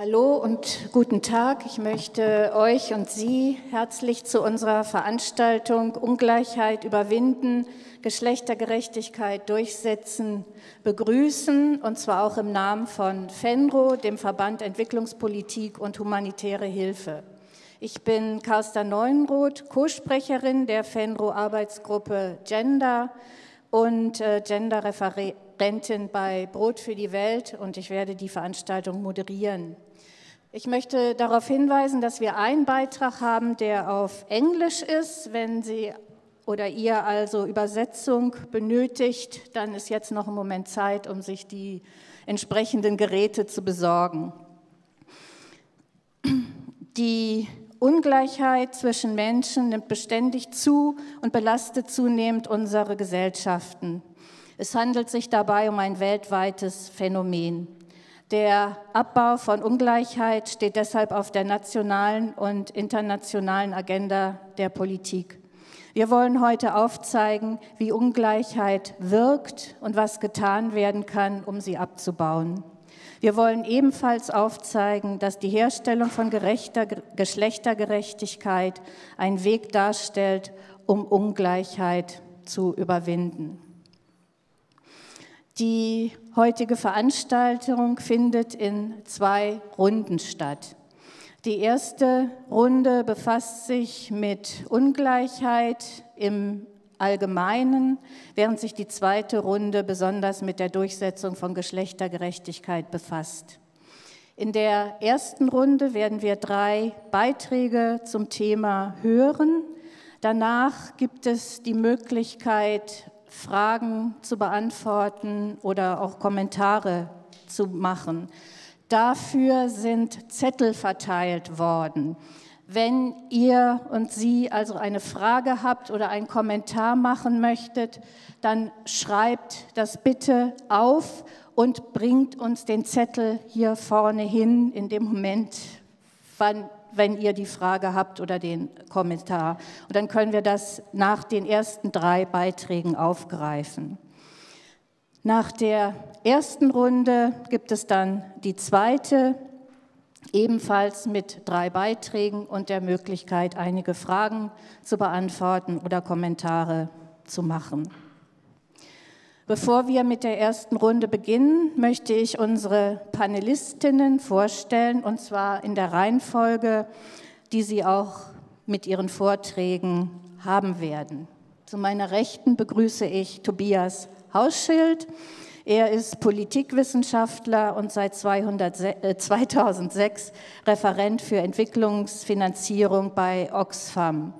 Hallo und guten Tag. Ich möchte euch und Sie herzlich zu unserer Veranstaltung Ungleichheit überwinden, Geschlechtergerechtigkeit durchsetzen begrüßen, und zwar auch im Namen von FENRO, dem Verband Entwicklungspolitik und Humanitäre Hilfe. Ich bin Carsta Neuenroth, Co-Sprecherin der FENRO-Arbeitsgruppe Gender und äh, Gender-Referentin bei Brot für die Welt und ich werde die Veranstaltung moderieren. Ich möchte darauf hinweisen, dass wir einen Beitrag haben, der auf Englisch ist. Wenn Sie oder ihr also Übersetzung benötigt, dann ist jetzt noch ein Moment Zeit, um sich die entsprechenden Geräte zu besorgen. Die Ungleichheit zwischen Menschen nimmt beständig zu und belastet zunehmend unsere Gesellschaften. Es handelt sich dabei um ein weltweites Phänomen. Der Abbau von Ungleichheit steht deshalb auf der nationalen und internationalen Agenda der Politik. Wir wollen heute aufzeigen, wie Ungleichheit wirkt und was getan werden kann, um sie abzubauen. Wir wollen ebenfalls aufzeigen, dass die Herstellung von gerechter Geschlechtergerechtigkeit einen Weg darstellt, um Ungleichheit zu überwinden. Die heutige Veranstaltung findet in zwei Runden statt. Die erste Runde befasst sich mit Ungleichheit im Allgemeinen, während sich die zweite Runde besonders mit der Durchsetzung von Geschlechtergerechtigkeit befasst. In der ersten Runde werden wir drei Beiträge zum Thema hören. Danach gibt es die Möglichkeit, Fragen zu beantworten oder auch Kommentare zu machen. Dafür sind Zettel verteilt worden. Wenn ihr und Sie also eine Frage habt oder einen Kommentar machen möchtet, dann schreibt das bitte auf und bringt uns den Zettel hier vorne hin in dem Moment, wann wenn ihr die Frage habt oder den Kommentar. Und dann können wir das nach den ersten drei Beiträgen aufgreifen. Nach der ersten Runde gibt es dann die zweite, ebenfalls mit drei Beiträgen und der Möglichkeit, einige Fragen zu beantworten oder Kommentare zu machen. Bevor wir mit der ersten Runde beginnen, möchte ich unsere Panelistinnen vorstellen, und zwar in der Reihenfolge, die sie auch mit ihren Vorträgen haben werden. Zu meiner Rechten begrüße ich Tobias Hausschild. Er ist Politikwissenschaftler und seit 200, 2006 äh, Referent für Entwicklungsfinanzierung bei Oxfam.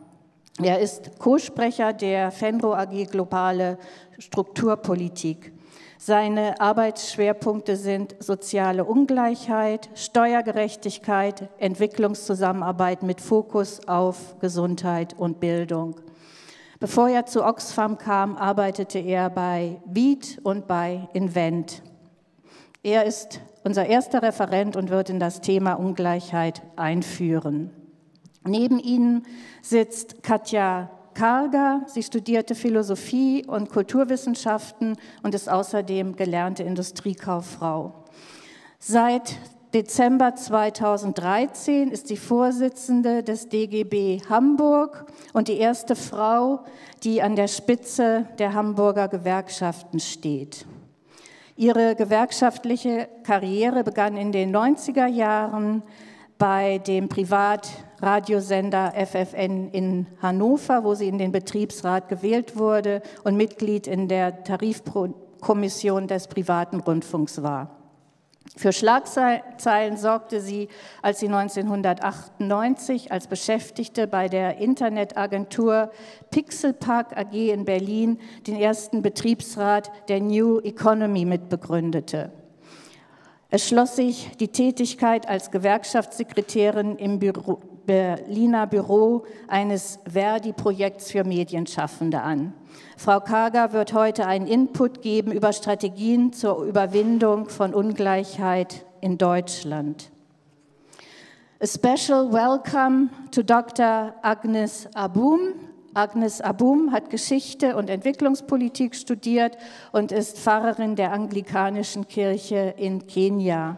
Er ist Co-Sprecher der FENRO AG Globale Strukturpolitik. Seine Arbeitsschwerpunkte sind soziale Ungleichheit, Steuergerechtigkeit, Entwicklungszusammenarbeit mit Fokus auf Gesundheit und Bildung. Bevor er zu Oxfam kam, arbeitete er bei Beat und bei Invent. Er ist unser erster Referent und wird in das Thema Ungleichheit einführen. Neben ihnen sitzt Katja Karger. Sie studierte Philosophie und Kulturwissenschaften und ist außerdem gelernte Industriekauffrau. Seit Dezember 2013 ist sie Vorsitzende des DGB Hamburg und die erste Frau, die an der Spitze der Hamburger Gewerkschaften steht. Ihre gewerkschaftliche Karriere begann in den 90er Jahren bei dem Privatradiosender FFN in Hannover, wo sie in den Betriebsrat gewählt wurde und Mitglied in der Tarifkommission des privaten Rundfunks war. Für Schlagzeilen sorgte sie, als sie 1998 als Beschäftigte bei der Internetagentur Pixelpark AG in Berlin den ersten Betriebsrat der New Economy mitbegründete. Es schloss sich die Tätigkeit als Gewerkschaftssekretärin im Büro, Berliner Büro eines Verdi-Projekts für Medienschaffende an. Frau Kager wird heute einen Input geben über Strategien zur Überwindung von Ungleichheit in Deutschland. A special welcome to Dr. Agnes Abum, Agnes Abum hat Geschichte und Entwicklungspolitik studiert und ist Pfarrerin der anglikanischen Kirche in Kenia.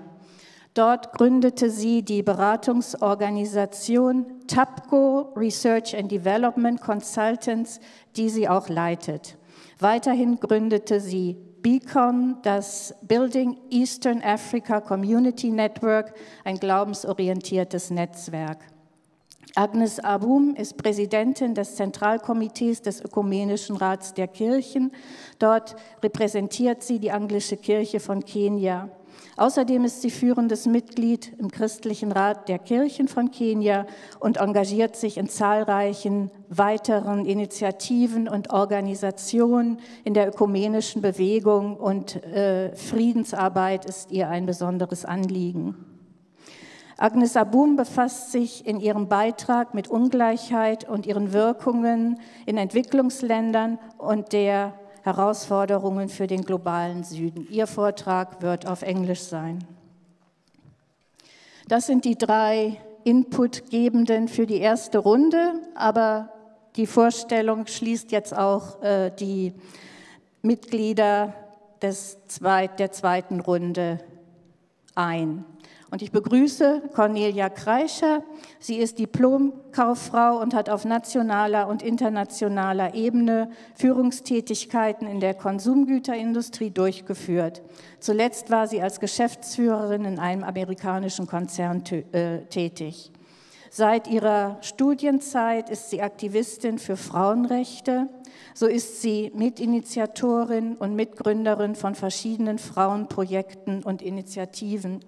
Dort gründete sie die Beratungsorganisation TAPCO Research and Development Consultants, die sie auch leitet. Weiterhin gründete sie Beacon, das Building Eastern Africa Community Network, ein glaubensorientiertes Netzwerk. Agnes Abum ist Präsidentin des Zentralkomitees des Ökumenischen Rats der Kirchen. Dort repräsentiert sie die anglische Kirche von Kenia. Außerdem ist sie führendes Mitglied im Christlichen Rat der Kirchen von Kenia und engagiert sich in zahlreichen weiteren Initiativen und Organisationen in der ökumenischen Bewegung und äh, Friedensarbeit ist ihr ein besonderes Anliegen. Agnes Abum befasst sich in ihrem Beitrag mit Ungleichheit und ihren Wirkungen in Entwicklungsländern und der Herausforderungen für den globalen Süden. Ihr Vortrag wird auf Englisch sein. Das sind die drei Inputgebenden für die erste Runde, aber die Vorstellung schließt jetzt auch äh, die Mitglieder des zweit, der zweiten Runde ein. Und ich begrüße Cornelia Kreischer. Sie ist Diplomkauffrau und hat auf nationaler und internationaler Ebene Führungstätigkeiten in der Konsumgüterindustrie durchgeführt. Zuletzt war sie als Geschäftsführerin in einem amerikanischen Konzern äh, tätig. Seit ihrer Studienzeit ist sie Aktivistin für Frauenrechte. So ist sie Mitinitiatorin und Mitgründerin von verschiedenen Frauenprojekten und Initiativen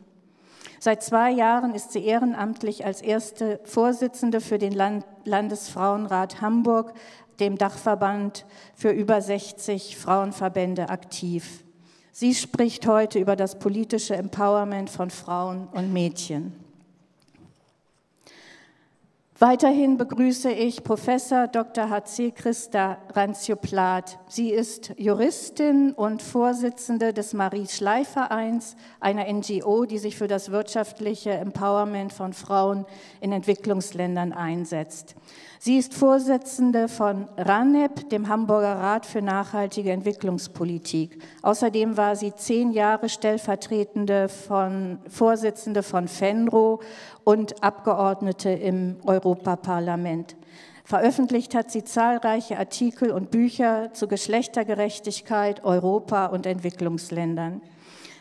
Seit zwei Jahren ist sie ehrenamtlich als erste Vorsitzende für den Land Landesfrauenrat Hamburg, dem Dachverband für über 60 Frauenverbände, aktiv. Sie spricht heute über das politische Empowerment von Frauen und Mädchen. Weiterhin begrüße ich Professor Dr. H.C. Christa Ranzio-Plath. Sie ist Juristin und Vorsitzende des Marie-Schley-Vereins, einer NGO, die sich für das wirtschaftliche Empowerment von Frauen in Entwicklungsländern einsetzt. Sie ist Vorsitzende von RANEP, dem Hamburger Rat für nachhaltige Entwicklungspolitik. Außerdem war sie zehn Jahre stellvertretende von, Vorsitzende von FENRO und Abgeordnete im Europaparlament. Veröffentlicht hat sie zahlreiche Artikel und Bücher zu Geschlechtergerechtigkeit, Europa und Entwicklungsländern.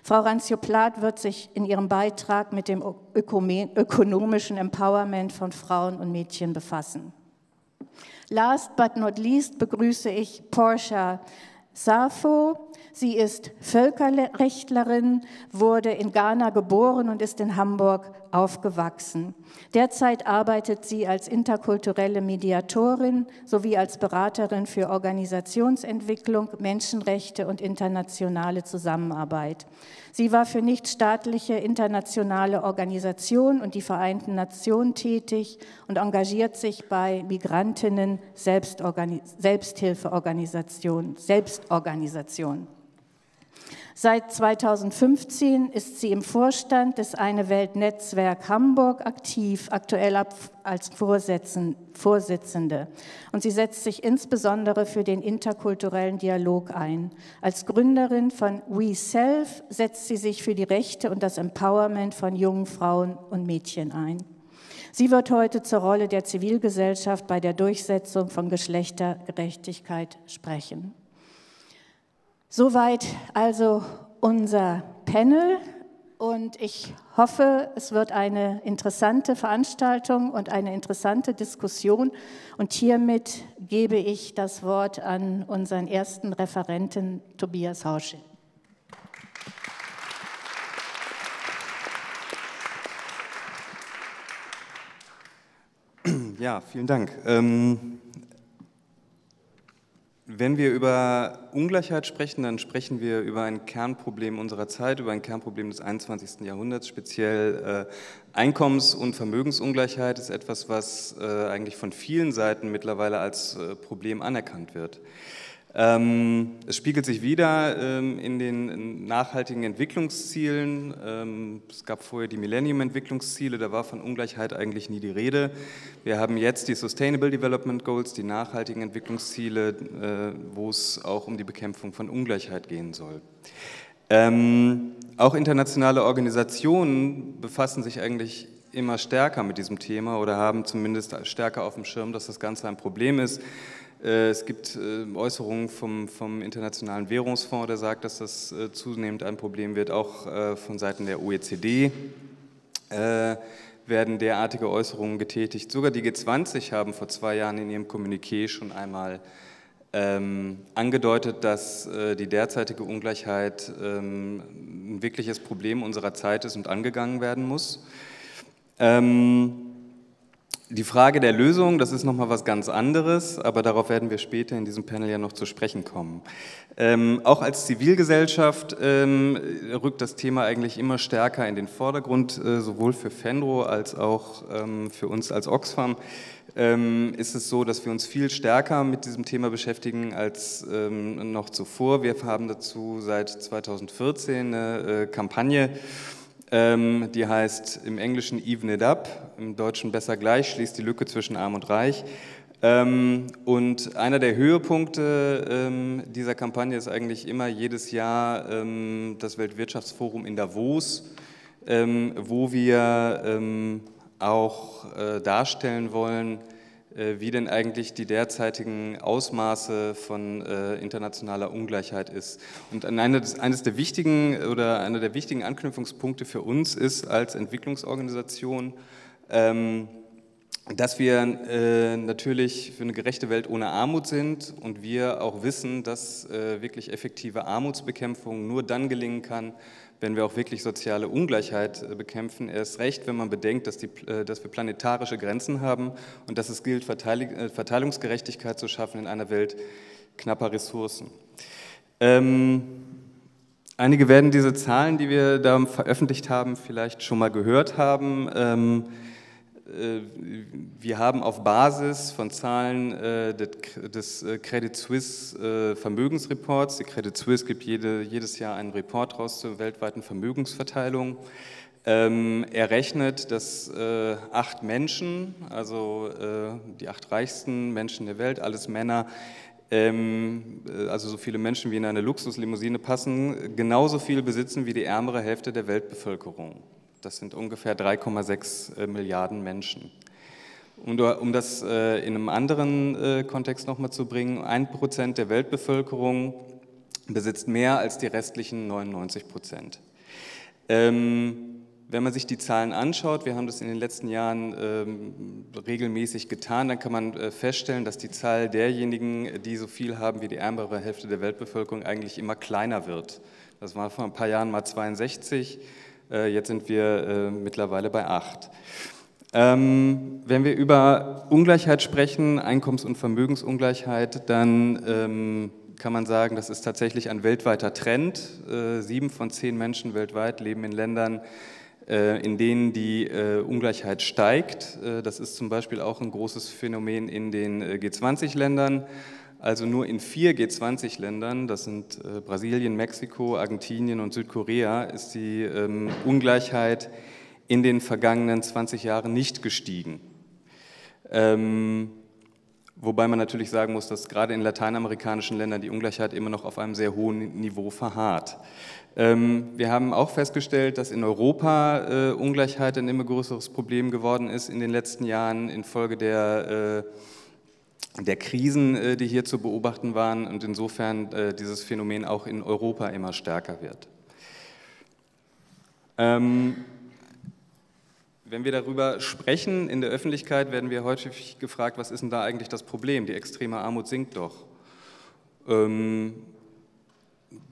Frau Ranzio-Plath wird sich in ihrem Beitrag mit dem ökonomischen Empowerment von Frauen und Mädchen befassen. Last but not least begrüße ich Portia Safo. Sie ist Völkerrechtlerin, wurde in Ghana geboren und ist in Hamburg aufgewachsen. Derzeit arbeitet sie als interkulturelle Mediatorin sowie als Beraterin für Organisationsentwicklung, Menschenrechte und internationale Zusammenarbeit. Sie war für nichtstaatliche internationale Organisationen und die Vereinten Nationen tätig und engagiert sich bei Migrantinnen Selbsthilfeorganisationen, Selbstorganisationen. Seit 2015 ist sie im Vorstand des Eine Welt Netzwerk Hamburg aktiv, aktuell als Vorsitzende. Und sie setzt sich insbesondere für den interkulturellen Dialog ein. Als Gründerin von We Self setzt sie sich für die Rechte und das Empowerment von jungen Frauen und Mädchen ein. Sie wird heute zur Rolle der Zivilgesellschaft bei der Durchsetzung von Geschlechtergerechtigkeit sprechen. Soweit also unser Panel und ich hoffe, es wird eine interessante Veranstaltung und eine interessante Diskussion. Und hiermit gebe ich das Wort an unseren ersten Referenten, Tobias Hausche. Ja, vielen Dank. Ähm wenn wir über Ungleichheit sprechen, dann sprechen wir über ein Kernproblem unserer Zeit, über ein Kernproblem des 21. Jahrhunderts. Speziell äh, Einkommens- und Vermögensungleichheit ist etwas, was äh, eigentlich von vielen Seiten mittlerweile als äh, Problem anerkannt wird. Ähm, es spiegelt sich wieder ähm, in den nachhaltigen Entwicklungszielen. Ähm, es gab vorher die Millennium-Entwicklungsziele, da war von Ungleichheit eigentlich nie die Rede. Wir haben jetzt die Sustainable Development Goals, die nachhaltigen Entwicklungsziele, äh, wo es auch um die Bekämpfung von Ungleichheit gehen soll. auch internationale Organisationen befassen sich eigentlich immer stärker mit diesem Thema oder haben zumindest stärker auf dem Schirm, dass das Ganze ein Problem ist. Äh, es gibt äh, Äußerungen vom, vom, Internationalen Währungsfonds, der sagt, dass das äh, zunehmend ein Problem wird, auch von Seiten der OECD werden derartige Äußerungen getätigt. Sogar die G20 haben vor zwei Jahren in ihrem Kommuniqué schon einmal ähm, angedeutet, dass äh, die derzeitige Ungleichheit ähm, ein wirkliches Problem unserer Zeit ist und angegangen werden muss. Ähm, die Frage der Lösung, das ist nochmal was ganz anderes, aber darauf werden wir später in diesem Panel ja noch zu sprechen kommen. Ähm, auch als Zivilgesellschaft ähm, rückt das Thema eigentlich immer stärker in den Vordergrund, äh, sowohl für FENRO als auch ähm, für uns als Oxfam. Ähm, ist es so, dass wir uns viel stärker mit diesem Thema beschäftigen als ähm, noch zuvor. Wir haben dazu seit 2014 eine äh, Kampagne ähm, die heißt im Englischen Even It Up, im Deutschen besser gleich, schließt die Lücke zwischen Arm und Reich. Ähm, und einer der Höhepunkte ähm, dieser Kampagne ist eigentlich immer jedes Jahr das Weltwirtschaftsforum in Davos, wo wir auch äh, darstellen wollen, wie denn eigentlich die derzeitigen Ausmaße von äh, internationaler Ungleichheit ist. Und eines, eines der wichtigen oder einer der wichtigen Anknüpfungspunkte für uns ist als Entwicklungsorganisation, ähm, dass wir äh, natürlich für eine gerechte Welt ohne Armut sind und wir auch wissen, dass äh, wirklich effektive Armutsbekämpfung nur dann gelingen kann, wenn wir auch wirklich soziale Ungleichheit äh, bekämpfen. Erst recht, wenn man bedenkt, dass, die, äh, dass wir planetarische Grenzen haben und dass es gilt, äh, Verteilungsgerechtigkeit zu schaffen in einer Welt knapper Ressourcen. Ähm, einige werden diese Zahlen, die wir da veröffentlicht haben, vielleicht schon mal gehört haben. Ähm, äh, wir haben auf Basis von Zahlen äh, des äh, Credit Suisse Vermögensreports, die Credit Suisse gibt jede, jedes Jahr einen Report raus zur weltweiten Vermögensverteilung, ähm, errechnet, dass acht Menschen, also die acht reichsten Menschen der Welt, alles Männer, ähm, also so viele Menschen wie in eine Luxuslimousine passen, genauso viel besitzen wie die ärmere Hälfte der Weltbevölkerung. Das sind ungefähr 3,6 äh, Milliarden Menschen. Um, das äh, in einem anderen äh, Kontext nochmal zu bringen, ein Prozent der Weltbevölkerung besitzt mehr als die restlichen 99 Prozent. Ähm, wenn man sich die Zahlen anschaut, wir haben das in den letzten Jahren ähm, regelmäßig getan, dann kann man feststellen, dass die Zahl derjenigen, die so viel haben wie die ärmere Hälfte der Weltbevölkerung, eigentlich immer kleiner wird. Das war vor ein paar Jahren mal 62, äh, jetzt sind wir äh, mittlerweile bei acht. Ähm, wenn wir über Ungleichheit sprechen, Einkommens- und Vermögensungleichheit, dann ähm, kann man sagen, das ist tatsächlich ein weltweiter Trend. Äh, sieben von zehn Menschen weltweit leben in Ländern, äh, in denen die äh, Ungleichheit steigt. Äh, das ist zum Beispiel auch ein großes Phänomen in den G20-Ländern. Also nur in vier G20-Ländern, das sind äh, Brasilien, Mexiko, Argentinien und Südkorea, ist die ähm, Ungleichheit in den vergangenen 20 Jahren nicht gestiegen. Ähm, wobei man natürlich sagen muss, dass gerade in lateinamerikanischen Ländern die Ungleichheit immer noch auf einem sehr hohen Niveau verharrt. Ähm, wir haben auch festgestellt, dass in Europa äh, Ungleichheit ein immer größeres Problem geworden ist in den letzten Jahren infolge der äh, der Krisen, äh, die hier zu beobachten waren und insofern äh, dieses Phänomen auch in Europa immer stärker wird. Ähm, wenn wir darüber sprechen in der Öffentlichkeit, werden wir häufig gefragt, was ist denn da eigentlich das Problem? Die extreme Armut sinkt doch. Ähm,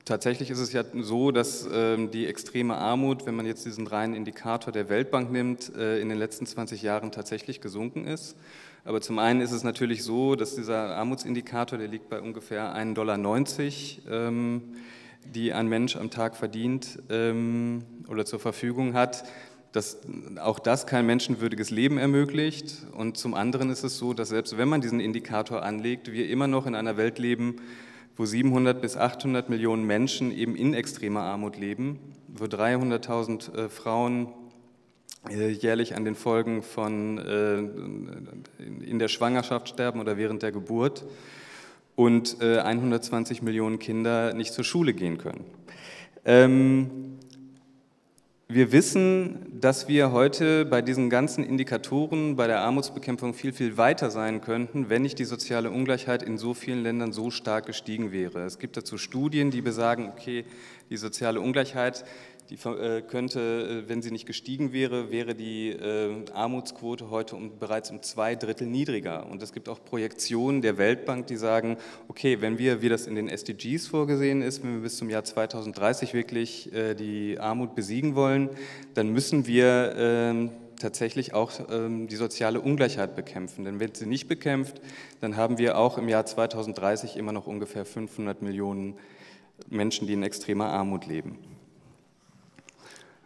tatsächlich ist es ja so, dass ähm, die extreme Armut, wenn man jetzt diesen reinen Indikator der Weltbank nimmt, äh, in den letzten 20 Jahren tatsächlich gesunken ist. Aber zum einen ist es natürlich so, dass dieser Armutsindikator, der liegt bei ungefähr 1,90 Dollar, ähm, die ein Mensch am Tag verdient ähm, oder zur Verfügung hat, dass auch das kein menschenwürdiges Leben ermöglicht. Und zum anderen ist es so, dass selbst wenn man diesen Indikator anlegt, wir immer noch in einer Welt leben, wo 700 bis 800 Millionen Menschen eben in extremer Armut leben, wo 300.000 äh, Frauen jährlich an den Folgen von äh, in der Schwangerschaft sterben oder während der Geburt und 120 äh, Millionen Kinder nicht zur Schule gehen können. Ähm, wir wissen, dass wir heute bei diesen ganzen Indikatoren bei der Armutsbekämpfung viel, viel weiter sein könnten, wenn nicht die soziale Ungleichheit in so vielen Ländern so stark gestiegen wäre. Es gibt dazu Studien, die besagen, okay, die soziale Ungleichheit die äh, könnte, äh, wenn sie nicht gestiegen wäre, wäre die äh, Armutsquote heute um, bereits um zwei Drittel niedriger. Und es gibt auch Projektionen der Weltbank, die sagen, okay, wenn wir, wie das in den SDGs vorgesehen ist, wenn wir bis zum Jahr 2030 wirklich die Armut besiegen wollen, dann müssen wir ähm, tatsächlich auch ähm, die soziale Ungleichheit bekämpfen. Denn wenn sie nicht bekämpft, dann haben wir auch im Jahr 2030 immer noch ungefähr 500 Millionen Menschen, die in extremer Armut leben.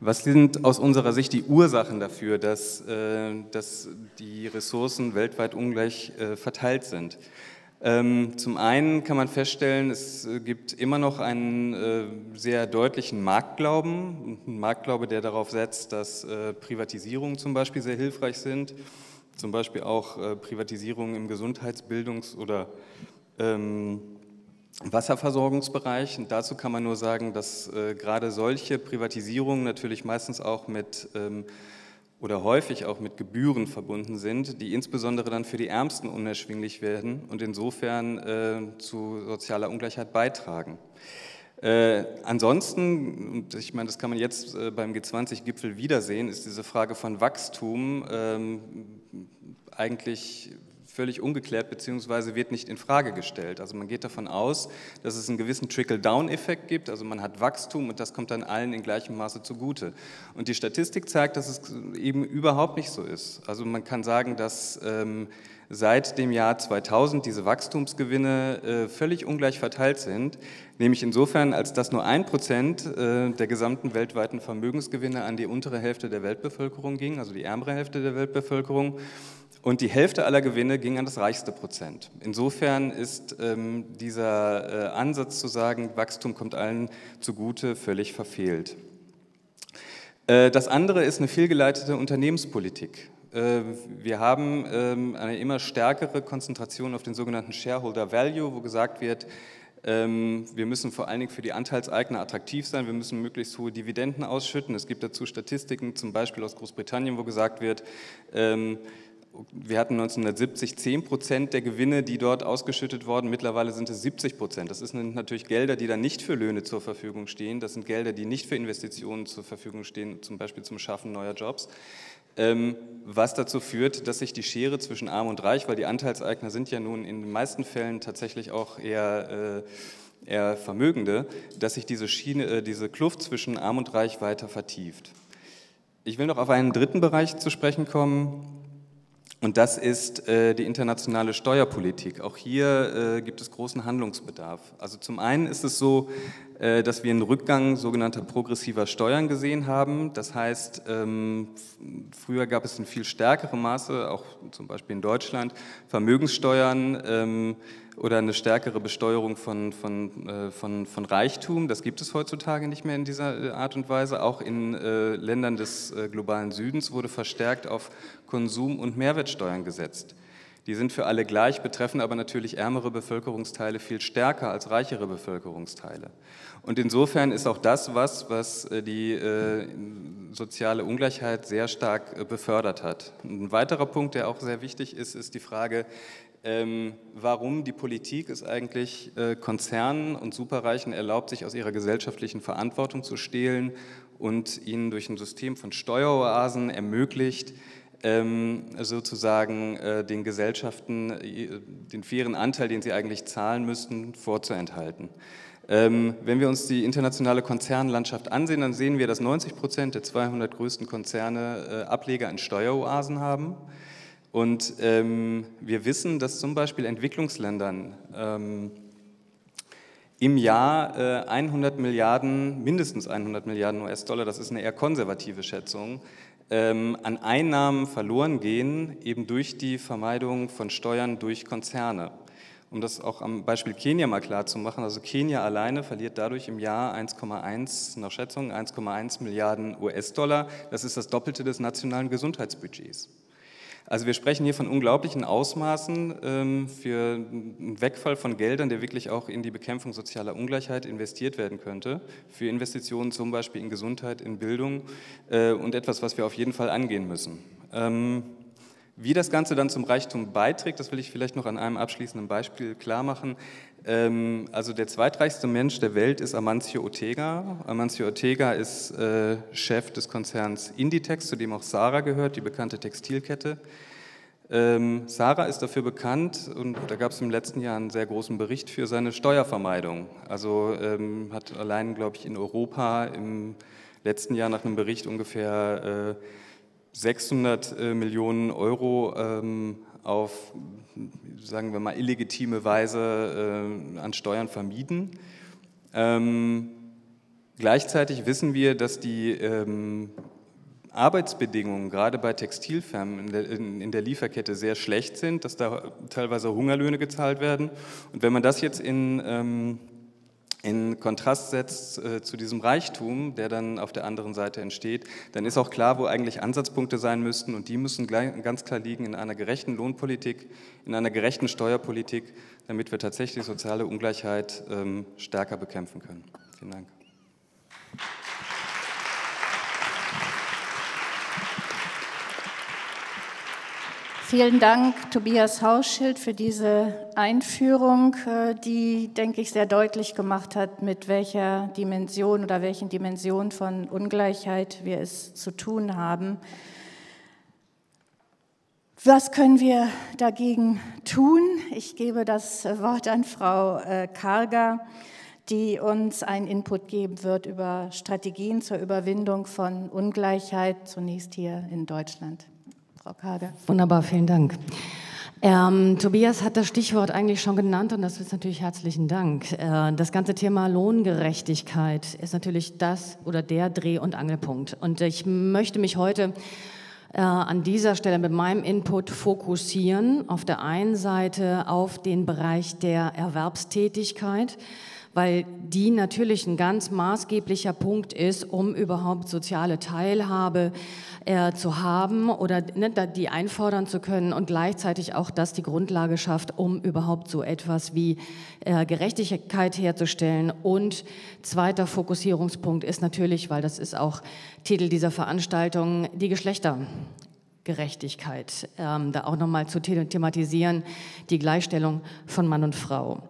Was sind aus unserer Sicht die Ursachen dafür, dass, äh, dass die Ressourcen weltweit ungleich äh, verteilt sind? Ähm, zum einen kann man feststellen, es äh, gibt immer noch einen sehr deutlichen Marktglauben, einen Marktglaube, der darauf setzt, dass Privatisierungen zum Beispiel sehr hilfreich sind, zum Beispiel auch Privatisierungen im Gesundheitsbildungs- oder ähm, Wasserversorgungsbereich. Und dazu kann man nur sagen, dass äh, gerade solche Privatisierungen natürlich meistens auch mit ähm, oder häufig auch mit Gebühren verbunden sind, die insbesondere dann für die Ärmsten unerschwinglich werden und insofern äh, zu sozialer Ungleichheit beitragen. Äh, ansonsten, und ich meine, das kann man jetzt äh, beim G20-Gipfel wiedersehen, ist diese Frage von Wachstum ähm, eigentlich völlig ungeklärt bzw. wird nicht in Frage gestellt. Also man geht davon aus, dass es einen gewissen Trickle-Down-Effekt gibt, also man hat Wachstum und das kommt dann allen in gleichem Maße zugute. Und die Statistik zeigt, dass es eben überhaupt nicht so ist. Also man kann sagen, dass ähm, seit dem Jahr 2000 diese Wachstumsgewinne äh, völlig ungleich verteilt sind, nämlich insofern, als dass nur ein Prozent äh, der gesamten weltweiten Vermögensgewinne an die untere Hälfte der Weltbevölkerung ging, also die ärmere Hälfte der Weltbevölkerung und die Hälfte aller Gewinne ging an das reichste Prozent. Insofern ist ähm, dieser äh, Ansatz zu sagen, Wachstum kommt allen zugute, völlig verfehlt. Äh, das andere ist eine fehlgeleitete Unternehmenspolitik. Äh, wir haben ähm, eine immer stärkere Konzentration auf den sogenannten Shareholder Value, wo gesagt wird, ähm, wir müssen vor allen Dingen für die Anteilseigner attraktiv sein, wir müssen möglichst hohe Dividenden ausschütten. Es gibt dazu Statistiken, zum Beispiel aus Großbritannien, wo gesagt wird, ähm, wir hatten 1970 10 Prozent der Gewinne, die dort ausgeschüttet wurden. Mittlerweile sind es 70 Prozent. Das sind natürlich Gelder, die dann nicht für Löhne zur Verfügung stehen. Das sind Gelder, die nicht für Investitionen zur Verfügung stehen, zum Beispiel zum Schaffen neuer Jobs. Ähm, was dazu führt, dass sich die Schere zwischen Arm und Reich, weil die Anteilseigner sind ja nun in den meisten Fällen tatsächlich auch eher, äh, eher Vermögende, dass sich diese, Schiene, äh, diese Kluft zwischen Arm und Reich weiter vertieft. Ich will noch auf einen dritten Bereich zu sprechen kommen, und das ist äh, die internationale Steuerpolitik. Auch hier äh, gibt es großen Handlungsbedarf. Also zum einen ist es so, äh, dass wir einen Rückgang sogenannter progressiver Steuern gesehen haben. Das heißt, ähm, früher gab es in viel stärkerem Maße, auch zum Beispiel in Deutschland, Vermögenssteuern. Ähm, oder eine stärkere Besteuerung von, von, äh, von, von Reichtum. Das gibt es heutzutage nicht mehr in dieser äh, Art und Weise. Auch in äh, Ländern des äh, globalen Südens wurde verstärkt auf Konsum- und Mehrwertsteuern gesetzt. Die sind für alle gleich, betreffen aber natürlich ärmere Bevölkerungsteile viel stärker als reichere Bevölkerungsteile. Und insofern ist auch das was, was äh, die soziale Ungleichheit sehr stark befördert hat. Ein weiterer Punkt, der auch sehr wichtig ist, ist die Frage, ähm, warum die Politik es eigentlich äh, Konzernen und Superreichen erlaubt, sich aus ihrer gesellschaftlichen Verantwortung zu stehlen und ihnen durch ein System von Steueroasen ermöglicht, ähm, sozusagen äh, den Gesellschaften äh, den fairen Anteil, den sie eigentlich zahlen müssten, vorzuenthalten. Ähm, wenn wir uns die internationale Konzernlandschaft ansehen, dann sehen wir, dass 90 Prozent der 200 größten Konzerne Ableger in Steueroasen haben. Und ähm, wir wissen, dass zum Beispiel Entwicklungsländern ähm, im Jahr äh, 100 Milliarden, mindestens 100 Milliarden US-Dollar, das ist eine eher konservative Schätzung, ähm, an Einnahmen verloren gehen, eben durch die Vermeidung von Steuern durch Konzerne. Um das auch am Beispiel Kenia mal klar zu machen, also Kenia alleine verliert dadurch im Jahr 1,1, nach Schätzungen 1,1 Milliarden US-Dollar. Das ist das Doppelte des nationalen Gesundheitsbudgets. Also wir sprechen hier von unglaublichen Ausmaßen ähm, für einen Wegfall von Geldern, der wirklich auch in die Bekämpfung sozialer Ungleichheit investiert werden könnte, für Investitionen zum Beispiel in Gesundheit, in Bildung äh, und etwas, was wir auf jeden Fall angehen müssen. Ähm, wie das Ganze dann zum Reichtum beiträgt, das will ich vielleicht noch an einem abschließenden Beispiel klar machen. Ähm, also der zweitreichste Mensch der Welt ist Amancio Ortega. Amancio Ortega ist äh, Chef des Konzerns Inditex, zu dem auch Sarah gehört, die bekannte Textilkette. Ähm, Sarah ist dafür bekannt und da gab es im letzten Jahr einen sehr großen Bericht für seine Steuervermeidung. Also ähm, hat allein, glaube ich, in Europa im letzten Jahr nach einem Bericht ungefähr äh, 600 äh, Millionen Euro ähm, auf, sagen wir mal, illegitime Weise äh, an Steuern vermieden. Ähm, gleichzeitig wissen wir, dass die ähm, Arbeitsbedingungen gerade bei Textilfirmen in der, in, in der, Lieferkette sehr schlecht sind, dass da teilweise Hungerlöhne gezahlt werden. Und wenn man das jetzt in ähm, in Kontrast setzt äh, zu diesem Reichtum, der dann auf der anderen Seite entsteht, dann ist auch klar, wo eigentlich Ansatzpunkte sein müssten und die müssen gleich, ganz klar liegen in einer gerechten Lohnpolitik, in einer gerechten Steuerpolitik, damit wir tatsächlich soziale Ungleichheit ähm, stärker bekämpfen können. Vielen Dank. Vielen Dank, Tobias Hausschild, für diese Einführung, äh, die, denke ich, sehr deutlich gemacht hat, mit welcher Dimension oder welchen Dimensionen von Ungleichheit wir es zu tun haben. Was können wir dagegen tun? Ich gebe das Wort an Frau äh, Karger, die uns einen Input geben wird über Strategien zur Überwindung von Ungleichheit, zunächst hier in Deutschland. Frau Kader. Wunderbar, vielen Dank. Ähm, Tobias hat das Stichwort eigentlich schon genannt und das ist natürlich herzlichen Dank. Äh, das ganze Thema Lohngerechtigkeit ist natürlich das oder der Dreh- und Angelpunkt. Und ich möchte mich heute äh, an dieser Stelle mit meinem Input fokussieren. Auf der einen Seite auf den Bereich der Erwerbstätigkeit weil die natürlich ein ganz maßgeblicher Punkt ist, um überhaupt soziale Teilhabe äh, zu haben oder ne, die einfordern zu können und gleichzeitig auch das die Grundlage schafft, um überhaupt so etwas wie äh, Gerechtigkeit herzustellen. Und zweiter Fokussierungspunkt ist natürlich, weil das ist auch Titel dieser Veranstaltung, die Geschlechter. Gerechtigkeit, ähm, da auch nochmal zu thematisieren, die Gleichstellung von Mann und Frau.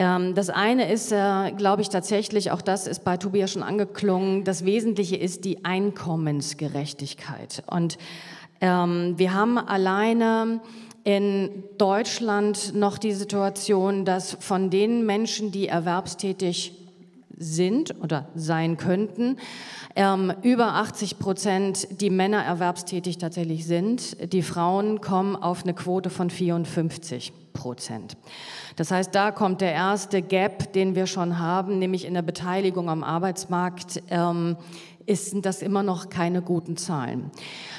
Ähm, das eine ist, äh, glaube ich, tatsächlich, auch das ist bei Tobias schon angeklungen, das Wesentliche ist die Einkommensgerechtigkeit. Und ähm, wir haben alleine in Deutschland noch die Situation, dass von den Menschen, die erwerbstätig sind oder sein könnten, ähm, über 80 Prozent die Männer erwerbstätig tatsächlich sind. Die Frauen kommen auf eine Quote von 54 Prozent. Das heißt, da kommt der erste Gap, den wir schon haben, nämlich in der Beteiligung am Arbeitsmarkt. Ähm, ist, das immer noch keine guten Zahlen.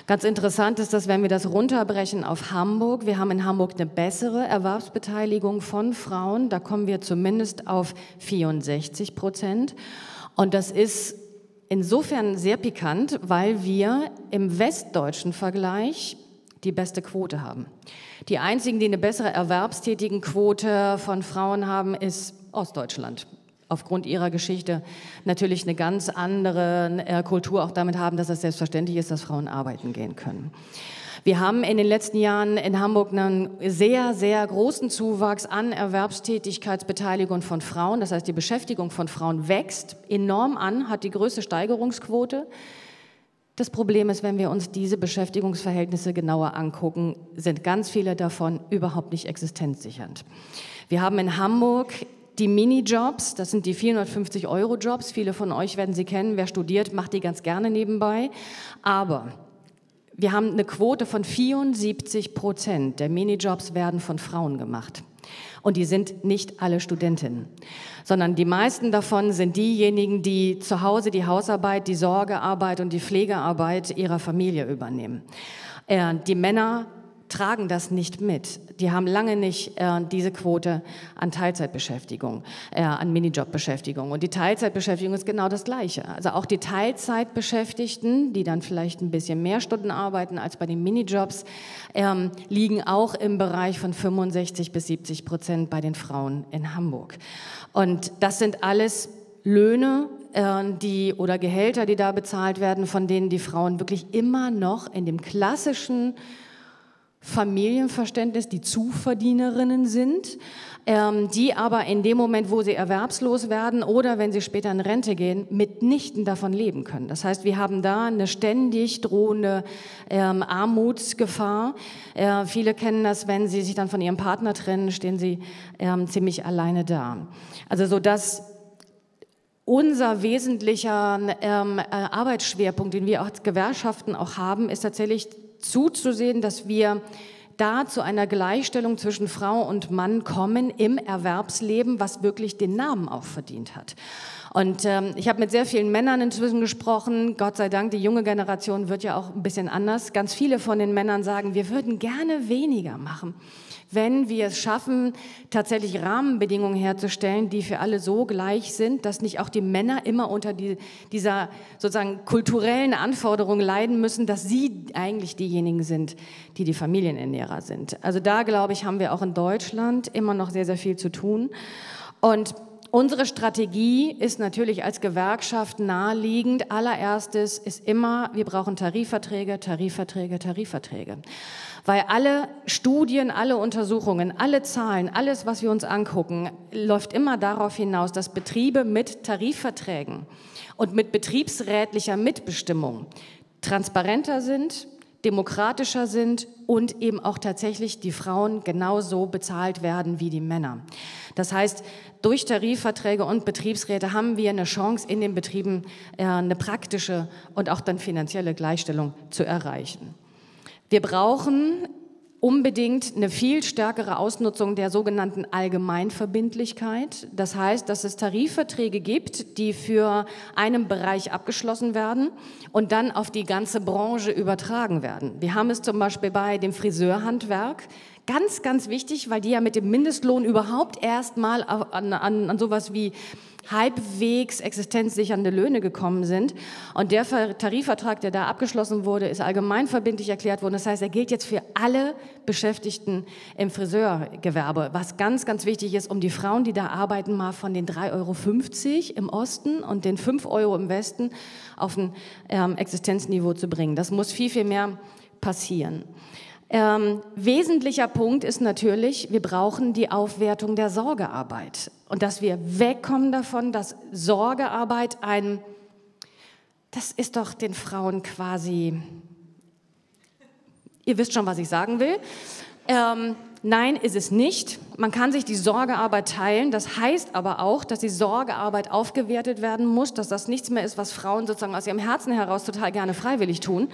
Ganz interessant ist, dass wenn wir das runterbrechen auf Hamburg, wir haben in Hamburg eine bessere Erwerbsbeteiligung von Frauen, da kommen wir zumindest auf 64 Prozent. Und das ist insofern sehr pikant, weil wir im westdeutschen Vergleich die beste Quote haben. Die einzigen, die eine bessere erwerbstätigen Quote von Frauen haben, ist Ostdeutschland. Aufgrund ihrer Geschichte natürlich eine ganz andere äh, Kultur auch damit haben, dass es selbstverständlich ist, dass Frauen arbeiten gehen können. Wir haben in den letzten Jahren in Hamburg einen sehr, sehr großen Zuwachs an Erwerbstätigkeitsbeteiligung von Frauen. Das heißt, die Beschäftigung von Frauen wächst enorm an, hat die größte Steigerungsquote. Das Problem ist, wenn wir uns diese Beschäftigungsverhältnisse genauer angucken, sind ganz viele davon überhaupt nicht existenzsichernd. Wir haben in Hamburg die Minijobs, das sind die 450 Euro Jobs. Viele von euch werden sie kennen. Wer studiert, macht die ganz gerne nebenbei. Aber wir haben eine Quote von 74 Prozent der Minijobs werden von Frauen gemacht. Und die sind nicht alle Studentinnen, sondern die meisten davon sind diejenigen, die zu Hause die Hausarbeit, die Sorgearbeit und die Pflegearbeit ihrer Familie übernehmen. Äh, die Männer tragen das nicht mit. Die haben lange nicht äh, diese Quote an Teilzeitbeschäftigung, äh, an Minijobbeschäftigung. Und die Teilzeitbeschäftigung ist genau das Gleiche. Also auch die Teilzeitbeschäftigten, die dann vielleicht ein bisschen mehr Stunden arbeiten als bei den Minijobs, ähm, liegen auch im Bereich von 65 bis 70 Prozent bei den Frauen in Hamburg. Und das sind alles Löhne, äh, die oder Gehälter, die da bezahlt werden, von denen die Frauen wirklich immer noch in dem klassischen Familienverständnis die Zuverdienerinnen sind, ähm, die aber in dem Moment, wo sie erwerbslos werden oder wenn sie später in Rente gehen, mitnichten davon leben können. Das heißt, wir haben da eine ständig drohende ähm, Armutsgefahr. Äh, viele kennen das, wenn sie sich dann von ihrem Partner trennen, stehen sie ähm, ziemlich alleine da. Also so dass unser wesentlicher ähm, äh, Arbeitsschwerpunkt, den wir als Gewerkschaften auch haben, ist tatsächlich zuzusehen, dass wir da zu einer Gleichstellung zwischen Frau und Mann kommen im Erwerbsleben, was wirklich den Namen auch verdient hat. Und ähm, ich habe mit sehr vielen Männern inzwischen gesprochen. Gott sei Dank, die junge Generation wird ja auch ein bisschen anders. Ganz viele von den Männern sagen, wir würden gerne weniger machen wenn wir es schaffen, tatsächlich Rahmenbedingungen herzustellen, die für alle so gleich sind, dass nicht auch die Männer immer unter die, dieser sozusagen kulturellen Anforderung leiden müssen, dass sie eigentlich diejenigen sind, die die Familienernährer sind. Also da, glaube ich, haben wir auch in Deutschland immer noch sehr, sehr viel zu tun. Und Unsere Strategie ist natürlich als Gewerkschaft naheliegend. Allererstes ist immer, wir brauchen Tarifverträge, Tarifverträge, Tarifverträge. Weil alle Studien, alle Untersuchungen, alle Zahlen, alles, was wir uns angucken, läuft immer darauf hinaus, dass Betriebe mit Tarifverträgen und mit betriebsrätlicher Mitbestimmung transparenter sind, demokratischer sind und eben auch tatsächlich die Frauen genauso bezahlt werden wie die Männer. Das heißt, durch Tarifverträge und Betriebsräte haben wir eine Chance, in den Betrieben äh, eine praktische und auch dann finanzielle Gleichstellung zu erreichen. Wir brauchen unbedingt eine viel stärkere Ausnutzung der sogenannten Allgemeinverbindlichkeit. Das heißt, dass es Tarifverträge gibt, die für einen Bereich abgeschlossen werden und dann auf die ganze Branche übertragen werden. Wir haben es zum Beispiel bei dem Friseurhandwerk. Ganz, ganz wichtig, weil die ja mit dem Mindestlohn überhaupt erstmal an, an, an sowas wie halbwegs existenzsichernde Löhne gekommen sind. Und der Tarifvertrag, der da abgeschlossen wurde, ist allgemeinverbindlich erklärt worden. Das heißt, er gilt jetzt für alle Beschäftigten im Friseurgewerbe, was ganz, ganz wichtig ist, um die Frauen, die da arbeiten, mal von den 3,50 Euro im Osten und den 5 Euro im Westen auf ein ähm, Existenzniveau zu bringen. Das muss viel, viel mehr passieren. Ähm, wesentlicher Punkt ist natürlich, wir brauchen die Aufwertung der Sorgearbeit und dass wir wegkommen davon, dass Sorgearbeit ein, das ist doch den Frauen quasi, ihr wisst schon, was ich sagen will. Ähm, nein, ist es nicht. Man kann sich die Sorgearbeit teilen. Das heißt aber auch, dass die Sorgearbeit aufgewertet werden muss, dass das nichts mehr ist, was Frauen sozusagen aus ihrem Herzen heraus total gerne freiwillig tun,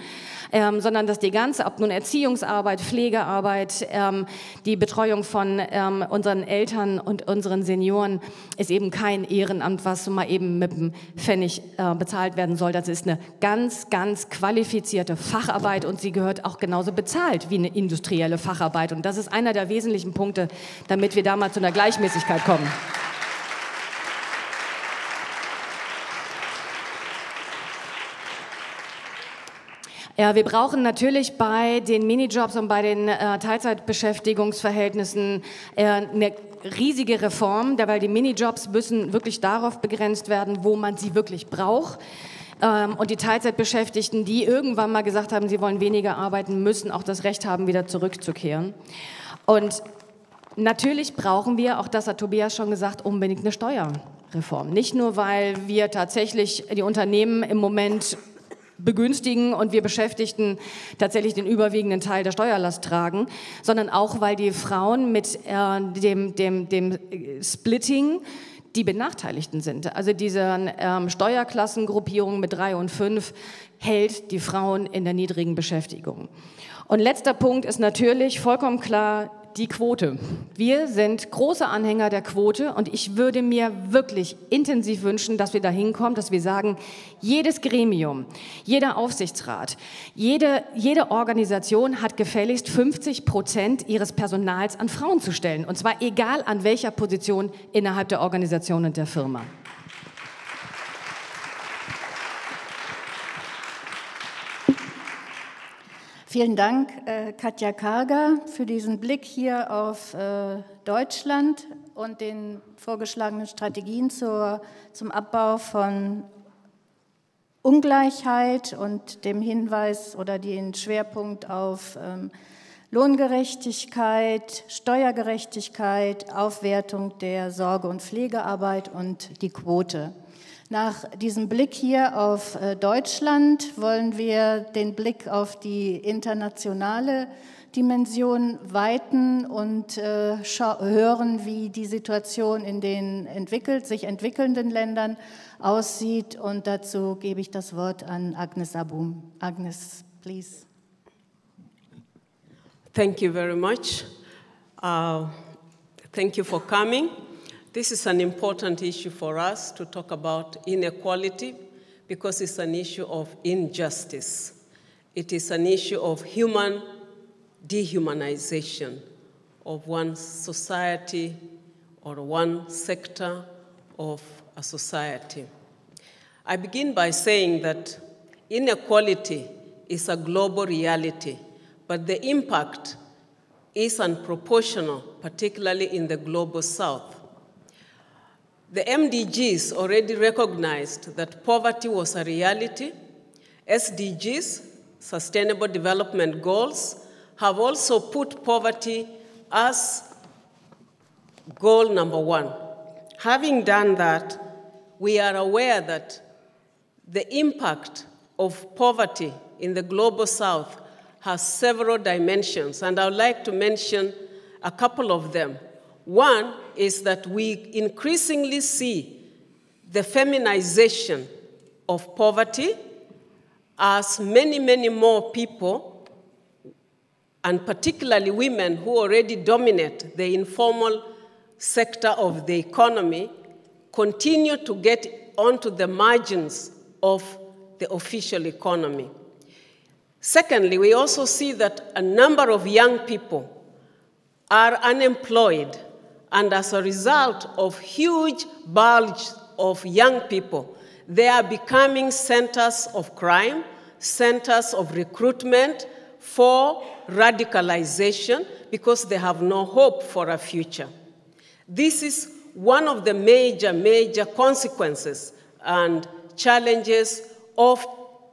ähm, sondern dass die ganze, ob nun Erziehungsarbeit, Pflegearbeit, ähm, die Betreuung von ähm, unseren Eltern und unseren Senioren ist eben kein Ehrenamt, was mal eben mit dem Pfennig äh, bezahlt werden soll. Das ist eine ganz, ganz qualifizierte Facharbeit und sie gehört auch genauso bezahlt wie eine industrielle Facharbeit. Und das ist einer der wesentlichen Punkte, damit damit wir da mal zu einer Gleichmäßigkeit kommen. Ja, wir brauchen natürlich bei den Minijobs und bei den äh, Teilzeitbeschäftigungsverhältnissen äh, eine riesige Reform, weil die Minijobs müssen wirklich darauf begrenzt werden, wo man sie wirklich braucht. Ähm, und die Teilzeitbeschäftigten, die irgendwann mal gesagt haben, sie wollen weniger arbeiten, müssen auch das Recht haben, wieder zurückzukehren. Und Natürlich brauchen wir, auch das hat Tobias schon gesagt, unbedingt eine Steuerreform. Nicht nur, weil wir tatsächlich die Unternehmen im Moment begünstigen und wir Beschäftigten tatsächlich den überwiegenden Teil der Steuerlast tragen, sondern auch, weil die Frauen mit äh, dem, dem, dem Splitting die Benachteiligten sind. Also diese ähm, Steuerklassengruppierung mit drei und fünf hält die Frauen in der niedrigen Beschäftigung. Und letzter Punkt ist natürlich vollkommen klar, die Quote. Wir sind große Anhänger der Quote und ich würde mir wirklich intensiv wünschen, dass wir dahin kommen, dass wir sagen, jedes Gremium, jeder Aufsichtsrat, jede, jede Organisation hat gefälligst 50 Prozent ihres Personals an Frauen zu stellen. Und zwar egal an welcher Position innerhalb der Organisation und der Firma. Vielen Dank, äh, Katja Karger, für diesen Blick hier auf äh, Deutschland und den vorgeschlagenen Strategien zur, zum Abbau von Ungleichheit und dem Hinweis oder den Schwerpunkt auf ähm, Lohngerechtigkeit, Steuergerechtigkeit, Aufwertung der Sorge- und Pflegearbeit und die Quote. Nach diesem Blick hier auf äh, Deutschland wollen wir den Blick auf die internationale Dimension weiten und äh, hören, wie die Situation in den entwickelt, sich entwickelnden Ländern aussieht. Und dazu gebe ich das Wort an Agnes Abum. Agnes, please. Thank you very much. Uh, thank you for coming. This is an important issue for us to talk about inequality because it's an issue of injustice. It is an issue of human dehumanization of one society or one sector of a society. I begin by saying that inequality is a global reality, but the impact is unproportional, particularly in the global south. The MDGs already recognized that poverty was a reality. SDGs, Sustainable Development Goals, have also put poverty as goal number one. Having done that, we are aware that the impact of poverty in the global south has several dimensions, and I would like to mention a couple of them. One is that we increasingly see the feminization of poverty as many, many more people, and particularly women who already dominate the informal sector of the economy, continue to get onto the margins of the official economy. Secondly, we also see that a number of young people are unemployed and as a result of huge bulge of young people, they are becoming centers of crime, centers of recruitment for radicalization because they have no hope for a future. This is one of the major, major consequences and challenges of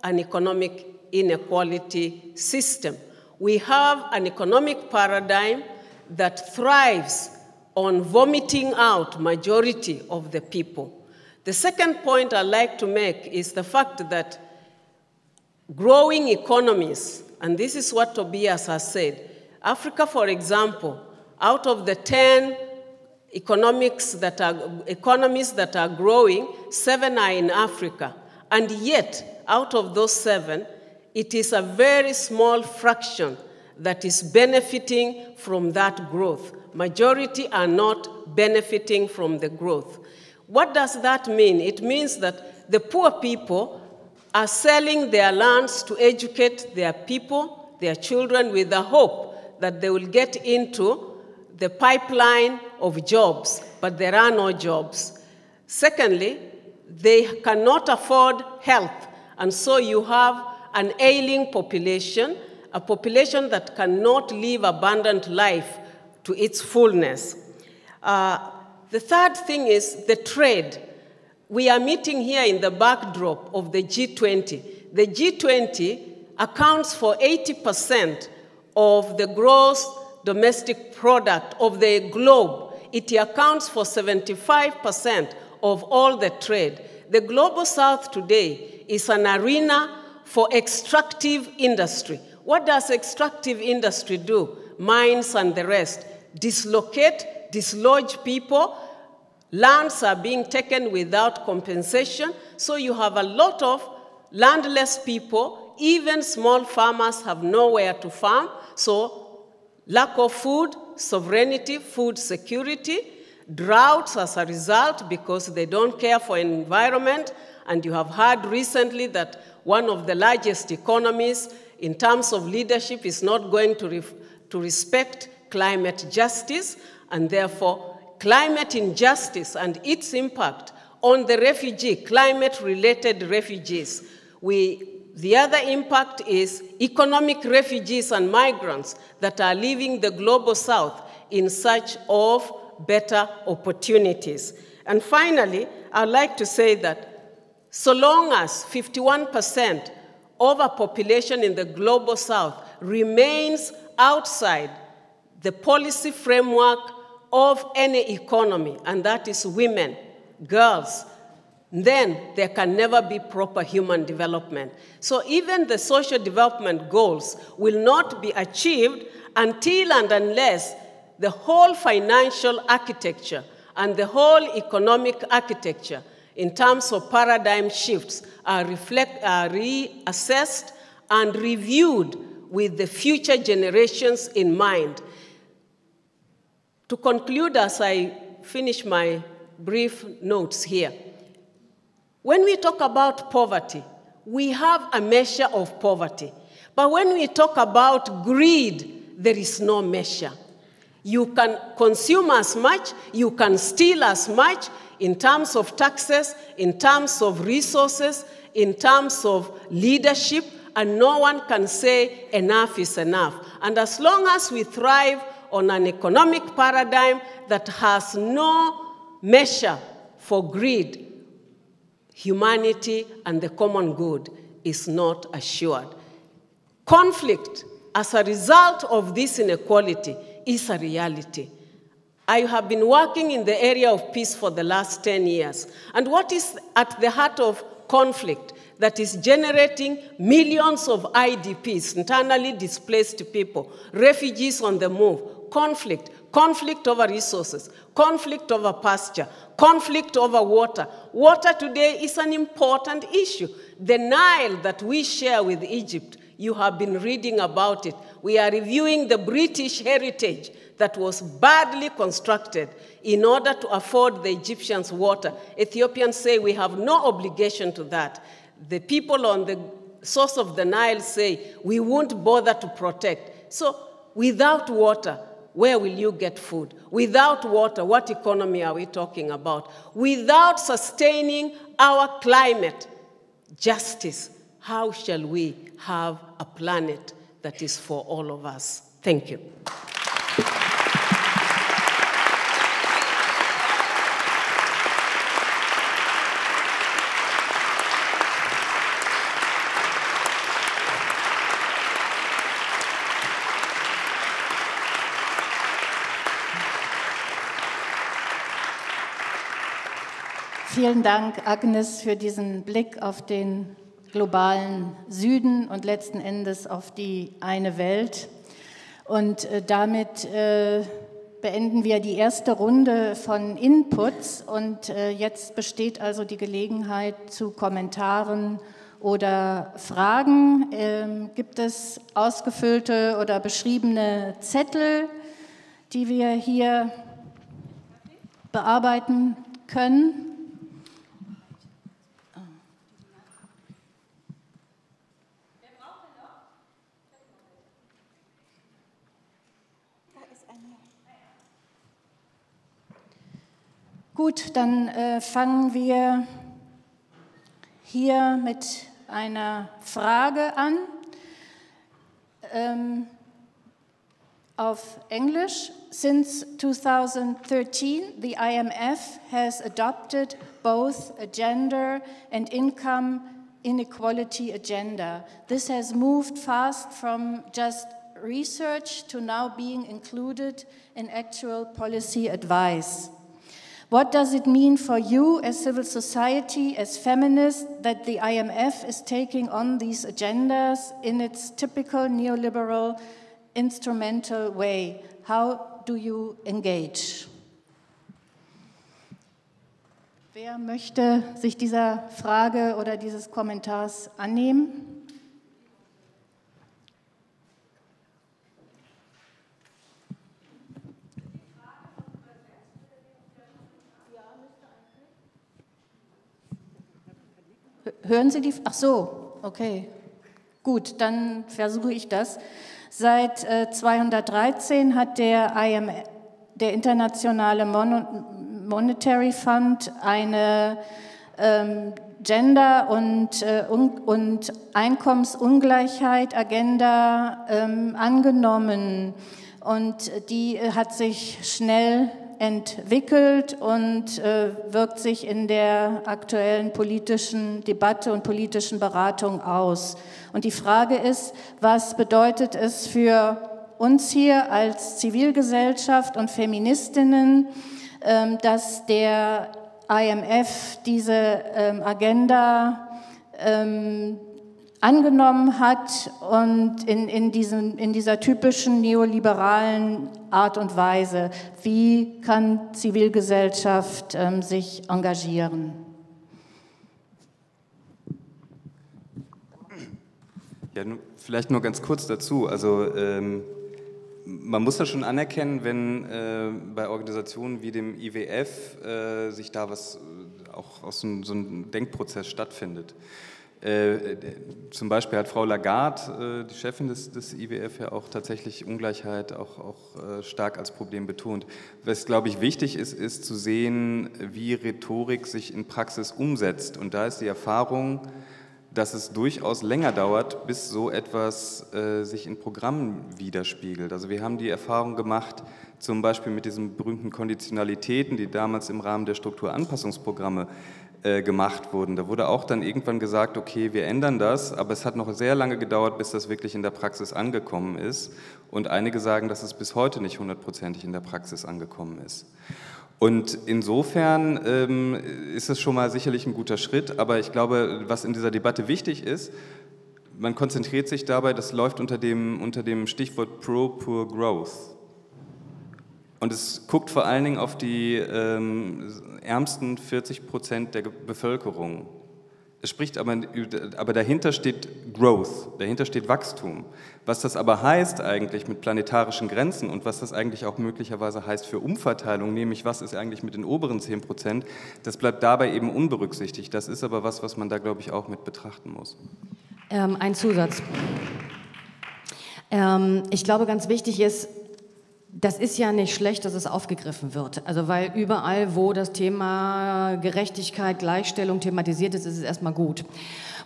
an economic inequality system. We have an economic paradigm that thrives on vomiting out majority of the people. The second point I'd like to make is the fact that growing economies, and this is what Tobias has said, Africa, for example, out of the 10 economics that are, economies that are growing, seven are in Africa. And yet, out of those seven, it is a very small fraction that is benefiting from that growth majority are not benefiting from the growth. What does that mean? It means that the poor people are selling their lands to educate their people, their children, with the hope that they will get into the pipeline of jobs, but there are no jobs. Secondly, they cannot afford health, and so you have an ailing population, a population that cannot live abundant life to its fullness. Uh, the third thing is the trade. We are meeting here in the backdrop of the G20. The G20 accounts for 80% of the gross domestic product of the globe. It accounts for 75% of all the trade. The global south today is an arena for extractive industry. What does extractive industry do? Mines and the rest dislocate, dislodge people. Lands are being taken without compensation. So you have a lot of landless people. Even small farmers have nowhere to farm. So lack of food sovereignty, food security, droughts as a result because they don't care for environment. And you have heard recently that one of the largest economies in terms of leadership is not going to, to respect climate justice, and therefore climate injustice and its impact on the refugee, climate-related refugees. We, the other impact is economic refugees and migrants that are leaving the global south in search of better opportunities. And finally, I'd like to say that so long as 51% of a population in the global south remains outside the policy framework of any economy, and that is women, girls, then there can never be proper human development. So even the social development goals will not be achieved until and unless the whole financial architecture and the whole economic architecture in terms of paradigm shifts are, reflect, are reassessed and reviewed with the future generations in mind. To conclude, as I finish my brief notes here, when we talk about poverty, we have a measure of poverty. But when we talk about greed, there is no measure. You can consume as much, you can steal as much in terms of taxes, in terms of resources, in terms of leadership, and no one can say enough is enough. And as long as we thrive on an economic paradigm that has no measure for greed, humanity and the common good is not assured. Conflict as a result of this inequality is a reality. I have been working in the area of peace for the last 10 years. And what is at the heart of conflict that is generating millions of IDPs, internally displaced people, refugees on the move, conflict, conflict over resources, conflict over pasture, conflict over water. Water today is an important issue. The Nile that we share with Egypt, you have been reading about it. We are reviewing the British heritage that was badly constructed in order to afford the Egyptians water. Ethiopians say we have no obligation to that. The people on the source of the Nile say we won't bother to protect. So without water, where will you get food? Without water, what economy are we talking about? Without sustaining our climate justice, how shall we have a planet that is for all of us? Thank you. Vielen Dank, Agnes, für diesen Blick auf den globalen Süden und letzten Endes auf die eine Welt. Und äh, damit äh, beenden wir die erste Runde von Inputs und äh, jetzt besteht also die Gelegenheit zu Kommentaren oder Fragen. Ähm, gibt es ausgefüllte oder beschriebene Zettel, die wir hier bearbeiten können? Gut, dann äh, fangen wir hier mit einer Frage an. Ähm, auf Englisch. Since 2013, the IMF has adopted both a gender and income inequality agenda. This has moved fast from just research to now being included in actual policy advice. What does it mean for you as civil society, as feminists, that the IMF is taking on these agendas in its typical neoliberal instrumental way? How do you engage? Wer möchte sich dieser Frage oder dieses Kommentars annehmen? Hören Sie die? Ach so, okay. Gut, dann versuche ich das. Seit äh, 213 hat der, IM, der Internationale Mon Monetary Fund eine ähm, Gender- und, äh, und Einkommensungleichheit-Agenda ähm, angenommen. Und die äh, hat sich schnell entwickelt und äh, wirkt sich in der aktuellen politischen Debatte und politischen Beratung aus. Und die Frage ist, was bedeutet es für uns hier als Zivilgesellschaft und Feministinnen, ähm, dass der IMF diese ähm, Agenda ähm, angenommen hat und in, in, diesen, in dieser typischen neoliberalen Art und Weise. Wie kann Zivilgesellschaft ähm, sich engagieren? Ja, vielleicht nur ganz kurz dazu. Also ähm, man muss das schon anerkennen, wenn äh, bei Organisationen wie dem IWF äh, sich da was äh, auch aus so, so einem Denkprozess stattfindet. Äh, zum Beispiel hat Frau Lagarde, äh, die Chefin des, des, IWF, ja auch tatsächlich Ungleichheit auch, auch äh, stark als Problem betont. Was, glaube ich, wichtig ist, ist zu sehen, wie Rhetorik sich in Praxis umsetzt. Und da ist die Erfahrung, dass es durchaus länger dauert, bis so etwas äh, sich in Programmen widerspiegelt. Also wir haben die Erfahrung gemacht, zum Beispiel mit diesen berühmten Konditionalitäten, die damals im Rahmen der Strukturanpassungsprogramme äh, gemacht wurden. Da wurde auch dann irgendwann gesagt, okay, wir ändern das, aber es hat noch sehr lange gedauert, bis das wirklich in der Praxis angekommen ist. Und einige sagen, dass es bis heute nicht hundertprozentig in der Praxis angekommen ist. Und insofern ähm, ist es schon mal sicherlich ein guter Schritt, aber ich glaube, was in dieser Debatte wichtig ist, man konzentriert sich dabei, das läuft unter dem, unter dem Stichwort Pro-Poor Growth. Und es guckt vor allen Dingen auf die ähm, ärmsten 40 Prozent der Bevölkerung. Es spricht aber, aber dahinter steht Growth, dahinter steht Wachstum. Was das aber heißt eigentlich mit planetarischen Grenzen und was das eigentlich auch möglicherweise heißt für Umverteilung, nämlich was ist eigentlich mit den oberen 10 Prozent, das bleibt dabei eben unberücksichtigt. Das ist aber was, was man da, glaube ich, auch mit betrachten muss. Ähm, ein Zusatz. Ähm, ich glaube, ganz wichtig ist, das ist ja nicht schlecht, dass es aufgegriffen wird. Also weil überall, wo das Thema Gerechtigkeit, Gleichstellung thematisiert ist, ist es erstmal gut.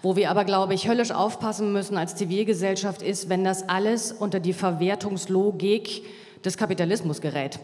Wo wir aber, glaube ich, höllisch aufpassen müssen als Zivilgesellschaft ist, wenn das alles unter die Verwertungslogik des Kapitalismus gerät.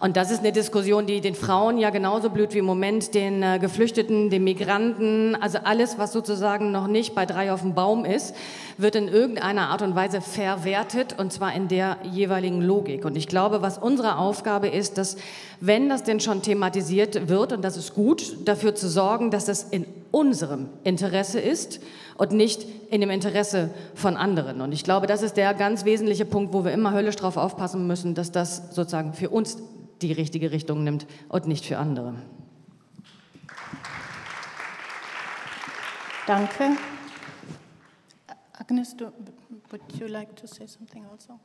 Und das ist eine Diskussion, die den Frauen ja genauso blüht wie im Moment den äh, Geflüchteten, den Migranten, also alles, was sozusagen noch nicht bei drei auf dem Baum ist, wird in irgendeiner Art und Weise verwertet und zwar in der jeweiligen Logik. Und ich glaube, was unsere Aufgabe ist, dass wenn das denn schon thematisiert wird, und das ist gut, dafür zu sorgen, dass das in unserem Interesse ist und nicht in dem Interesse von anderen. Und ich glaube, das ist der ganz wesentliche Punkt, wo wir immer höllisch darauf aufpassen müssen, dass das sozusagen für uns die richtige Richtung nimmt und nicht für andere. Danke. Agnes, would you like to say something also?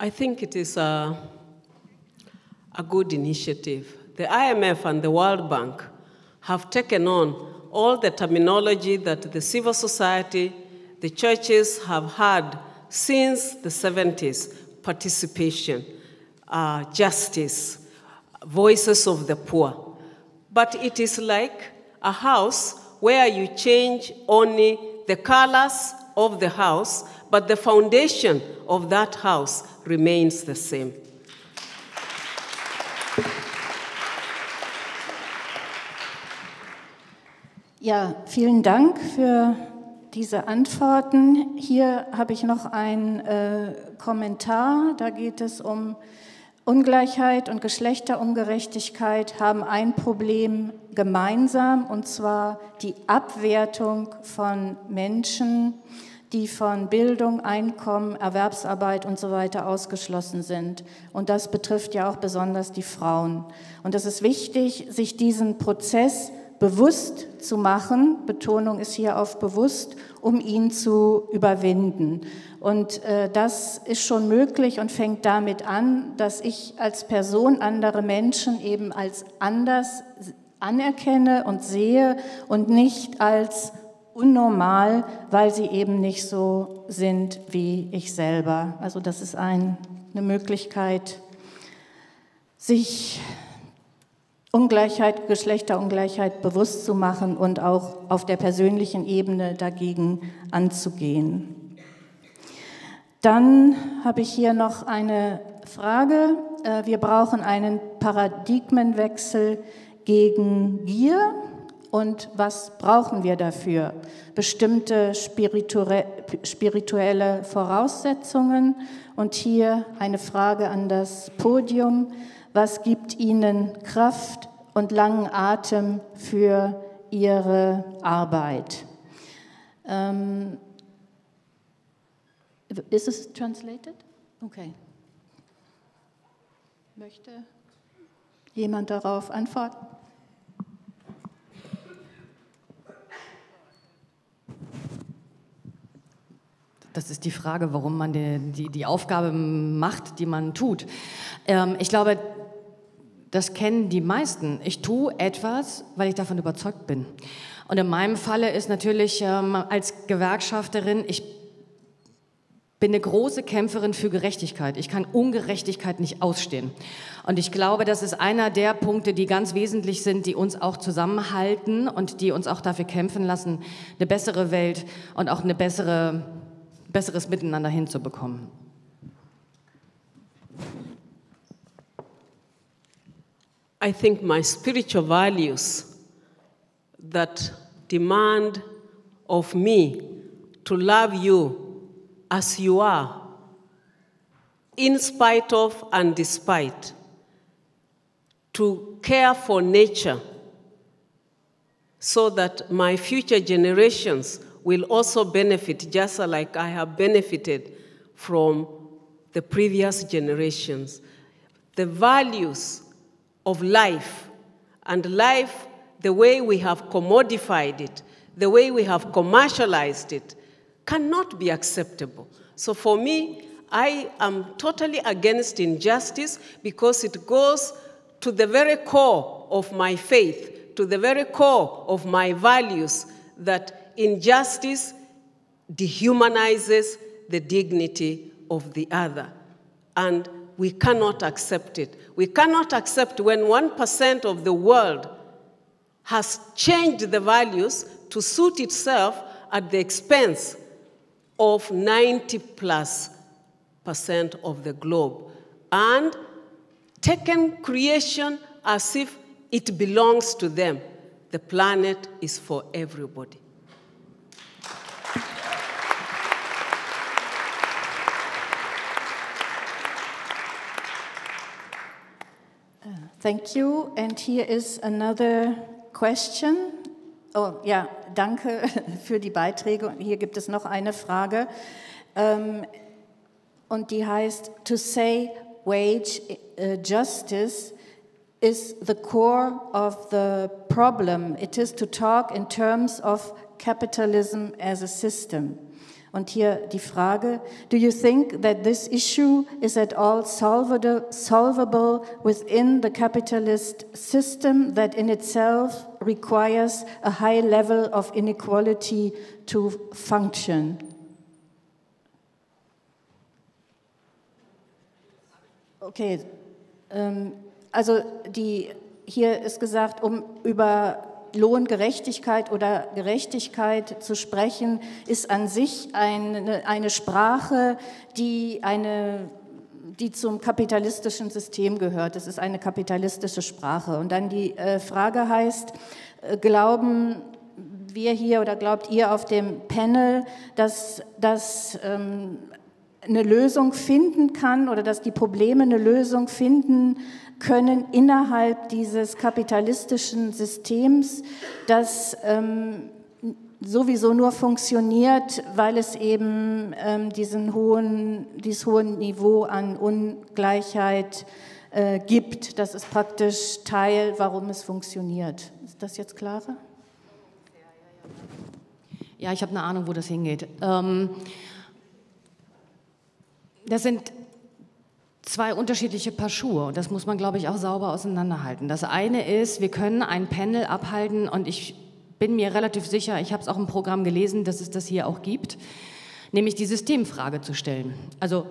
I think it is a, a good initiative. The IMF and the World Bank have taken on all the terminology that the civil society, the churches have had since the 70s participation, uh, justice, voices of the poor. But it is like a house where you change only the colors of the house, but the foundation of that house remains the same. Ja, vielen Dank für diese Antworten. Hier habe ich noch einen äh, Kommentar. Da geht es um Ungleichheit und Geschlechterungerechtigkeit haben ein Problem gemeinsam, und zwar die Abwertung von Menschen, die von Bildung, Einkommen, Erwerbsarbeit und so weiter ausgeschlossen sind. Und das betrifft ja auch besonders die Frauen. Und es ist wichtig, sich diesen Prozess bewusst zu machen, Betonung ist hier auf bewusst, um ihn zu überwinden. Und äh, das ist schon möglich und fängt damit an, dass ich als Person andere Menschen eben als anders anerkenne und sehe und nicht als unnormal, weil sie eben nicht so sind wie ich selber. Also das ist ein, eine Möglichkeit, sich Ungleichheit, Geschlechterungleichheit bewusst zu machen und auch auf der persönlichen Ebene dagegen anzugehen. Dann habe ich hier noch eine Frage. Äh, wir brauchen einen Paradigmenwechsel gegen Gier. Und was brauchen wir dafür? Bestimmte spirituelle Voraussetzungen. Und hier eine Frage an das Podium. Was gibt Ihnen Kraft und langen Atem für Ihre Arbeit? Ähm, is this translated? Okay. Möchte jemand darauf antworten? Das ist die Frage, warum man die, die, die Aufgabe macht, die man tut. Ähm, ich glaube, das kennen die meisten. Ich tue etwas, weil ich davon überzeugt bin. Und in meinem Falle ist natürlich ähm, als Gewerkschafterin, ich bin eine große Kämpferin für Gerechtigkeit. Ich kann Ungerechtigkeit nicht ausstehen. Und ich glaube, das ist einer der Punkte, die ganz wesentlich sind, die uns auch zusammenhalten und die uns auch dafür kämpfen lassen, eine bessere Welt und auch ein bessere, besseres Miteinander hinzubekommen. I think my spiritual values that demand of me to love you as you are, in spite of and despite, to care for nature so that my future generations will also benefit just like I have benefited from the previous generations. The values of life. And life, the way we have commodified it, the way we have commercialized it, cannot be acceptable. So for me, I am totally against injustice because it goes to the very core of my faith, to the very core of my values, that injustice dehumanizes the dignity of the other. And we cannot accept it. We cannot accept when 1% of the world has changed the values to suit itself at the expense of 90 plus percent of the globe and taken creation as if it belongs to them. The planet is for everybody. Thank you. And here is another question. Oh, ja, danke für die Beiträge. Und hier gibt es noch eine Frage. Um, und die heißt, to say wage uh, justice is the core of the problem. It is to talk in terms of capitalism as a system. Und hier die Frage, do you think that this issue is at all solvable within the capitalist system that in itself requires a high level of inequality to function? Okay, ähm, also die, hier ist gesagt, um über Lohngerechtigkeit oder Gerechtigkeit zu sprechen, ist an sich eine, eine Sprache, die, eine, die zum kapitalistischen System gehört. Es ist eine kapitalistische Sprache. Und dann die äh, Frage heißt, äh, glauben wir hier oder glaubt ihr auf dem Panel, dass, dass ähm, eine Lösung finden kann oder dass die Probleme eine Lösung finden können innerhalb dieses kapitalistischen Systems, das ähm, sowieso nur funktioniert, weil es eben ähm, diesen hohen, dieses hohe Niveau an Ungleichheit äh, gibt. Das ist praktisch Teil, warum es funktioniert. Ist das jetzt klarer? Ja, ich habe eine Ahnung, wo das hingeht. Ähm, das sind zwei unterschiedliche Paar Schuhe und das muss man, glaube ich, auch sauber auseinanderhalten. Das eine ist, wir können ein Panel abhalten und ich bin mir relativ sicher, ich habe es auch im Programm gelesen, dass es das hier auch gibt, nämlich die Systemfrage zu stellen. Also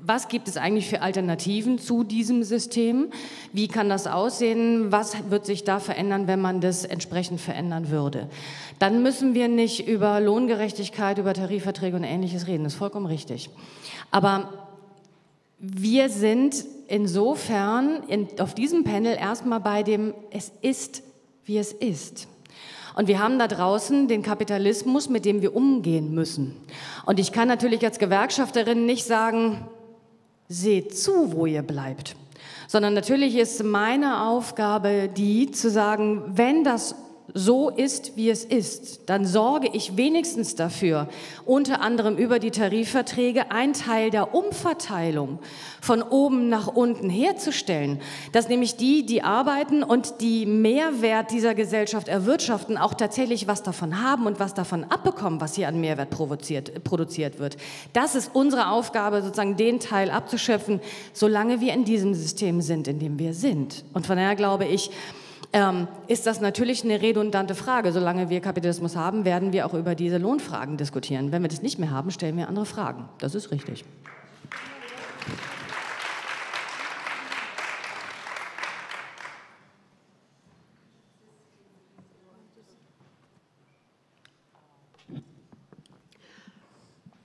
was gibt es eigentlich für Alternativen zu diesem System? Wie kann das aussehen? Was wird sich da verändern, wenn man das entsprechend verändern würde? Dann müssen wir nicht über Lohngerechtigkeit, über Tarifverträge und ähnliches reden. Das ist vollkommen richtig. Aber wir sind insofern in, auf diesem Panel erstmal bei dem, es ist, wie es ist. Und wir haben da draußen den Kapitalismus, mit dem wir umgehen müssen. Und ich kann natürlich als Gewerkschafterin nicht sagen, seht zu, wo ihr bleibt, sondern natürlich ist meine Aufgabe die zu sagen, wenn das so ist, wie es ist, dann sorge ich wenigstens dafür, unter anderem über die Tarifverträge, einen Teil der Umverteilung von oben nach unten herzustellen, dass nämlich die, die arbeiten und die Mehrwert dieser Gesellschaft erwirtschaften, auch tatsächlich was davon haben und was davon abbekommen, was hier an Mehrwert produziert wird. Das ist unsere Aufgabe, sozusagen den Teil abzuschöpfen, solange wir in diesem System sind, in dem wir sind. Und von daher glaube ich, ähm, ist das natürlich eine redundante Frage. Solange wir Kapitalismus haben, werden wir auch über diese Lohnfragen diskutieren. Wenn wir das nicht mehr haben, stellen wir andere Fragen. Das ist richtig.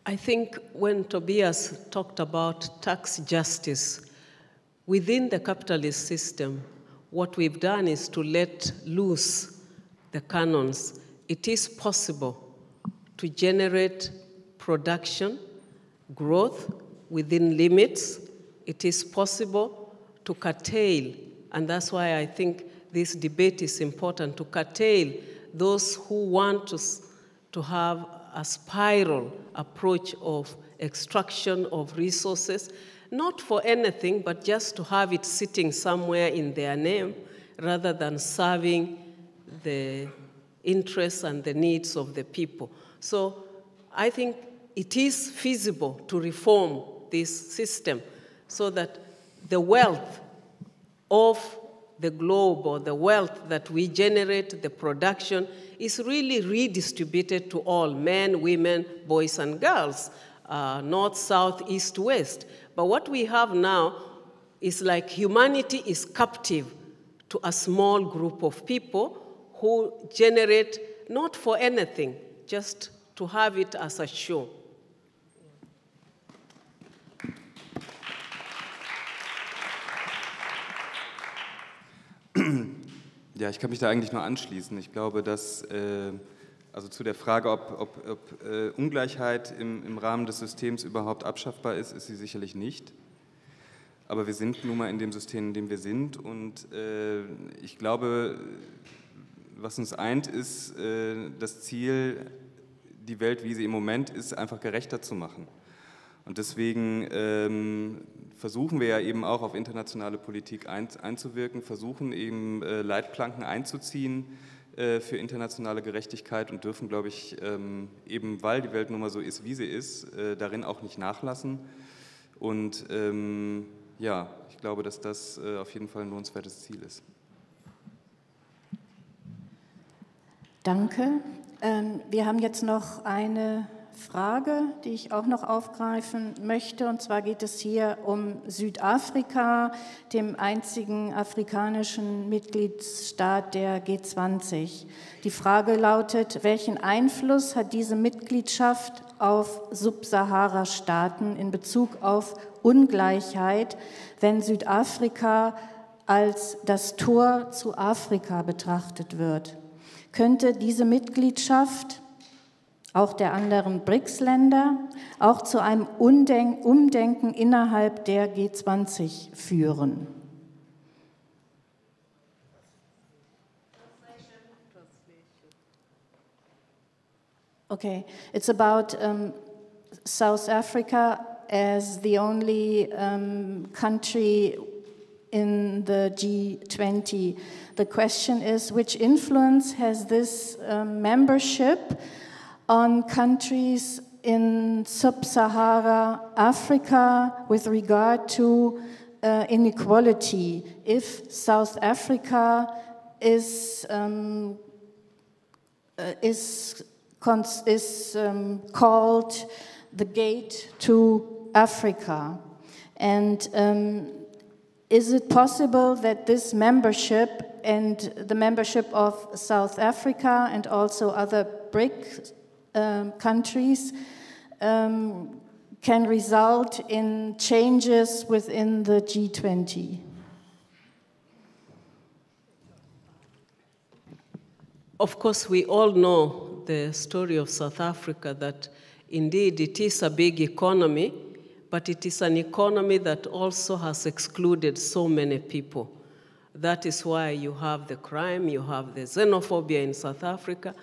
I think when Tobias talked about tax justice within the capitalist system, what we've done is to let loose the canons. It is possible to generate production, growth within limits. It is possible to curtail, and that's why I think this debate is important to curtail those who want to, to have a spiral approach of extraction of resources not for anything, but just to have it sitting somewhere in their name rather than serving the interests and the needs of the people. So I think it is feasible to reform this system so that the wealth of the globe or the wealth that we generate, the production, is really redistributed to all men, women, boys, and girls, uh, north, south, east, west. But what we have now is like humanity is captive to a small group of people who generate not for anything, just to have it as a show. Ja, ich kann mich da eigentlich nur anschließen. Ich glaube, dass äh, also zu der Frage, ob, ob, ob äh, Ungleichheit im, im Rahmen des Systems überhaupt abschaffbar ist, ist sie sicherlich nicht. Aber wir sind nun mal in dem System, in dem wir sind. Und äh, ich glaube, was uns eint, ist äh, das Ziel, die Welt, wie sie im Moment ist, einfach gerechter zu machen. Und deswegen ähm, versuchen wir ja eben auch auf internationale Politik ein, einzuwirken, versuchen eben äh, Leitplanken einzuziehen, für internationale Gerechtigkeit und dürfen, glaube ich, ähm, eben weil die Welt nun mal so ist, wie sie ist, äh, darin auch nicht nachlassen. Und ähm, ja, ich glaube, dass das äh, auf jeden Fall ein lohnenswertes Ziel ist. Danke. Ähm, wir haben jetzt noch eine Frage, die ich auch noch aufgreifen möchte. Und zwar geht es hier um Südafrika, dem einzigen afrikanischen Mitgliedsstaat der G20. Die Frage lautet, welchen Einfluss hat diese Mitgliedschaft auf Subsahara-Staaten in Bezug auf Ungleichheit, wenn Südafrika als das Tor zu Afrika betrachtet wird? Könnte diese Mitgliedschaft auch der anderen BRICS-Länder, auch zu einem Umdenken innerhalb der G20 führen. Okay, it's about um, South Africa as the only um, country in the G20. The question is which influence has this um, membership on countries in sub-Sahara Africa with regard to uh, inequality. If South Africa is um, uh, is is um, called the gate to Africa, and um, is it possible that this membership and the membership of South Africa and also other BRIC um, countries um, can result in changes within the G20? Of course, we all know the story of South Africa that indeed it is a big economy, but it is an economy that also has excluded so many people. That is why you have the crime, you have the xenophobia in South Africa.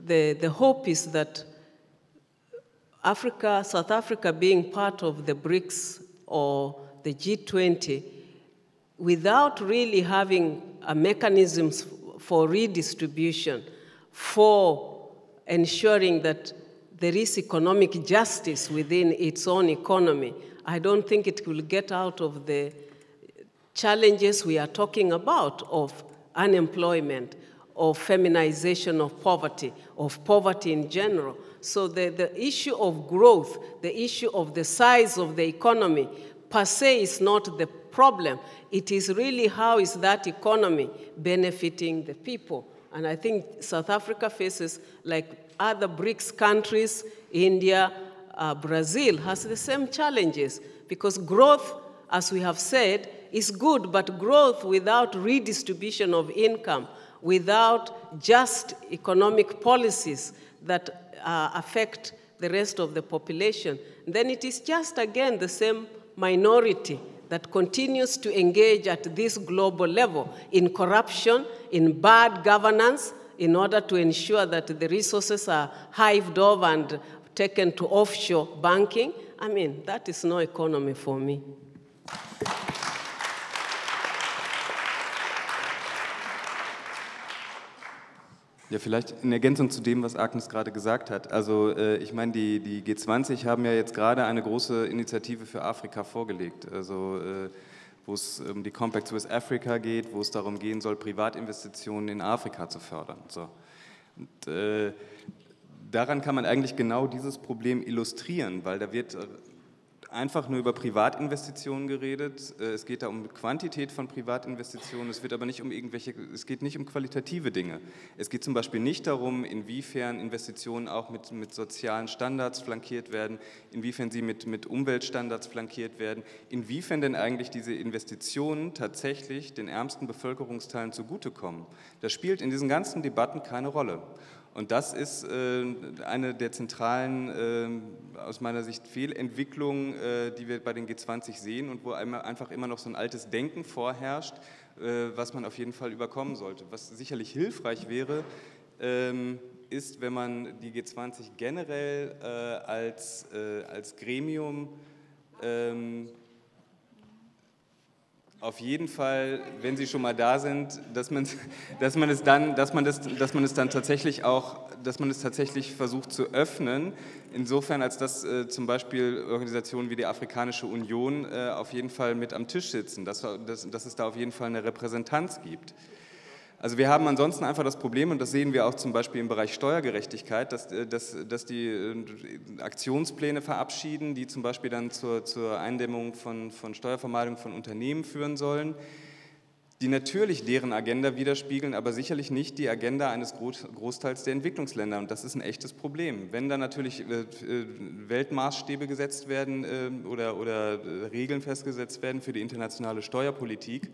The, the hope is that Africa, South Africa being part of the BRICS or the G20, without really having a mechanism for redistribution, for ensuring that there is economic justice within its own economy, I don't think it will get out of the challenges we are talking about of unemployment, of feminization of poverty, of poverty in general. So the, the issue of growth, the issue of the size of the economy, per se is not the problem. It is really how is that economy benefiting the people. And I think South Africa faces, like other BRICS countries, India, uh, Brazil, has the same challenges because growth, as we have said, is good, but growth without redistribution of income, without just economic policies that uh, affect the rest of the population, then it is just again the same minority that continues to engage at this global level in corruption, in bad governance, in order to ensure that the resources are hived off and taken to offshore banking. I mean, that is no economy for me. Ja, vielleicht in Ergänzung zu dem, was Agnes gerade gesagt hat. Also äh, ich meine, die, die G20 haben ja jetzt gerade eine große Initiative für Afrika vorgelegt, also äh, wo es um die Compact Swiss Africa geht, wo es darum gehen soll, Privatinvestitionen in Afrika zu fördern. So. Und, äh, daran kann man eigentlich genau dieses Problem illustrieren, weil da wird einfach nur über Privatinvestitionen geredet. Äh, es geht da um Quantität von Privatinvestitionen. Es wird aber nicht um irgendwelche, es geht nicht um qualitative Dinge. Es geht zum Beispiel nicht darum, inwiefern Investitionen auch mit, mit sozialen Standards flankiert werden, inwiefern sie mit, mit Umweltstandards flankiert werden, inwiefern denn eigentlich diese Investitionen tatsächlich den ärmsten Bevölkerungsteilen zugutekommen. Das spielt in diesen ganzen Debatten keine Rolle. Und das ist äh, eine der zentralen, äh, aus meiner Sicht, Fehlentwicklungen, äh, die wir bei den G20 sehen und wo einfach immer noch so ein altes Denken vorherrscht, was man auf jeden Fall überkommen sollte. Was sicherlich hilfreich wäre, ähm, ist, wenn man die G20 generell als, als Gremium ähm, auf jeden Fall, wenn Sie schon mal da sind, dass man, dass man es dann, dass man das, dass man es dann tatsächlich auch, dass man es tatsächlich versucht zu öffnen. Insofern, als dass äh, zum Beispiel Organisationen wie die Afrikanische Union äh, auf jeden Fall mit am Tisch sitzen, dass, dass, dass es da auf jeden Fall eine Repräsentanz gibt. Also wir haben ansonsten einfach das Problem, und das sehen wir auch zum Beispiel im Bereich Steuergerechtigkeit, dass, äh, dass, dass die äh, Aktionspläne verabschieden, die zum Beispiel dann zur, zur Eindämmung von, von Steuervermeidung von Unternehmen führen sollen, die natürlich deren Agenda widerspiegeln, aber sicherlich nicht die Agenda eines Großteils der Entwicklungsländer. Und das ist ein echtes Problem. Wenn da natürlich äh, Weltmaßstäbe gesetzt werden oder, oder Regeln festgesetzt werden für die internationale Steuerpolitik,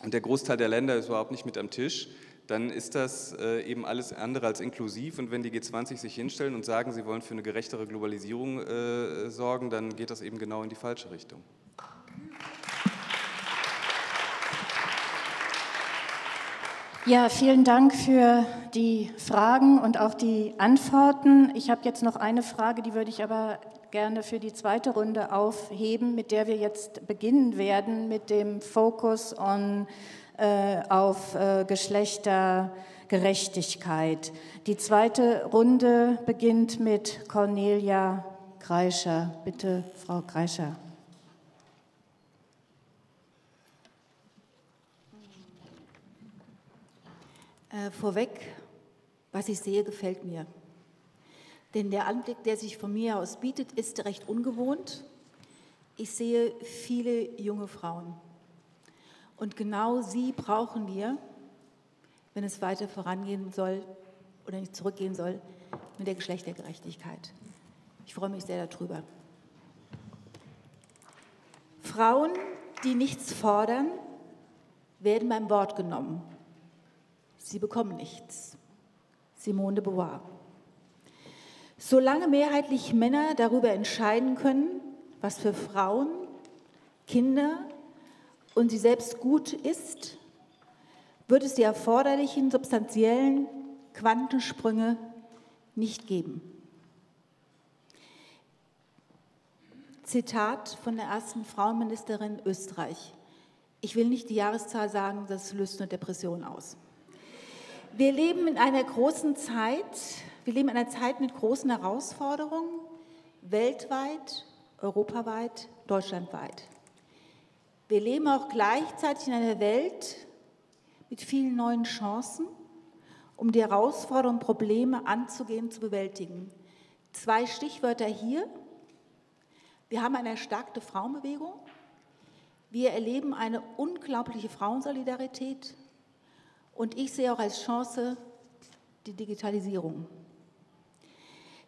und der Großteil der Länder ist überhaupt nicht mit am Tisch, dann ist das äh, eben alles andere als inklusiv. Und wenn die G20 sich hinstellen und sagen, sie wollen für eine gerechtere Globalisierung äh, sorgen, dann geht das eben genau in die falsche Richtung. Ja, vielen Dank für die Fragen und auch die Antworten. Ich habe jetzt noch eine Frage, die würde ich aber gerne für die zweite Runde aufheben, mit der wir jetzt beginnen werden, mit dem Fokus on, äh, auf äh, Geschlechtergleichheit Gerechtigkeit. Die zweite Runde beginnt mit Cornelia Kreischer. Bitte, Frau Kreischer. Äh, vorweg, was ich sehe, gefällt mir. Denn der Anblick, der sich von mir aus bietet, ist recht ungewohnt. Ich sehe viele junge Frauen. Und genau sie brauchen wir, wenn es weiter vorangehen soll oder nicht zurückgehen soll mit der Geschlechtergerechtigkeit. Ich freue mich sehr darüber. Frauen, die nichts fordern, werden beim Wort genommen. Sie bekommen nichts. Simone de Beauvoir. Solange mehrheitlich Männer darüber entscheiden können, was für Frauen, Kinder und sie selbst gut ist, wird es die erforderlichen substanziellen Quantensprünge nicht geben. Zitat von der ersten Frauenministerin Österreich. Ich will nicht die Jahreszahl sagen, das löst eine Depression aus. Wir leben in einer großen Zeit, wir leben in einer Zeit mit großen Herausforderungen, weltweit, europaweit, deutschlandweit. Wir leben auch gleichzeitig in einer Welt mit vielen neuen Chancen, um die Herausforderungen Probleme anzugehen, zu bewältigen. Zwei Stichwörter hier. Wir haben eine erstarkte Frauenbewegung. Wir erleben eine unglaubliche Frauensolidarität. Und ich sehe auch als Chance die Digitalisierung.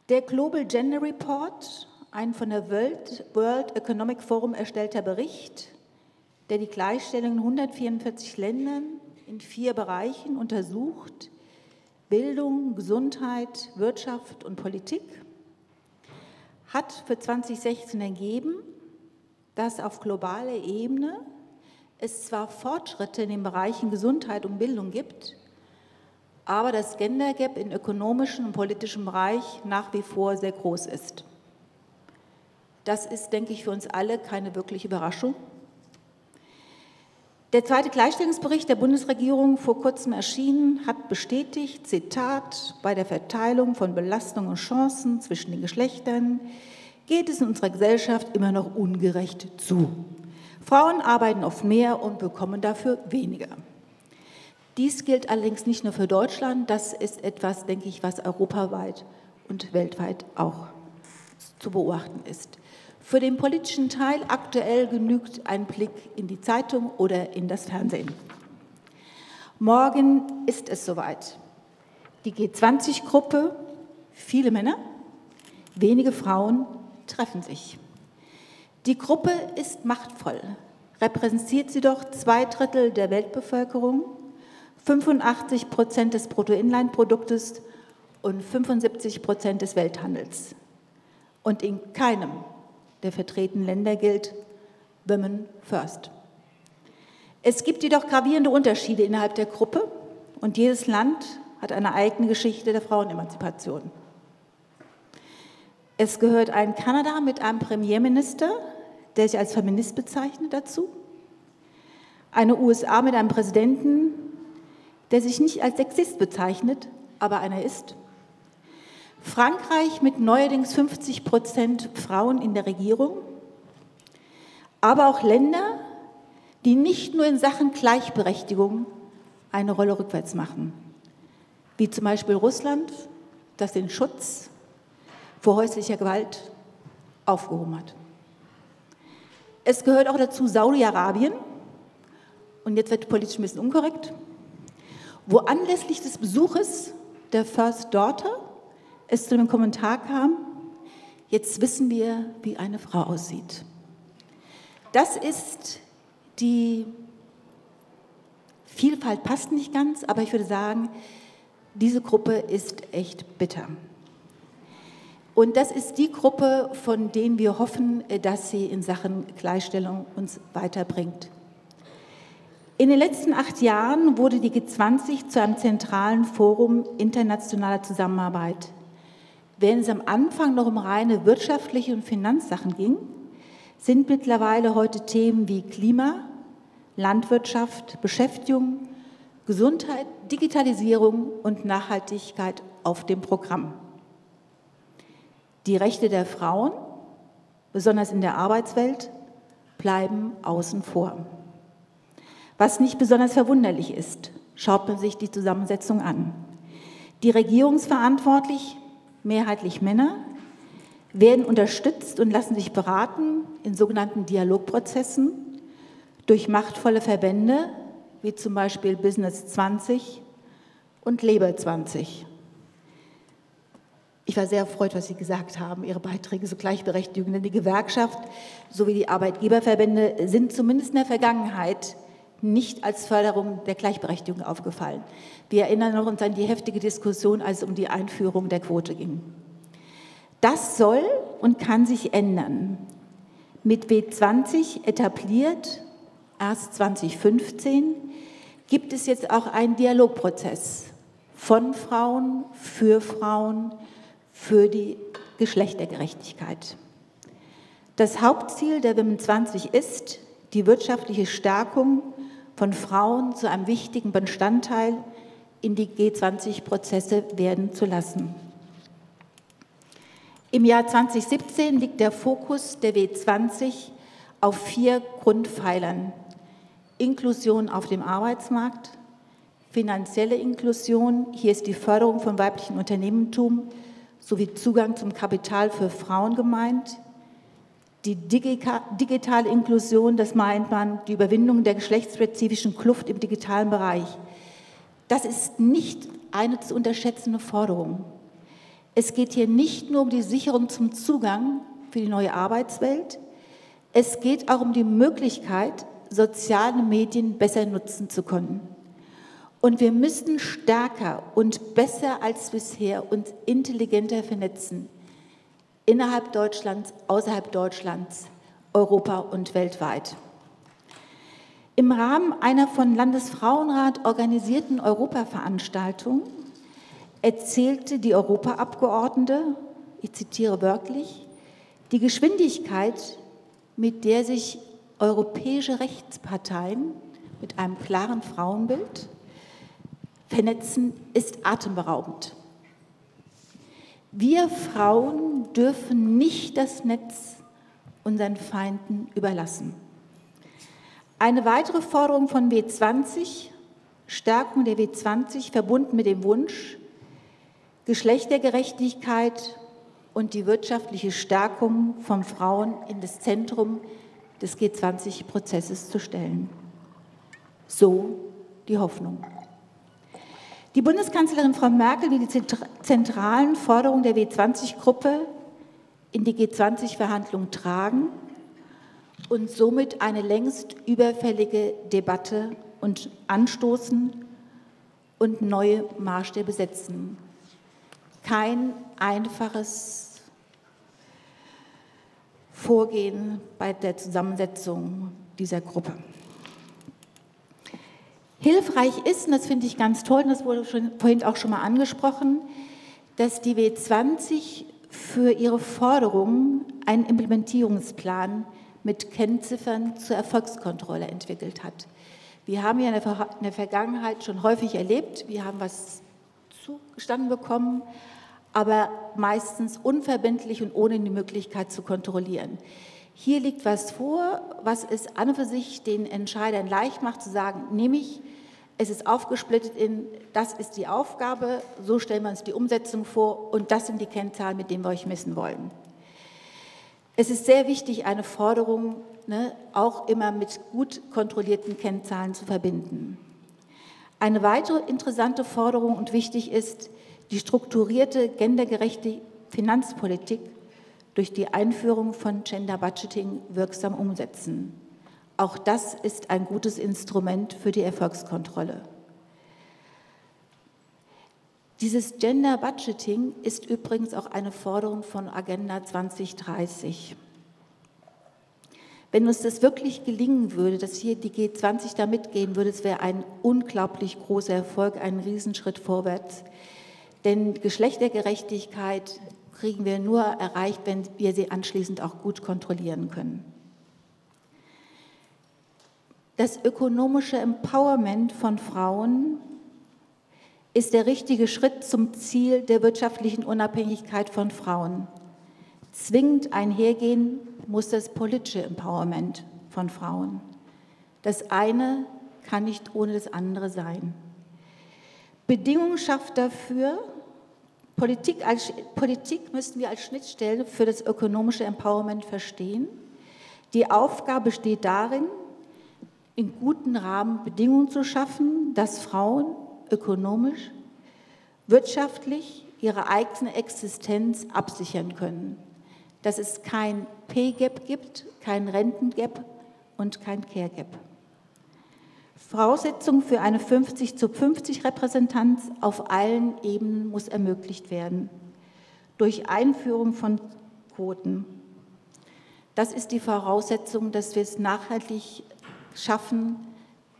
Der Global Gender Report, ein von der World, World Economic Forum erstellter Bericht, der die Gleichstellung in 144 Ländern in vier Bereichen untersucht, Bildung, Gesundheit, Wirtschaft und Politik, hat für 2016 ergeben, dass auf globaler Ebene es zwar Fortschritte in den Bereichen Gesundheit und Bildung gibt, aber das Gender Gap im ökonomischen und politischen Bereich nach wie vor sehr groß ist. Das ist, denke ich, für uns alle keine wirkliche Überraschung. Der zweite Gleichstellungsbericht der Bundesregierung vor kurzem erschienen hat bestätigt, Zitat, bei der Verteilung von Belastungen und Chancen zwischen den Geschlechtern geht es in unserer Gesellschaft immer noch ungerecht zu. Frauen arbeiten oft mehr und bekommen dafür weniger. Dies gilt allerdings nicht nur für Deutschland, das ist etwas, denke ich, was europaweit und weltweit auch zu beobachten ist. Für den politischen Teil aktuell genügt ein Blick in die Zeitung oder in das Fernsehen. Morgen ist es soweit. Die G20-Gruppe, viele Männer, wenige Frauen treffen sich. Die Gruppe ist machtvoll, repräsentiert sie doch zwei Drittel der Weltbevölkerung 85 Prozent des Bruttoinlandproduktes und 75 Prozent des Welthandels. Und in keinem der vertretenen Länder gilt Women First. Es gibt jedoch gravierende Unterschiede innerhalb der Gruppe und jedes Land hat eine eigene Geschichte der Frauenemanzipation. Es gehört ein Kanada mit einem Premierminister, der sich als Feminist bezeichnet, dazu. Eine USA mit einem Präsidenten, der sich nicht als Sexist bezeichnet, aber einer ist. Frankreich mit neuerdings 50 Prozent Frauen in der Regierung, aber auch Länder, die nicht nur in Sachen Gleichberechtigung eine Rolle rückwärts machen, wie zum Beispiel Russland, das den Schutz vor häuslicher Gewalt aufgehoben hat. Es gehört auch dazu Saudi-Arabien, und jetzt wird politisch ein bisschen unkorrekt, wo anlässlich des Besuches der First Daughter es zu einem Kommentar kam, jetzt wissen wir, wie eine Frau aussieht. Das ist die Vielfalt passt nicht ganz, aber ich würde sagen, diese Gruppe ist echt bitter. Und das ist die Gruppe, von denen wir hoffen, dass sie in Sachen Gleichstellung uns weiterbringt. In den letzten acht Jahren wurde die G20 zu einem zentralen Forum internationaler Zusammenarbeit. Während es am Anfang noch um reine wirtschaftliche und Finanzsachen ging, sind mittlerweile heute Themen wie Klima, Landwirtschaft, Beschäftigung, Gesundheit, Digitalisierung und Nachhaltigkeit auf dem Programm. Die Rechte der Frauen, besonders in der Arbeitswelt, bleiben außen vor. Was nicht besonders verwunderlich ist, schaut man sich die Zusammensetzung an. Die Regierungsverantwortlich, mehrheitlich Männer, werden unterstützt und lassen sich beraten in sogenannten Dialogprozessen durch machtvolle Verbände wie zum Beispiel Business 20 und Label 20. Ich war sehr erfreut, was Sie gesagt haben, Ihre Beiträge zur Gleichberechtigung. Denn die Gewerkschaft sowie die Arbeitgeberverbände sind zumindest in der Vergangenheit nicht als Förderung der Gleichberechtigung aufgefallen. Wir erinnern uns an die heftige Diskussion, als es um die Einführung der Quote ging. Das soll und kann sich ändern. Mit B20 etabliert, erst 2015, gibt es jetzt auch einen Dialogprozess von Frauen, für Frauen, für die Geschlechtergerechtigkeit. Das Hauptziel der Women 20 ist, die wirtschaftliche Stärkung von Frauen zu einem wichtigen Bestandteil in die G20-Prozesse werden zu lassen. Im Jahr 2017 liegt der Fokus der W20 auf vier Grundpfeilern. Inklusion auf dem Arbeitsmarkt, finanzielle Inklusion, hier ist die Förderung von weiblichem Unternehmertum sowie Zugang zum Kapital für Frauen gemeint, die digitale Inklusion, das meint man die Überwindung der geschlechtsspezifischen Kluft im digitalen Bereich. Das ist nicht eine zu unterschätzende Forderung. Es geht hier nicht nur um die Sicherung zum Zugang für die neue Arbeitswelt, es geht auch um die Möglichkeit, soziale Medien besser nutzen zu können. Und wir müssen stärker und besser als bisher uns intelligenter vernetzen. Innerhalb Deutschlands, außerhalb Deutschlands, Europa und weltweit. Im Rahmen einer von Landesfrauenrat organisierten Europaveranstaltung erzählte die Europaabgeordnete, ich zitiere wörtlich, die Geschwindigkeit, mit der sich europäische Rechtsparteien mit einem klaren Frauenbild vernetzen, ist atemberaubend. Wir Frauen dürfen nicht das Netz unseren Feinden überlassen. Eine weitere Forderung von W20, Stärkung der W20, verbunden mit dem Wunsch, Geschlechtergerechtigkeit und die wirtschaftliche Stärkung von Frauen in das Zentrum des G20-Prozesses zu stellen. So die Hoffnung. Die Bundeskanzlerin Frau Merkel will die zentralen Forderungen der W20-Gruppe in die G20-Verhandlungen tragen und somit eine längst überfällige Debatte und anstoßen und neue Maßstäbe setzen. Kein einfaches Vorgehen bei der Zusammensetzung dieser Gruppe. Hilfreich ist, und das finde ich ganz toll, und das wurde schon, vorhin auch schon mal angesprochen, dass die W20 für ihre Forderungen einen Implementierungsplan mit Kennziffern zur Erfolgskontrolle entwickelt hat. Wir haben ja in der Vergangenheit schon häufig erlebt, wir haben was zugestanden bekommen, aber meistens unverbindlich und ohne die Möglichkeit zu kontrollieren. Hier liegt was vor, was es an und für sich den Entscheidern leicht macht, zu sagen, nehme ich, es ist aufgesplittet in, das ist die Aufgabe, so stellen wir uns die Umsetzung vor und das sind die Kennzahlen, mit denen wir euch messen wollen. Es ist sehr wichtig, eine Forderung ne, auch immer mit gut kontrollierten Kennzahlen zu verbinden. Eine weitere interessante Forderung und wichtig ist, die strukturierte gendergerechte Finanzpolitik durch die Einführung von Gender Budgeting wirksam umsetzen. Auch das ist ein gutes Instrument für die Erfolgskontrolle. Dieses Gender Budgeting ist übrigens auch eine Forderung von Agenda 2030. Wenn uns das wirklich gelingen würde, dass hier die G20 da mitgehen würde, es wäre ein unglaublich großer Erfolg, ein Riesenschritt vorwärts. Denn Geschlechtergerechtigkeit kriegen wir nur erreicht, wenn wir sie anschließend auch gut kontrollieren können. Das ökonomische Empowerment von Frauen ist der richtige Schritt zum Ziel der wirtschaftlichen Unabhängigkeit von Frauen. Zwingend einhergehen muss das politische Empowerment von Frauen. Das eine kann nicht ohne das andere sein. Bedingungen schafft dafür, Politik, als, Politik müssen wir als Schnittstelle für das ökonomische Empowerment verstehen. Die Aufgabe besteht darin, in guten Rahmen Bedingungen zu schaffen, dass Frauen ökonomisch, wirtschaftlich ihre eigene Existenz absichern können. Dass es kein Pay-Gap gibt, kein Rentengap und kein Care-Gap. Voraussetzung für eine 50 zu 50 Repräsentanz auf allen Ebenen muss ermöglicht werden. Durch Einführung von Quoten. Das ist die Voraussetzung, dass wir es nachhaltig schaffen,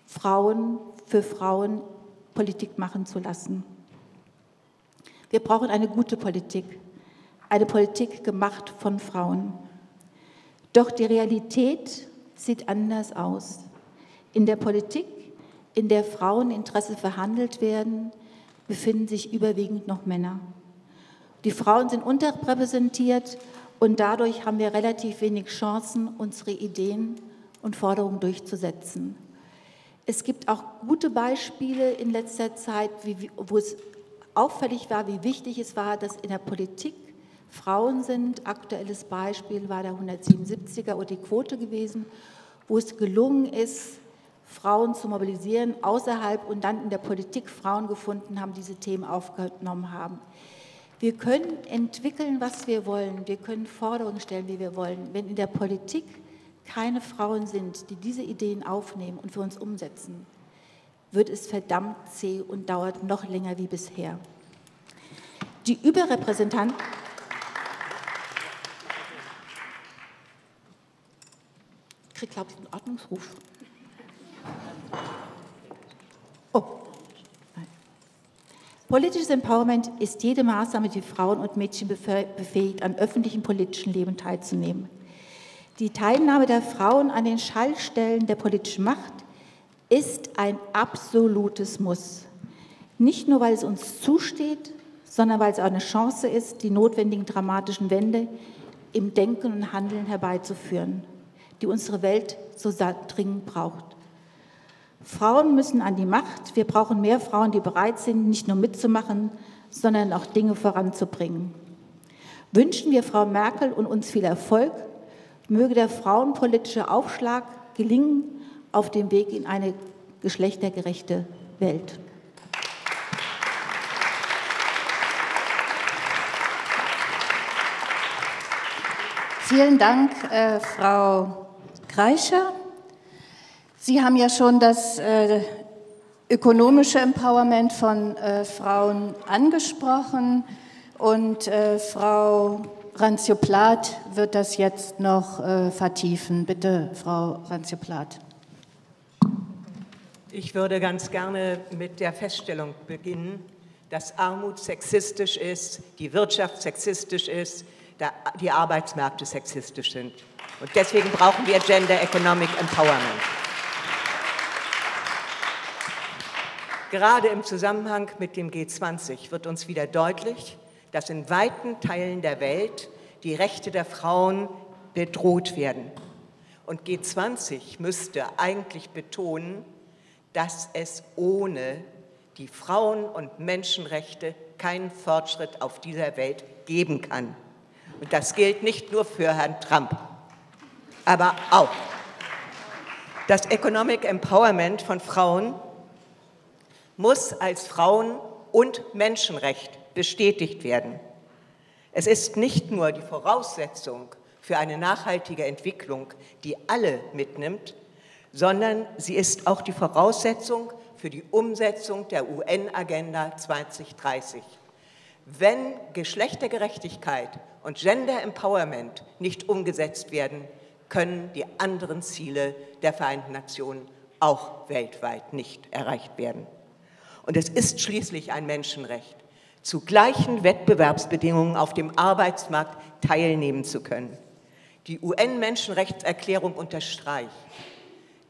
Frauen für Frauen Politik machen zu lassen. Wir brauchen eine gute Politik, eine Politik gemacht von Frauen. Doch die Realität sieht anders aus. In der Politik, in der Fraueninteresse verhandelt werden, befinden sich überwiegend noch Männer. Die Frauen sind unterrepräsentiert und dadurch haben wir relativ wenig Chancen, unsere Ideen und Forderungen durchzusetzen. Es gibt auch gute Beispiele in letzter Zeit, wie, wo es auffällig war, wie wichtig es war, dass in der Politik Frauen sind. Aktuelles Beispiel war der 177er oder die Quote gewesen, wo es gelungen ist, Frauen zu mobilisieren außerhalb und dann in der Politik Frauen gefunden haben, diese Themen aufgenommen haben. Wir können entwickeln, was wir wollen. Wir können Forderungen stellen, wie wir wollen. Wenn in der Politik keine Frauen sind, die diese Ideen aufnehmen und für uns umsetzen, wird es verdammt zäh und dauert noch länger wie bisher. Die Überrepräsentanten ich kriege, glaube ich, einen Ordnungsruf. Oh. Politisches Empowerment ist jede Maßnahme, die Frauen und Mädchen befähigt, an öffentlichem politischen Leben teilzunehmen. Die Teilnahme der Frauen an den Schallstellen der politischen Macht ist ein absolutes Muss. Nicht nur, weil es uns zusteht, sondern weil es auch eine Chance ist, die notwendigen dramatischen Wende im Denken und Handeln herbeizuführen, die unsere Welt so dringend braucht. Frauen müssen an die Macht. Wir brauchen mehr Frauen, die bereit sind, nicht nur mitzumachen, sondern auch Dinge voranzubringen. Wünschen wir Frau Merkel und uns viel Erfolg Möge der frauenpolitische Aufschlag gelingen auf dem Weg in eine geschlechtergerechte Welt. Vielen Dank, äh, Frau Kreischer. Sie haben ja schon das äh, ökonomische Empowerment von äh, Frauen angesprochen und äh, Frau Ranzio-Plath wird das jetzt noch äh, vertiefen. Bitte, Frau Ranzio-Plath. Ich würde ganz gerne mit der Feststellung beginnen, dass Armut sexistisch ist, die Wirtschaft sexistisch ist, die Arbeitsmärkte sexistisch sind. Und deswegen brauchen wir Gender Economic Empowerment. Gerade im Zusammenhang mit dem G20 wird uns wieder deutlich, dass in weiten Teilen der Welt die Rechte der Frauen bedroht werden. Und G20 müsste eigentlich betonen, dass es ohne die Frauen- und Menschenrechte keinen Fortschritt auf dieser Welt geben kann. Und das gilt nicht nur für Herrn Trump, aber auch. Das Economic Empowerment von Frauen muss als Frauen- und Menschenrecht bestätigt werden. Es ist nicht nur die Voraussetzung für eine nachhaltige Entwicklung, die alle mitnimmt, sondern sie ist auch die Voraussetzung für die Umsetzung der UN-Agenda 2030. Wenn Geschlechtergerechtigkeit und Gender Empowerment nicht umgesetzt werden, können die anderen Ziele der Vereinten Nationen auch weltweit nicht erreicht werden. Und es ist schließlich ein Menschenrecht, zu gleichen Wettbewerbsbedingungen auf dem Arbeitsmarkt teilnehmen zu können. Die UN-Menschenrechtserklärung unterstreicht,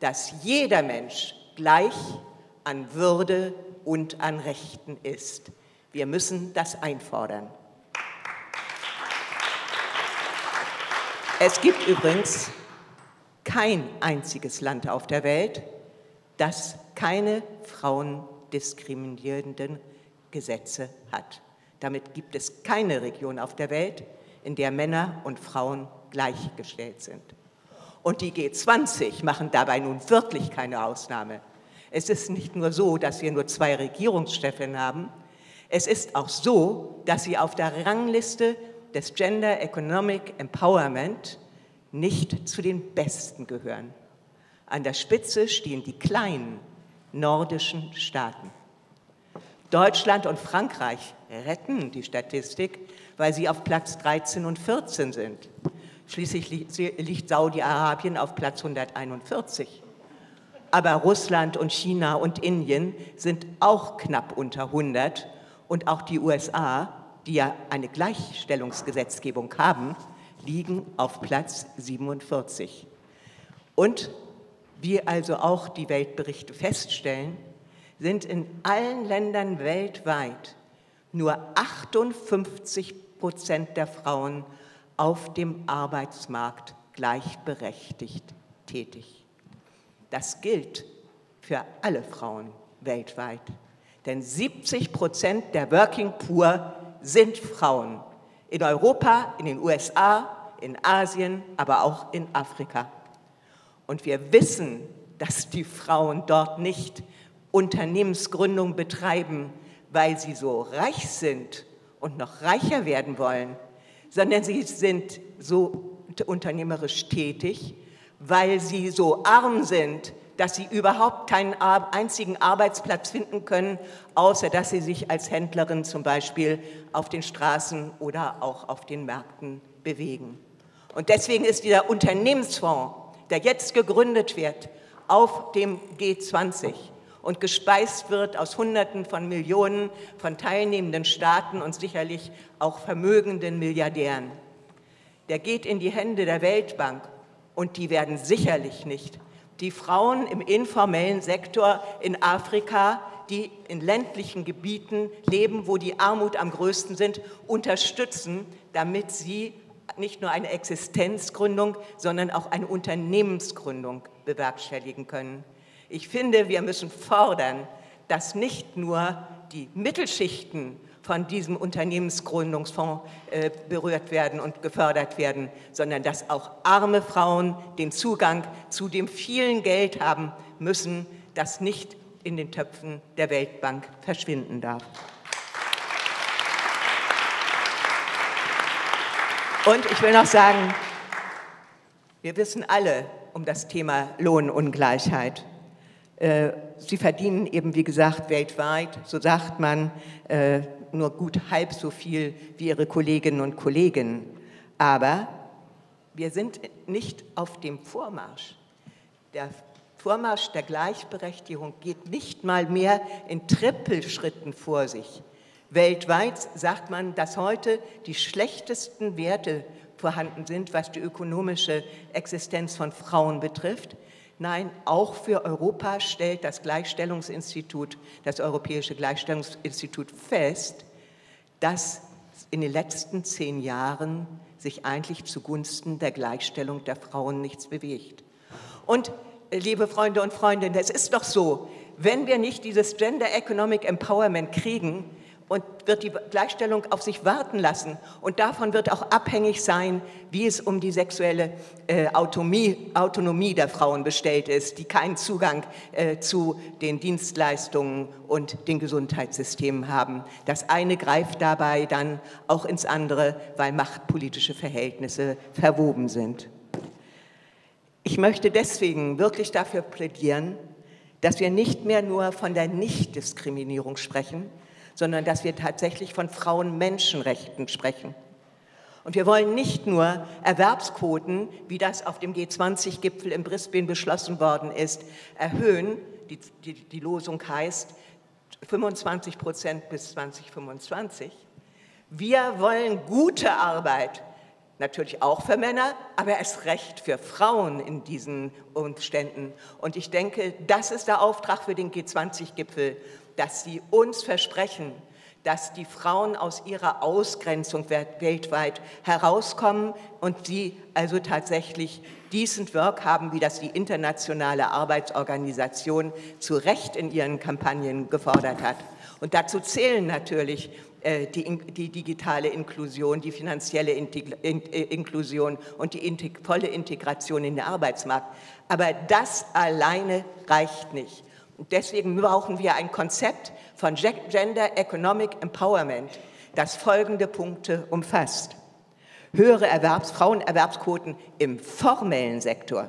dass jeder Mensch gleich an Würde und an Rechten ist. Wir müssen das einfordern. Es gibt übrigens kein einziges Land auf der Welt, das keine frauendiskriminierenden Gesetze hat. Damit gibt es keine Region auf der Welt, in der Männer und Frauen gleichgestellt sind. Und die G20 machen dabei nun wirklich keine Ausnahme. Es ist nicht nur so, dass wir nur zwei Regierungschefinnen haben, es ist auch so, dass sie auf der Rangliste des Gender Economic Empowerment nicht zu den Besten gehören. An der Spitze stehen die kleinen nordischen Staaten. Deutschland und Frankreich retten die Statistik, weil sie auf Platz 13 und 14 sind. Schließlich liegt Saudi-Arabien auf Platz 141. Aber Russland und China und Indien sind auch knapp unter 100 und auch die USA, die ja eine Gleichstellungsgesetzgebung haben, liegen auf Platz 47. Und wie also auch die Weltberichte feststellen, sind in allen Ländern weltweit nur 58 Prozent der Frauen auf dem Arbeitsmarkt gleichberechtigt tätig. Das gilt für alle Frauen weltweit. Denn 70 Prozent der Working Poor sind Frauen. In Europa, in den USA, in Asien, aber auch in Afrika. Und wir wissen, dass die Frauen dort nicht Unternehmensgründung betreiben, weil sie so reich sind und noch reicher werden wollen, sondern sie sind so unternehmerisch tätig, weil sie so arm sind, dass sie überhaupt keinen einzigen Arbeitsplatz finden können, außer dass sie sich als Händlerin zum Beispiel auf den Straßen oder auch auf den Märkten bewegen. Und deswegen ist dieser Unternehmensfonds, der jetzt gegründet wird, auf dem G20 und gespeist wird aus Hunderten von Millionen von teilnehmenden Staaten und sicherlich auch vermögenden Milliardären. Der geht in die Hände der Weltbank und die werden sicherlich nicht die Frauen im informellen Sektor in Afrika, die in ländlichen Gebieten leben, wo die Armut am größten sind, unterstützen, damit sie nicht nur eine Existenzgründung, sondern auch eine Unternehmensgründung bewerkstelligen können. Ich finde, wir müssen fordern, dass nicht nur die Mittelschichten von diesem Unternehmensgründungsfonds äh, berührt werden und gefördert werden, sondern dass auch arme Frauen den Zugang zu dem vielen Geld haben müssen, das nicht in den Töpfen der Weltbank verschwinden darf. Und ich will noch sagen, wir wissen alle um das Thema Lohnungleichheit. Äh, sie verdienen eben, wie gesagt, weltweit, so sagt man, äh, nur gut halb so viel wie ihre Kolleginnen und Kollegen. Aber wir sind nicht auf dem Vormarsch. Der Vormarsch der Gleichberechtigung geht nicht mal mehr in Trippelschritten vor sich. Weltweit sagt man, dass heute die schlechtesten Werte vorhanden sind, was die ökonomische Existenz von Frauen betrifft. Nein, auch für Europa stellt das Gleichstellungsinstitut, das Europäische Gleichstellungsinstitut fest, dass in den letzten zehn Jahren sich eigentlich zugunsten der Gleichstellung der Frauen nichts bewegt. Und liebe Freunde und Freundinnen, es ist doch so, wenn wir nicht dieses Gender Economic Empowerment kriegen, und wird die Gleichstellung auf sich warten lassen. Und davon wird auch abhängig sein, wie es um die sexuelle äh, Autonomie, Autonomie, der Frauen bestellt ist, die keinen Zugang äh, zu den Dienstleistungen und den Gesundheitssystemen haben. Das eine greift dabei dann auch ins andere, weil machtpolitische Verhältnisse verwoben sind. Ich möchte deswegen wirklich dafür plädieren, dass wir nicht mehr nur von der Nichtdiskriminierung sprechen, sondern dass wir tatsächlich von Frauenmenschenrechten sprechen. Und wir wollen nicht nur Erwerbsquoten, wie das auf dem G20-Gipfel in Brisbane beschlossen worden ist, erhöhen. Die, die, die Losung heißt 25 Prozent bis 2025. Wir wollen gute Arbeit Natürlich auch für Männer, aber erst recht für Frauen in diesen Umständen. Und ich denke, das ist der Auftrag für den G20-Gipfel, dass sie uns versprechen, dass die Frauen aus ihrer Ausgrenzung weltweit herauskommen und sie also tatsächlich decent work haben, wie das die internationale Arbeitsorganisation zu Recht in ihren Kampagnen gefordert hat. Und dazu zählen natürlich äh, die, die, digitale Inklusion, die finanzielle äh, Inklusion und die volle Integration in den Arbeitsmarkt. Aber das alleine reicht nicht. Und deswegen brauchen wir ein Konzept von Gender Economic Empowerment, das folgende Punkte umfasst. Höhere Erwerbs Frauenerwerbsquoten im formellen Sektor.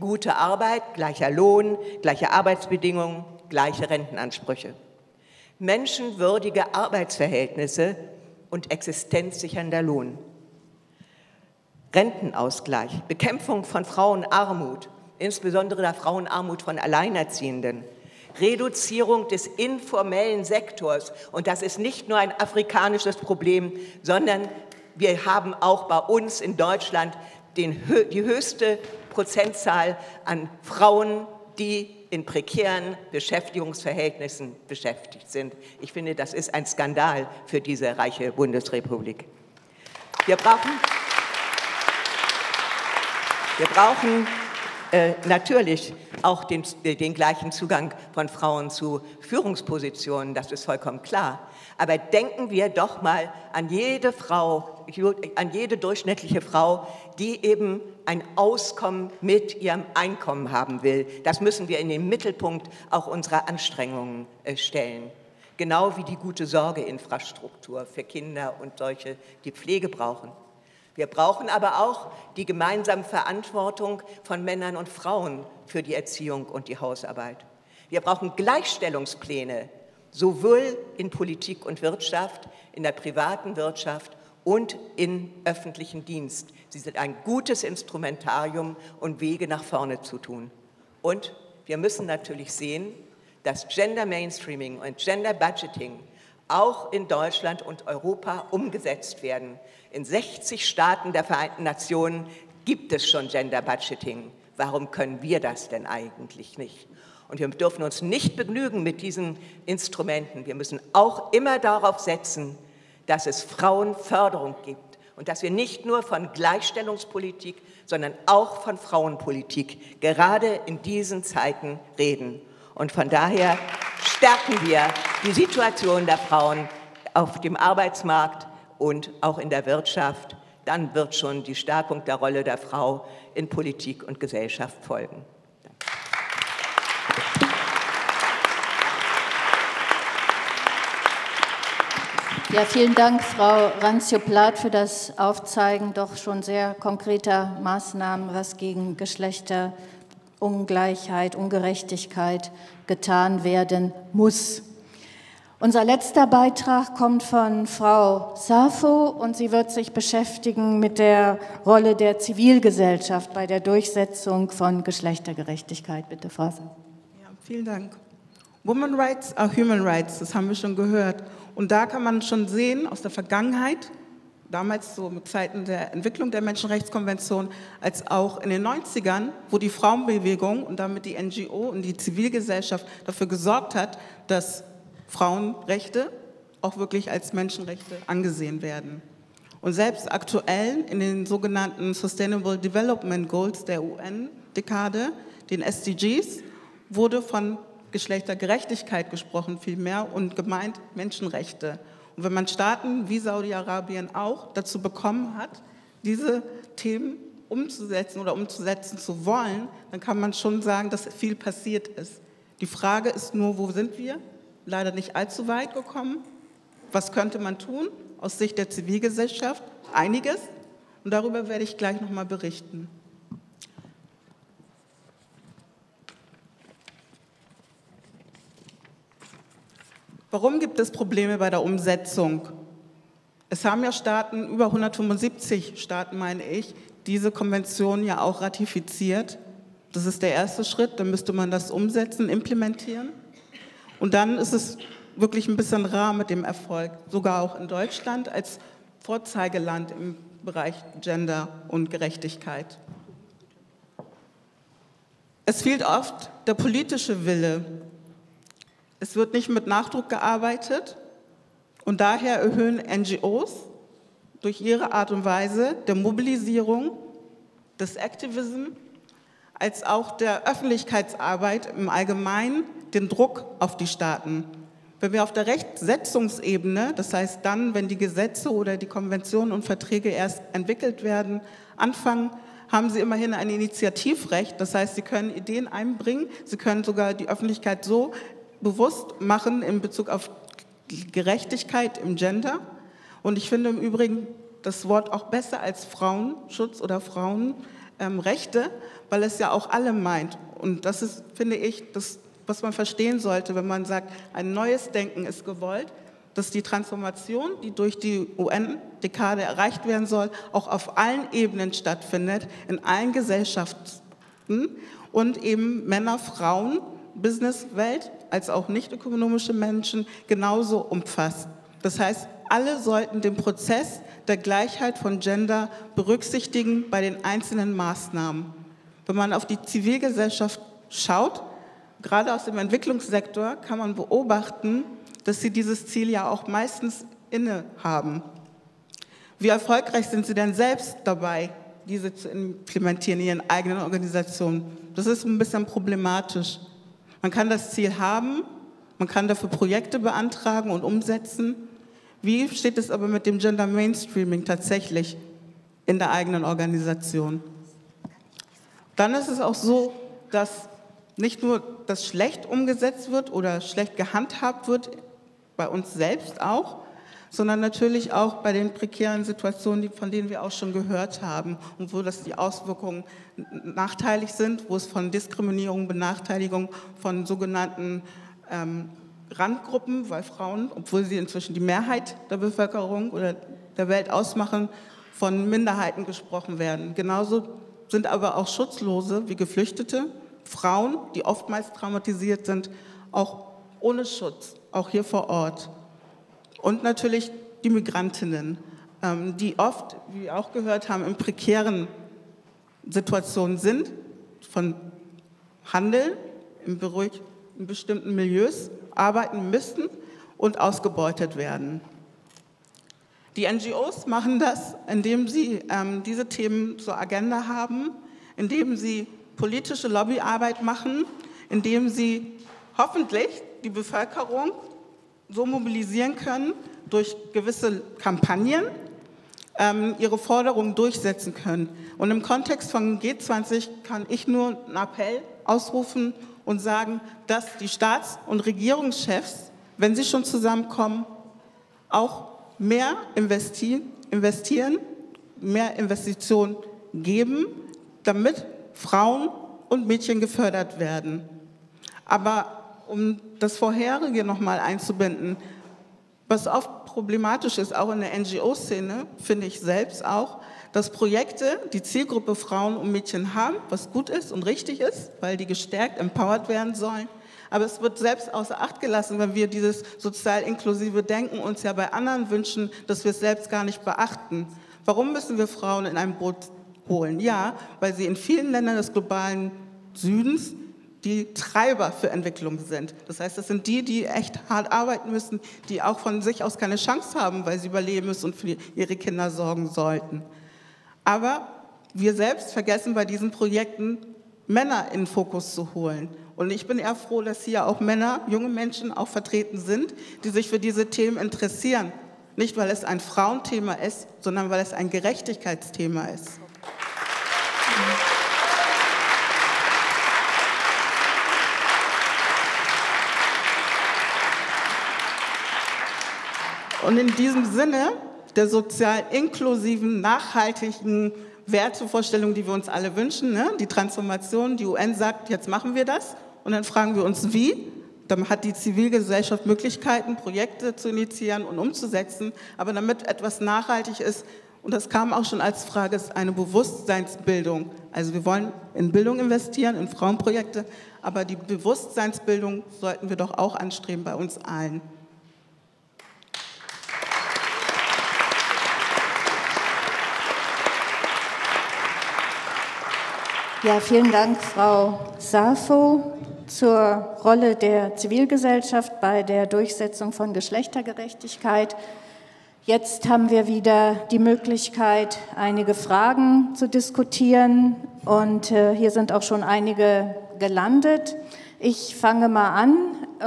Gute Arbeit, gleicher Lohn, gleiche Arbeitsbedingungen, gleiche Rentenansprüche. Menschenwürdige Arbeitsverhältnisse und existenzsichernder Lohn. Rentenausgleich, Bekämpfung von Frauenarmut, insbesondere der Frauenarmut von Alleinerziehenden, Reduzierung des informellen Sektors. Und das ist nicht nur ein afrikanisches Problem, sondern wir haben auch bei uns in Deutschland den, die höchste Prozentzahl an Frauen, die in prekären Beschäftigungsverhältnissen beschäftigt sind. Ich finde, das ist ein Skandal für diese reiche Bundesrepublik. Wir brauchen, wir brauchen äh, natürlich auch den, den gleichen Zugang von Frauen zu Führungspositionen, das ist vollkommen klar. Aber denken wir doch mal an jede Frau, an jede durchschnittliche Frau, die eben ein Auskommen mit ihrem Einkommen haben will. Das müssen wir in den Mittelpunkt auch unserer Anstrengungen äh, stellen. Genau wie die gute Sorgeinfrastruktur für Kinder und solche, die Pflege brauchen. Wir brauchen aber auch die gemeinsame Verantwortung von Männern und Frauen für die Erziehung und die Hausarbeit. Wir brauchen Gleichstellungspläne, sowohl in Politik und Wirtschaft, in der privaten Wirtschaft und im öffentlichen Dienst. Sie sind ein gutes Instrumentarium und Wege nach vorne zu tun. Und wir müssen natürlich sehen, dass Gender Mainstreaming und Gender Budgeting auch in Deutschland und Europa umgesetzt werden. In 60 Staaten der Vereinten Nationen gibt es schon Gender Budgeting. Warum können wir das denn eigentlich nicht? Und wir dürfen uns nicht begnügen mit diesen Instrumenten. Wir müssen auch immer darauf setzen, dass es Frauenförderung gibt und dass wir nicht nur von Gleichstellungspolitik, sondern auch von Frauenpolitik gerade in diesen Zeiten reden. Und von daher stärken wir die Situation der Frauen auf dem Arbeitsmarkt und auch in der Wirtschaft. Dann wird schon die Stärkung der Rolle der Frau in Politik und Gesellschaft folgen. Ja, vielen Dank, Frau Ranzio-Plath, für das Aufzeigen doch schon sehr konkreter Maßnahmen, was gegen Geschlechterungleichheit, Ungerechtigkeit getan werden muss. Unser letzter Beitrag kommt von Frau Safo und sie wird sich beschäftigen mit der Rolle der Zivilgesellschaft bei der Durchsetzung von Geschlechtergerechtigkeit. Bitte, Frau Safo. Ja, vielen Dank. Women Rights are Human Rights, das haben wir schon gehört. Und da kann man schon sehen aus der Vergangenheit, damals so mit Zeiten der Entwicklung der Menschenrechtskonvention, als auch in den 90ern, wo die Frauenbewegung und damit die NGO und die Zivilgesellschaft dafür gesorgt hat, dass Frauenrechte auch wirklich als Menschenrechte angesehen werden. Und selbst aktuell in den sogenannten Sustainable Development Goals der UN-Dekade, den SDGs, wurde von Geschlechtergerechtigkeit gesprochen vielmehr und gemeint Menschenrechte. Und wenn man Staaten wie Saudi-Arabien auch dazu bekommen hat, diese Themen umzusetzen oder umzusetzen zu wollen, dann kann man schon sagen, dass viel passiert ist. Die Frage ist nur, wo sind wir? Leider nicht allzu weit gekommen. Was könnte man tun aus Sicht der Zivilgesellschaft? Einiges. Und darüber werde ich gleich nochmal berichten. Warum gibt es Probleme bei der Umsetzung? Es haben ja Staaten, über 175 Staaten meine ich, diese Konvention ja auch ratifiziert. Das ist der erste Schritt, dann müsste man das umsetzen, implementieren. Und dann ist es wirklich ein bisschen rar mit dem Erfolg, sogar auch in Deutschland als Vorzeigeland im Bereich Gender und Gerechtigkeit. Es fehlt oft der politische Wille. Es wird nicht mit Nachdruck gearbeitet und daher erhöhen NGOs durch ihre Art und Weise der Mobilisierung, des Activism, als auch der Öffentlichkeitsarbeit im Allgemeinen den Druck auf die Staaten. Wenn wir auf der Rechtsetzungsebene, das heißt dann, wenn die Gesetze oder die Konventionen und Verträge erst entwickelt werden, anfangen, haben sie immerhin ein Initiativrecht. Das heißt, sie können Ideen einbringen, sie können sogar die Öffentlichkeit so bewusst machen in Bezug auf Gerechtigkeit im Gender. Und ich finde im Übrigen das Wort auch besser als Frauenschutz oder Frauenrechte, weil es ja auch alle meint. Und das ist, finde ich, das, was man verstehen sollte, wenn man sagt, ein neues Denken ist gewollt, dass die Transformation, die durch die UN-Dekade erreicht werden soll, auch auf allen Ebenen stattfindet, in allen Gesellschaften und eben Männer, Frauen, Businesswelt als auch nicht ökonomische Menschen genauso umfasst. Das heißt, alle sollten den Prozess der Gleichheit von Gender berücksichtigen bei den einzelnen Maßnahmen. Wenn man auf die Zivilgesellschaft schaut, gerade aus dem Entwicklungssektor, kann man beobachten, dass sie dieses Ziel ja auch meistens inne haben. Wie erfolgreich sind sie denn selbst dabei, diese zu implementieren in ihren eigenen Organisationen? Das ist ein bisschen problematisch. Man kann das Ziel haben, man kann dafür Projekte beantragen und umsetzen. Wie steht es aber mit dem Gender Mainstreaming tatsächlich in der eigenen Organisation? Dann ist es auch so, dass nicht nur das schlecht umgesetzt wird oder schlecht gehandhabt wird, bei uns selbst auch, sondern natürlich auch bei den prekären Situationen, von denen wir auch schon gehört haben und wo das die Auswirkungen nachteilig sind, wo es von Diskriminierung, Benachteiligung von sogenannten ähm, Randgruppen, weil Frauen, obwohl sie inzwischen die Mehrheit der Bevölkerung oder der Welt ausmachen, von Minderheiten gesprochen werden. Genauso sind aber auch Schutzlose wie Geflüchtete, Frauen, die oftmals traumatisiert sind, auch ohne Schutz, auch hier vor Ort. Und natürlich die Migrantinnen, ähm, die oft, wie wir auch gehört haben, in prekären Situationen sind, von Handel in, bestimmten Milieus arbeiten müssen und ausgebeutet werden. Die NGOs machen das, indem sie ähm, diese Themen zur Agenda haben, indem sie politische Lobbyarbeit machen, indem sie hoffentlich die Bevölkerung so mobilisieren können durch gewisse Kampagnen, ähm, ihre Forderungen durchsetzen können. Und im Kontext von G20 kann ich nur einen Appell ausrufen und sagen, dass die Staats- und Regierungschefs, wenn sie schon zusammenkommen, auch mehr investieren, investieren mehr Investitionen geben, damit Frauen und Mädchen gefördert werden. Aber um das Vorherige nochmal einzubinden, was oft problematisch ist, auch in der NGO-Szene, finde ich selbst auch, dass Projekte die Zielgruppe Frauen und Mädchen haben, was gut ist und richtig ist, weil die gestärkt, empowered werden sollen. Aber es wird selbst außer Acht gelassen, wenn wir dieses sozial inklusive Denken uns ja bei anderen wünschen, dass wir es selbst gar nicht beachten. Warum müssen wir Frauen in ein Boot holen? Ja, weil sie in vielen Ländern des globalen Südens die Treiber für Entwicklung sind. Das heißt, das sind die, die echt hart arbeiten müssen, die auch von sich aus keine Chance haben, weil sie überleben müssen und für ihre Kinder sorgen sollten. Aber wir selbst vergessen bei diesen Projekten, Männer in den Fokus zu holen. Und ich bin eher froh, dass hier auch Männer, junge Menschen auch vertreten sind, die sich für diese Themen interessieren. Nicht, weil es ein Frauenthema ist, sondern weil es ein Gerechtigkeitsthema ist. Und in diesem Sinne der sozial inklusiven, nachhaltigen Wertevorstellung, die wir uns alle wünschen, ne? die Transformation, die UN sagt, jetzt machen wir das. Und dann fragen wir uns, wie? Dann hat die Zivilgesellschaft Möglichkeiten, Projekte zu initiieren und umzusetzen. Aber damit etwas nachhaltig ist, und das kam auch schon als Frage, ist eine Bewusstseinsbildung. Also wir wollen in Bildung investieren, in Frauenprojekte, aber die Bewusstseinsbildung sollten wir doch auch anstreben bei uns allen. Ja, vielen Dank, Frau Safo, zur Rolle der Zivilgesellschaft bei der Durchsetzung von Geschlechtergerechtigkeit. Jetzt haben wir wieder die Möglichkeit, einige Fragen zu diskutieren. Und äh, hier sind auch schon einige gelandet. Ich fange mal an.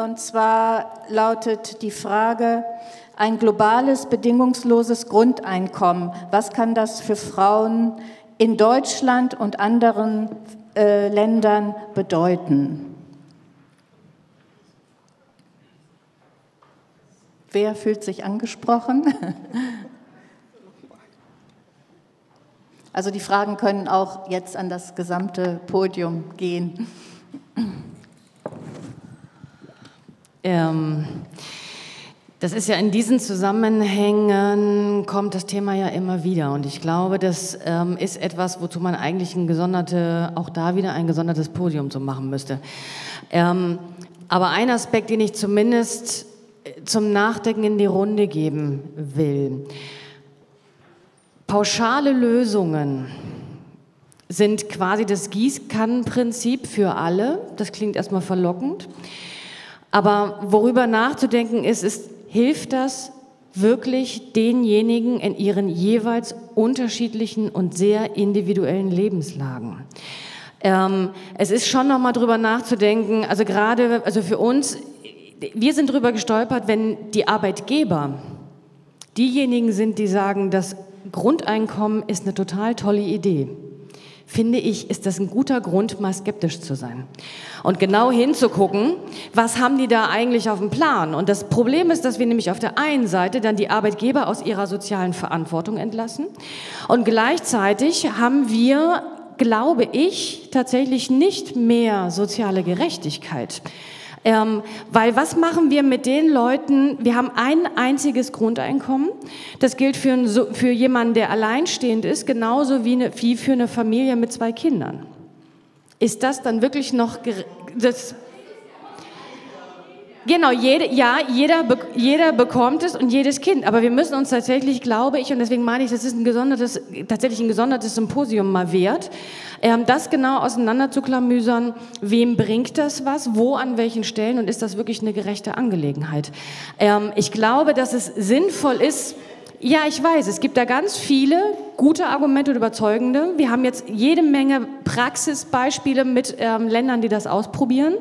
Und zwar lautet die Frage, ein globales, bedingungsloses Grundeinkommen. Was kann das für Frauen in Deutschland und anderen äh, Ländern bedeuten? Wer fühlt sich angesprochen? Also die Fragen können auch jetzt an das gesamte Podium gehen. Ähm, das ist ja in diesen Zusammenhängen kommt das Thema ja immer wieder und ich glaube, das ähm, ist etwas, wozu man eigentlich ein gesonderte, auch da wieder ein gesondertes Podium so machen müsste. Ähm, aber ein Aspekt, den ich zumindest äh, zum Nachdenken in die Runde geben will. Pauschale Lösungen sind quasi das Gießkannenprinzip für alle. Das klingt erstmal verlockend. Aber worüber nachzudenken ist, ist, hilft das wirklich denjenigen in ihren jeweils unterschiedlichen und sehr individuellen Lebenslagen. Ähm, es ist schon noch mal drüber nachzudenken. Also gerade, also für uns, wir sind drüber gestolpert, wenn die Arbeitgeber diejenigen sind, die sagen, das Grundeinkommen ist eine total tolle Idee finde ich, ist das ein guter Grund, mal skeptisch zu sein. Und genau hinzugucken, was haben die da eigentlich auf dem Plan? Und das Problem ist, dass wir nämlich auf der einen Seite dann die Arbeitgeber aus ihrer sozialen Verantwortung entlassen und gleichzeitig haben wir, glaube ich, tatsächlich nicht mehr soziale Gerechtigkeit. Ähm, weil was machen wir mit den Leuten? Wir haben ein einziges Grundeinkommen. Das gilt für, einen, für jemanden, der alleinstehend ist, genauso wie, eine, wie für eine Familie mit zwei Kindern. Ist das dann wirklich noch das Genau, jede, ja, jeder, jeder bekommt es und jedes Kind. Aber wir müssen uns tatsächlich, glaube ich, und deswegen meine ich, das ist ein gesondertes, tatsächlich ein gesondertes Symposium mal wert, ähm, das genau auseinanderzuklamüsern, wem bringt das was, wo, an welchen Stellen und ist das wirklich eine gerechte Angelegenheit. Ähm, ich glaube, dass es sinnvoll ist, ja, ich weiß, es gibt da ganz viele gute Argumente und überzeugende. Wir haben jetzt jede Menge Praxisbeispiele mit ähm, Ländern, die das ausprobieren.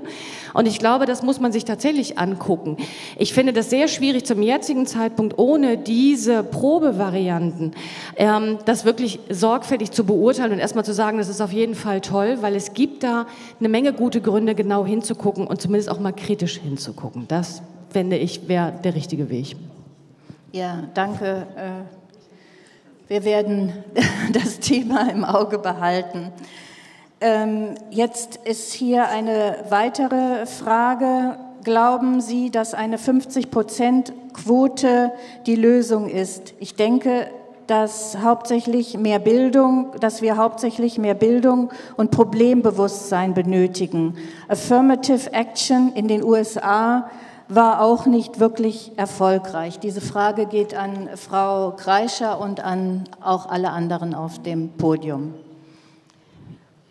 Und ich glaube, das muss man sich tatsächlich angucken. Ich finde das sehr schwierig zum jetzigen Zeitpunkt, ohne diese Probevarianten, ähm, das wirklich sorgfältig zu beurteilen und erstmal zu sagen, das ist auf jeden Fall toll, weil es gibt da eine Menge gute Gründe, genau hinzugucken und zumindest auch mal kritisch hinzugucken. Das, fände ich, wäre der richtige Weg. Ja, danke. Äh, wir werden das Thema im Auge behalten. Ähm, jetzt ist hier eine weitere Frage. Glauben Sie, dass eine 50-Prozent-Quote die Lösung ist? Ich denke, dass hauptsächlich mehr Bildung, dass wir hauptsächlich mehr Bildung und Problembewusstsein benötigen. Affirmative Action in den USA war auch nicht wirklich erfolgreich. Diese Frage geht an Frau Kreischer und an auch alle anderen auf dem Podium.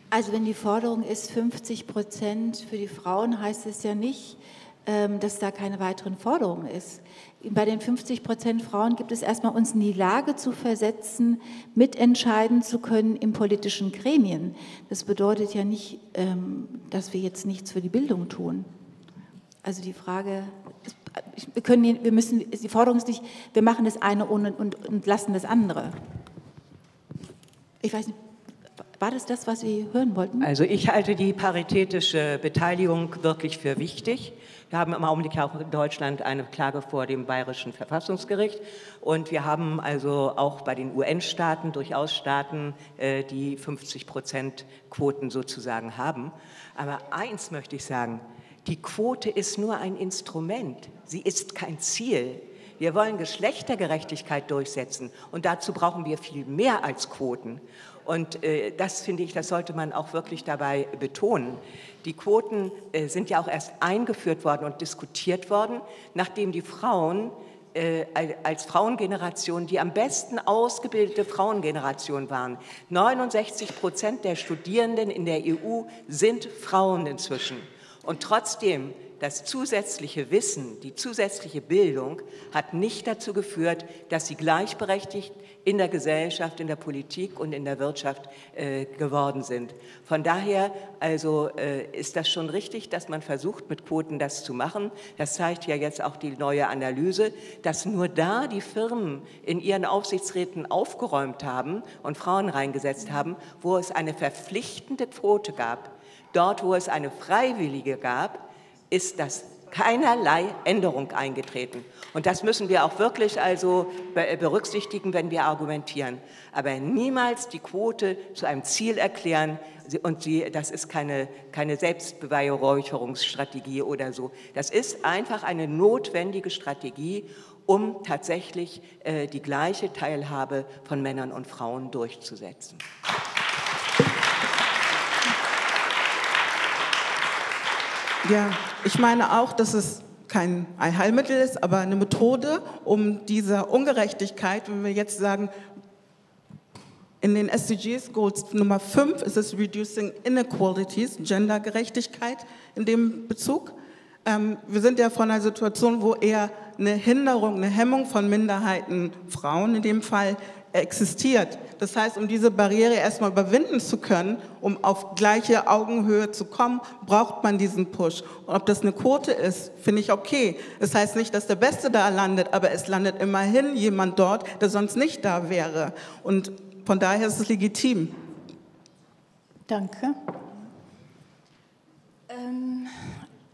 Also wenn die Forderung ist 50 Prozent für die Frauen, heißt es ja nicht, ähm, dass da keine weiteren Forderungen ist. Bei den 50 Prozent Frauen gibt es erstmal uns in die Lage zu versetzen, mitentscheiden zu können in politischen Gremien. Das bedeutet ja nicht, ähm, dass wir jetzt nichts für die Bildung tun. Also die Frage, wir, können, wir müssen, die Forderung ist nicht, wir machen das eine und, und, und lassen das andere. Ich weiß nicht, war das das, was Sie hören wollten? Also ich halte die paritätische Beteiligung wirklich für wichtig. Wir haben im Augenblick auch in Deutschland eine Klage vor dem Bayerischen Verfassungsgericht und wir haben also auch bei den UN-Staaten durchaus Staaten, äh, die 50 Prozent Quoten sozusagen haben. Aber eins möchte ich sagen, die Quote ist nur ein Instrument, sie ist kein Ziel. Wir wollen Geschlechtergerechtigkeit durchsetzen und dazu brauchen wir viel mehr als Quoten. Und äh, das finde ich, das sollte man auch wirklich dabei betonen. Die Quoten äh, sind ja auch erst eingeführt worden und diskutiert worden, nachdem die Frauen äh, als Frauengeneration die am besten ausgebildete Frauengeneration waren. 69 Prozent der Studierenden in der EU sind Frauen inzwischen. Und trotzdem das zusätzliche Wissen, die zusätzliche Bildung hat nicht dazu geführt, dass sie gleichberechtigt in der Gesellschaft, in der Politik und in der Wirtschaft äh, geworden sind. Von daher also äh, ist das schon richtig, dass man versucht, mit Quoten das zu machen. Das zeigt ja jetzt auch die neue Analyse, dass nur da die Firmen in ihren Aufsichtsräten aufgeräumt haben und Frauen reingesetzt haben, wo es eine verpflichtende Quote gab. Dort, wo es eine freiwillige gab, ist das keinerlei Änderung eingetreten. Und das müssen wir auch wirklich also berücksichtigen, wenn wir argumentieren. Aber niemals die Quote zu einem Ziel erklären. Und sie, das ist keine, keine Selbstbeweihräucherungsstrategie oder so. Das ist einfach eine notwendige Strategie, um tatsächlich äh, die gleiche Teilhabe von Männern und Frauen durchzusetzen. Ja, ich meine auch, dass es kein Allheilmittel ist, aber eine Methode, um dieser Ungerechtigkeit, wenn wir jetzt sagen, in den SDGs Goals Nummer 5 ist es Reducing Inequalities, Gendergerechtigkeit in dem Bezug. Ähm, wir sind ja von einer Situation, wo eher eine Hinderung, eine Hemmung von Minderheiten, Frauen in dem Fall, existiert. Das heißt, um diese Barriere erstmal überwinden zu können, um auf gleiche Augenhöhe zu kommen, braucht man diesen Push. Und ob das eine Quote ist, finde ich okay. Das heißt nicht, dass der Beste da landet, aber es landet immerhin jemand dort, der sonst nicht da wäre. Und von daher ist es legitim. Danke. Ähm,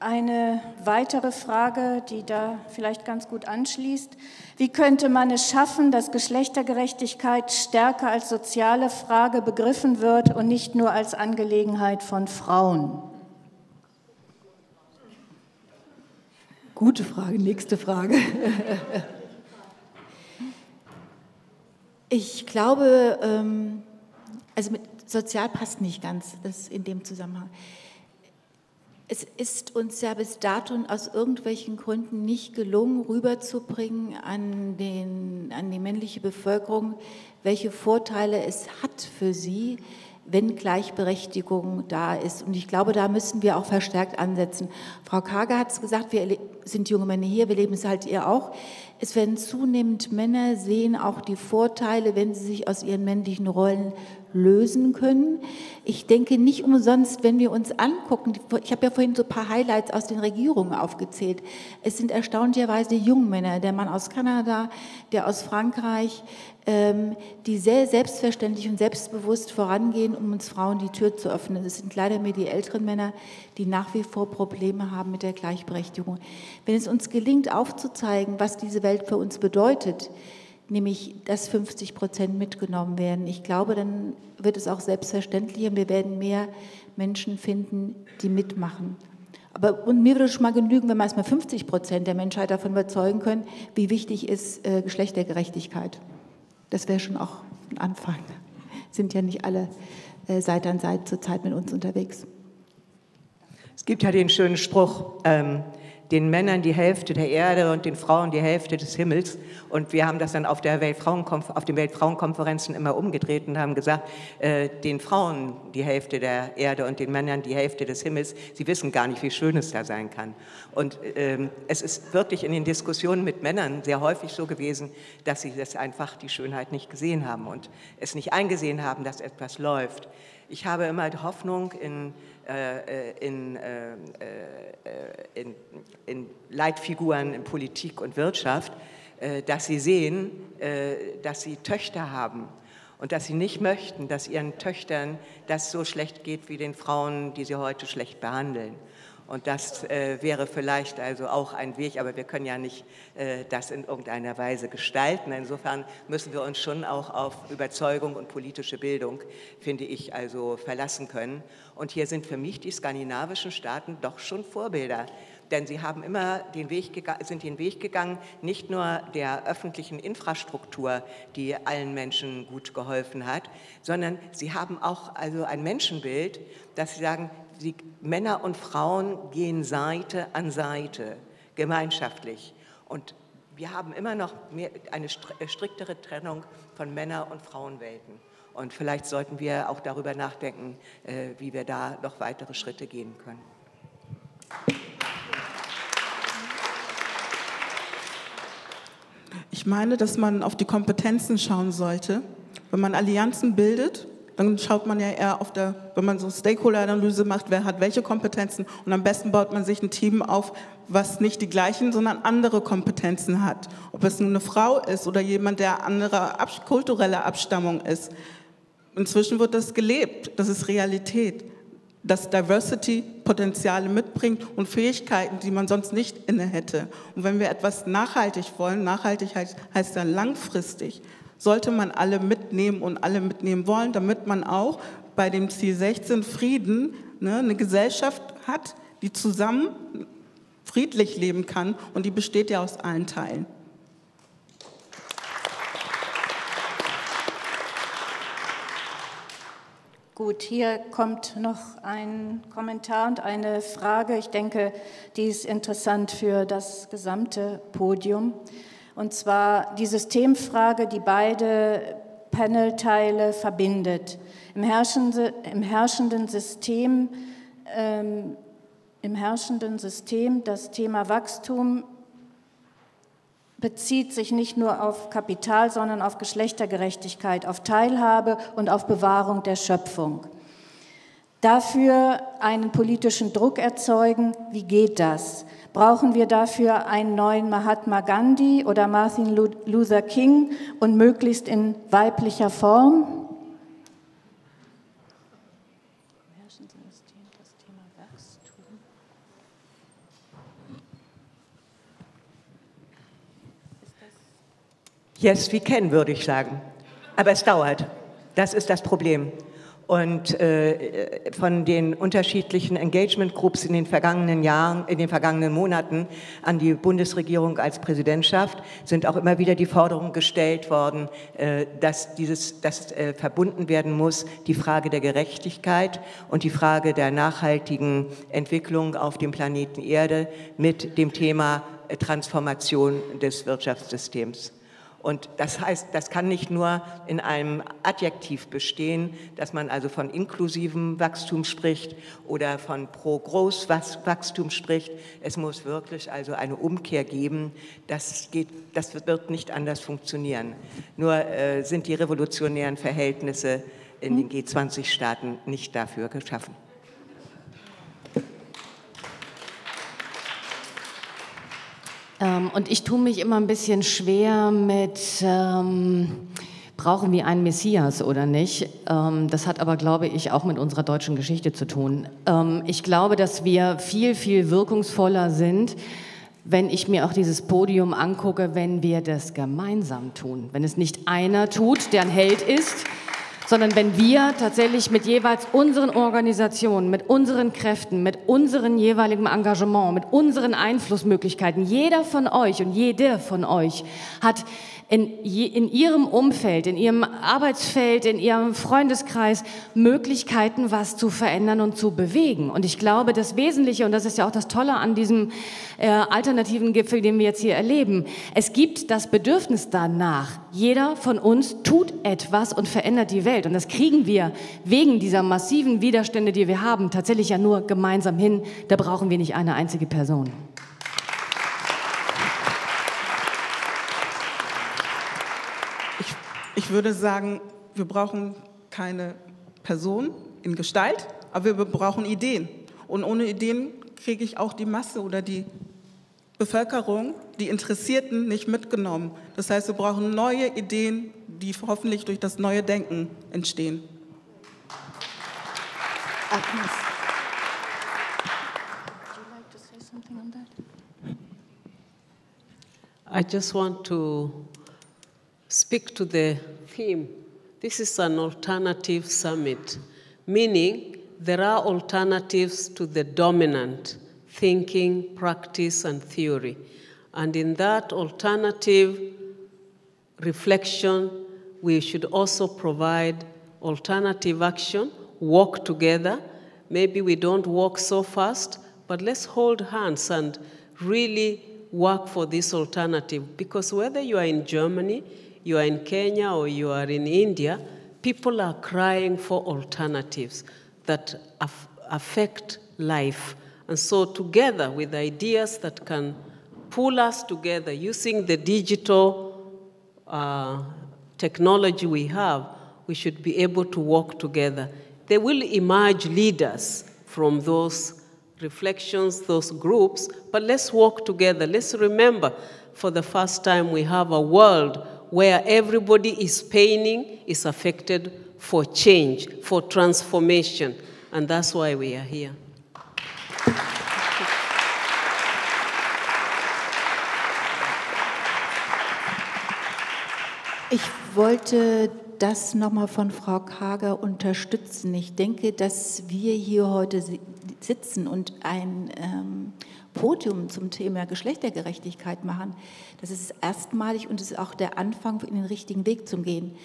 eine weitere Frage, die da vielleicht ganz gut anschließt. Wie könnte man es schaffen, dass Geschlechtergerechtigkeit stärker als soziale Frage begriffen wird und nicht nur als Angelegenheit von Frauen? Gute Frage, nächste Frage. Ich glaube, ähm, also mit sozial passt nicht ganz das in dem Zusammenhang. Es ist uns ja bis dato aus irgendwelchen Gründen nicht gelungen, rüberzubringen an, den, an die männliche Bevölkerung, welche Vorteile es hat für sie, wenn Gleichberechtigung da ist. Und ich glaube, da müssen wir auch verstärkt ansetzen. Frau Kager hat es gesagt, wir sind junge Männer hier, wir leben es halt ihr auch. Es werden zunehmend Männer sehen auch die Vorteile, wenn sie sich aus ihren männlichen Rollen lösen können. Ich denke nicht umsonst, wenn wir uns angucken, ich habe ja vorhin so ein paar Highlights aus den Regierungen aufgezählt. Es sind erstaunlicherweise Jungmänner, der Mann aus Kanada, der aus Frankreich, ähm, die sehr selbstverständlich und selbstbewusst vorangehen, um uns Frauen die Tür zu öffnen. Es sind leider mehr die älteren Männer, die nach wie vor Probleme haben mit der Gleichberechtigung. Wenn es uns gelingt, aufzuzeigen, was diese Welt für uns bedeutet, nämlich dass 50 Prozent mitgenommen werden. Ich glaube, dann wird es auch selbstverständlich und wir werden mehr Menschen finden, die mitmachen. Aber und mir würde es schon mal genügen, wenn wir erstmal 50 Prozent der Menschheit davon überzeugen können, wie wichtig ist äh, Geschlechtergerechtigkeit. Das wäre schon auch ein Anfang. Sind ja nicht alle äh, Seite an Seite zurzeit mit uns unterwegs. Es gibt ja den schönen Spruch, ähm, den Männern die Hälfte der Erde und den Frauen die Hälfte des Himmels. Und wir haben das dann auf, der Weltfrauenkonf auf den Weltfrauenkonferenzen immer umgedreht und haben gesagt, äh, den Frauen die Hälfte der Erde und den Männern die Hälfte des Himmels. Sie wissen gar nicht, wie schön es da sein kann. Und ähm, es ist wirklich in den Diskussionen mit Männern sehr häufig so gewesen, dass sie das einfach die Schönheit nicht gesehen haben und es nicht eingesehen haben, dass etwas läuft. Ich habe immer die Hoffnung in in, äh, in, in, Leitfiguren in Politik und Wirtschaft, äh, dass sie sehen, dass sie Töchter haben und dass sie nicht möchten, dass ihren Töchtern das so schlecht geht wie den Frauen, die sie heute schlecht behandeln. Und das äh, wäre vielleicht also auch ein Weg, aber wir können ja nicht äh, das in irgendeiner Weise gestalten. Insofern müssen wir uns schon auch auf Überzeugung und politische Bildung, finde ich, also verlassen können. Und hier sind für mich die skandinavischen Staaten doch schon Vorbilder denn sie haben immer den Weg sind den Weg gegangen, nicht nur der öffentlichen Infrastruktur, die allen Menschen gut geholfen hat, sondern sie haben auch also ein Menschenbild, dass sie sagen, sie, Männer und Frauen gehen Seite an Seite, gemeinschaftlich. Und wir haben immer noch mehr, eine äh, striktere Trennung von Männer- und Frauenwelten. Und vielleicht sollten wir auch darüber nachdenken, äh, wie wir da noch weitere Schritte gehen können. Ich meine, dass man auf die Kompetenzen schauen sollte. Wenn man Allianzen bildet, dann schaut man ja eher auf der, wenn man so Stakeholder-Analyse macht, wer hat welche Kompetenzen und am besten baut man sich ein Team auf, was nicht die gleichen, sondern andere Kompetenzen hat. Ob es nun eine Frau ist oder jemand, der anderer ab, kultureller Abstammung ist. Inzwischen wird das gelebt, das ist Realität, dass Diversity Potenziale mitbringt und Fähigkeiten, die man sonst nicht inne hätte. Und wenn wir etwas nachhaltig wollen, nachhaltig heißt, heißt dann langfristig, sollte man alle mitnehmen und alle mitnehmen wollen, damit man auch bei dem Ziel 16 Frieden ne, eine Gesellschaft hat, die zusammen friedlich leben kann und die besteht ja aus allen Teilen. Gut, hier kommt noch ein Kommentar und eine Frage. Ich denke, die ist interessant für das gesamte Podium. Und zwar die Systemfrage, die beide Panelteile verbindet. Im, herrschende, im herrschenden System ähm, im herrschenden System das Thema Wachstum bezieht sich nicht nur auf Kapital, sondern auf Geschlechtergerechtigkeit, auf Teilhabe und auf Bewahrung der Schöpfung. Dafür einen politischen Druck erzeugen, wie geht das? Brauchen wir dafür einen neuen Mahatma Gandhi oder Martin Luther King und möglichst in weiblicher Form? Yes, we can, würde ich sagen. Aber es dauert. Das ist das Problem. Und äh, von den unterschiedlichen Engagement Groups in den vergangenen Jahren, in den vergangenen Monaten an die Bundesregierung als Präsidentschaft sind auch immer wieder die Forderungen gestellt worden, äh, dass dieses, dass äh, verbunden werden muss, die Frage der Gerechtigkeit und die Frage der nachhaltigen Entwicklung auf dem Planeten Erde mit dem Thema äh, Transformation des Wirtschaftssystems. Und das heißt, das kann nicht nur in einem Adjektiv bestehen, dass man also von inklusivem Wachstum spricht oder von Pro-Groß-Wachstum spricht. Es muss wirklich also eine Umkehr geben. Das, geht, das wird nicht anders funktionieren. Nur äh, sind die revolutionären Verhältnisse in den G20-Staaten nicht dafür geschaffen. Ähm, und ich tue mich immer ein bisschen schwer mit, ähm, brauchen wir einen Messias oder nicht? Ähm, das hat aber, glaube ich, auch mit unserer deutschen Geschichte zu tun. Ähm, ich glaube, dass wir viel, viel wirkungsvoller sind, wenn ich mir auch dieses Podium angucke, wenn wir das gemeinsam tun. Wenn es nicht einer tut, der ein Held ist, sondern wenn wir tatsächlich mit jeweils unseren Organisationen, mit unseren Kräften, mit unserem jeweiligen Engagement, mit unseren Einflussmöglichkeiten, jeder von euch und jede von euch hat in, in ihrem Umfeld, in ihrem Arbeitsfeld, in ihrem Freundeskreis Möglichkeiten, was zu verändern und zu bewegen. Und ich glaube, das Wesentliche, und das ist ja auch das Tolle an diesem äh, alternativen Gipfel, den wir jetzt hier erleben, es gibt das Bedürfnis danach. Jeder von uns tut etwas und verändert die Welt. Und das kriegen wir wegen dieser massiven Widerstände, die wir haben, tatsächlich ja nur gemeinsam hin. Da brauchen wir nicht eine einzige Person. Ich würde sagen, wir brauchen keine Person in Gestalt, aber wir brauchen Ideen. Und ohne Ideen kriege ich auch die Masse oder die Bevölkerung, die Interessierten nicht mitgenommen. Das heißt, wir brauchen neue Ideen, die hoffentlich durch das neue Denken entstehen. Agnes. I just want to speak to the theme. This is an alternative summit, meaning there are alternatives to the dominant thinking, practice, and theory. And in that alternative reflection, we should also provide alternative action, walk together. Maybe we don't walk so fast, but let's hold hands and really work for this alternative because whether you are in Germany, you are in Kenya, or you are in India, people are crying for alternatives that af- affect life. And so, together with ideas that can pull us together using the digital uh, technology we have, we should be able to work together. There will emerge leaders from those reflections, those groups, but let's work together. Let's remember for the first time we have a world where everybody is paining, is affected for change, for transformation, and that's why we are here. Ich wollte das nochmal von Frau Kager unterstützen. Ich denke, dass wir hier heute sitzen und ein ähm, Podium zum Thema Geschlechtergerechtigkeit machen. Das ist erstmalig und es ist auch der Anfang, in den richtigen Weg zu gehen.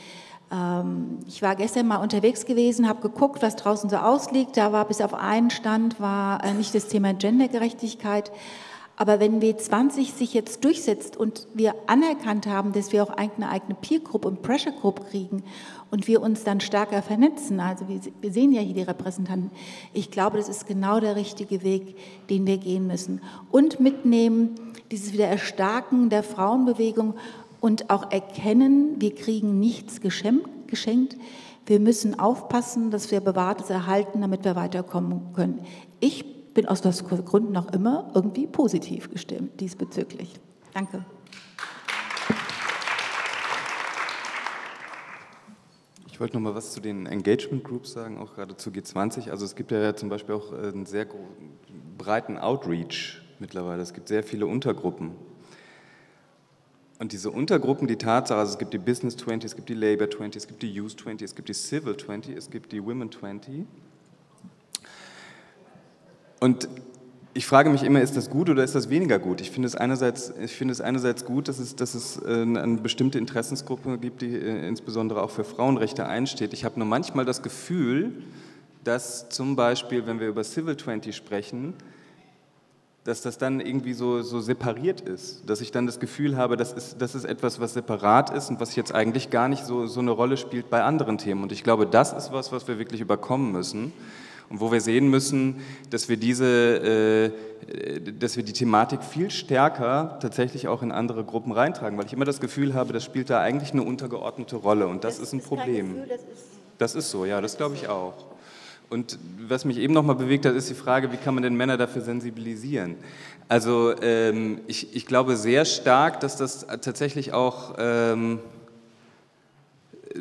Ähm, ich war gestern mal unterwegs gewesen, habe geguckt, was draußen so ausliegt. Da war bis auf einen Stand war äh, nicht das Thema Gendergerechtigkeit, aber wenn W20 sich jetzt durchsetzt und wir anerkannt haben, dass wir auch eine eigene Peer Group und Pressure Group kriegen und wir uns dann stärker vernetzen, also wir, sehen ja hier die Repräsentanten, ich glaube, das ist genau der richtige Weg, den wir gehen müssen. Und mitnehmen, dieses wieder Erstarken der Frauenbewegung und auch erkennen, wir kriegen nichts geschenkt. Wir müssen aufpassen, dass wir Bewahrtes erhalten, damit wir weiterkommen können. Ich bin aus das Gründen noch immer irgendwie positiv gestimmt diesbezüglich. Danke. Ich wollte noch mal was zu den Engagement Groups sagen, auch gerade zu G20. Also es gibt ja zum Beispiel auch äh, einen sehr breiten Outreach mittlerweile. Es gibt sehr viele Untergruppen. Und diese Untergruppen, die Tatsache, also es gibt die Business 20, es gibt die Labor 20, es gibt die Youth 20, es gibt die Civil 20, es gibt die Women 20. Und ich frage mich immer, ist das gut oder ist das weniger gut? Ich finde es einerseits, ich finde es einerseits gut, dass es, dass es äh, eine bestimmte Interessensgruppe gibt, die äh, insbesondere auch für Frauenrechte einsteht. Ich habe nur manchmal das Gefühl, dass zum Beispiel, wenn wir über Civil 20 sprechen, dass das dann irgendwie so, so separiert ist, dass ich dann das Gefühl habe, das ist, das ist etwas, was separat ist und was jetzt eigentlich gar nicht so, so eine Rolle spielt bei anderen Themen. Und ich glaube, das ist was, was wir wirklich überkommen müssen und wo wir sehen müssen, dass wir diese, äh, dass wir die Thematik viel stärker tatsächlich auch in andere Gruppen reintragen, weil ich immer das Gefühl habe, das spielt da eigentlich eine untergeordnete Rolle und das, das ist ein Problem. Gefühl, das, ist das ist so, ja, das glaube ich auch. Und was mich eben nochmal bewegt hat, ist die Frage, wie kann man denn Männer dafür sensibilisieren? Also ähm, ich, ich, glaube sehr stark, dass das tatsächlich auch ähm,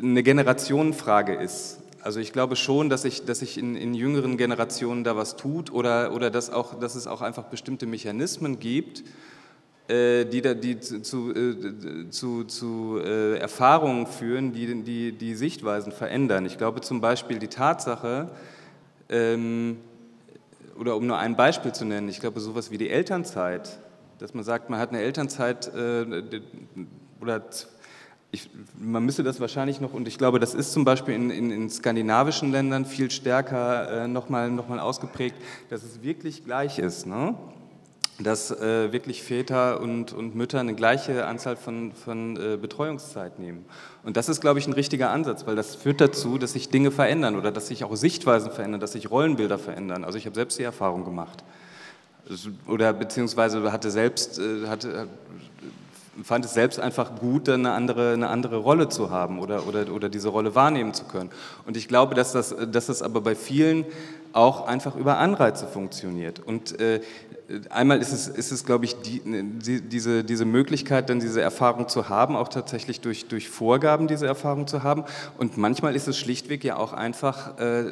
eine Generationenfrage ist. Also ich glaube schon, dass sich dass ich in, in, jüngeren Generationen da was tut oder, oder dass, auch, dass es auch einfach bestimmte Mechanismen gibt, äh, die, da, die zu, äh, zu, zu äh, Erfahrungen führen, die, die die Sichtweisen verändern. Ich glaube zum Beispiel die Tatsache, ähm, oder um nur ein Beispiel zu nennen, ich glaube sowas wie die Elternzeit, dass man sagt, man hat eine Elternzeit oder ich, man müsste das wahrscheinlich noch, und ich glaube, das ist zum Beispiel in, in, in skandinavischen Ländern viel stärker äh, nochmal noch mal ausgeprägt, dass es wirklich gleich ist. Ne? dass äh, wirklich Väter und, und Mütter eine gleiche Anzahl von, von äh, Betreuungszeit nehmen. Und das ist, glaube ich, ein richtiger Ansatz, weil das führt dazu, dass sich Dinge verändern oder dass sich auch Sichtweisen verändern, dass sich Rollenbilder verändern. Also ich habe selbst die Erfahrung gemacht. Oder beziehungsweise hatte selbst, äh, hatte, fand es selbst einfach gut, eine andere, eine andere Rolle zu haben oder, oder, oder diese Rolle wahrnehmen zu können. Und ich glaube, dass das, dass das aber bei vielen auch einfach über Anreize funktioniert. Und äh, einmal ist es, ist es glaube ich, die, die, diese, diese Möglichkeit, dann diese Erfahrung zu haben, auch tatsächlich durch, durch Vorgaben diese Erfahrung zu haben. Und manchmal ist es schlichtweg ja auch einfach, äh,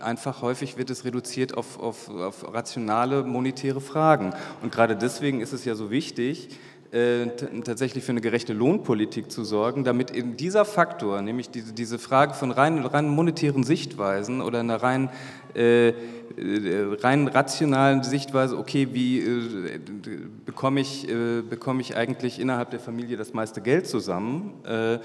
einfach häufig wird es reduziert auf, auf, auf rationale, monetäre Fragen. Und gerade deswegen ist es ja so wichtig, tatsächlich für eine gerechte Lohnpolitik zu sorgen, damit eben dieser Faktor, nämlich diese, diese Frage von rein, rein monetären Sichtweisen oder einer rein, äh, äh, rein rationalen Sichtweise, okay, wie äh, bekomme, ich, äh, bekomme ich eigentlich innerhalb der Familie das meiste Geld zusammen, äh,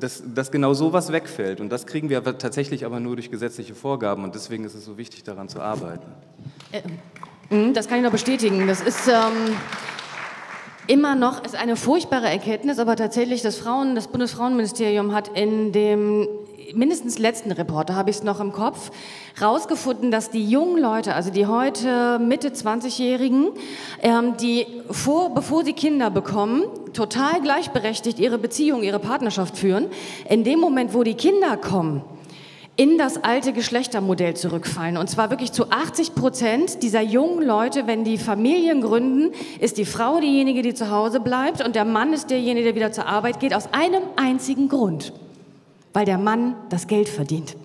dass, dass genau sowas wegfällt. Und das kriegen wir aber tatsächlich aber nur durch gesetzliche Vorgaben und deswegen ist es so wichtig, daran zu arbeiten. das kann ich noch bestätigen. Das ist... Ähm immer noch ist eine furchtbare Erkenntnis, aber tatsächlich das Frauen, das Bundesfrauenministerium hat in dem mindestens letzten Reporter habe ich es noch im Kopf, rausgefunden, dass die jungen Leute, also die heute Mitte 20-Jährigen, ähm, die vor, bevor sie Kinder bekommen, total gleichberechtigt ihre Beziehung, ihre Partnerschaft führen. In dem Moment, wo die Kinder kommen, in das alte Geschlechtermodell zurückfallen. Und zwar wirklich zu 80 Prozent dieser jungen Leute, wenn die Familien gründen, ist die Frau diejenige, die zu Hause bleibt und der Mann ist derjenige, der wieder zur Arbeit geht, aus einem einzigen Grund weil der Mann das Geld verdient.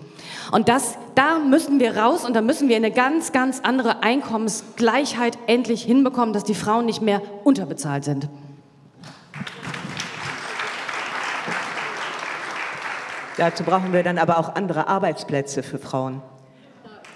Und das, da müssen wir raus und da müssen wir eine ganz, ganz andere Einkommensgleichheit endlich hinbekommen, dass die Frauen nicht mehr unterbezahlt sind. Dazu brauchen wir dann aber auch andere Arbeitsplätze für Frauen.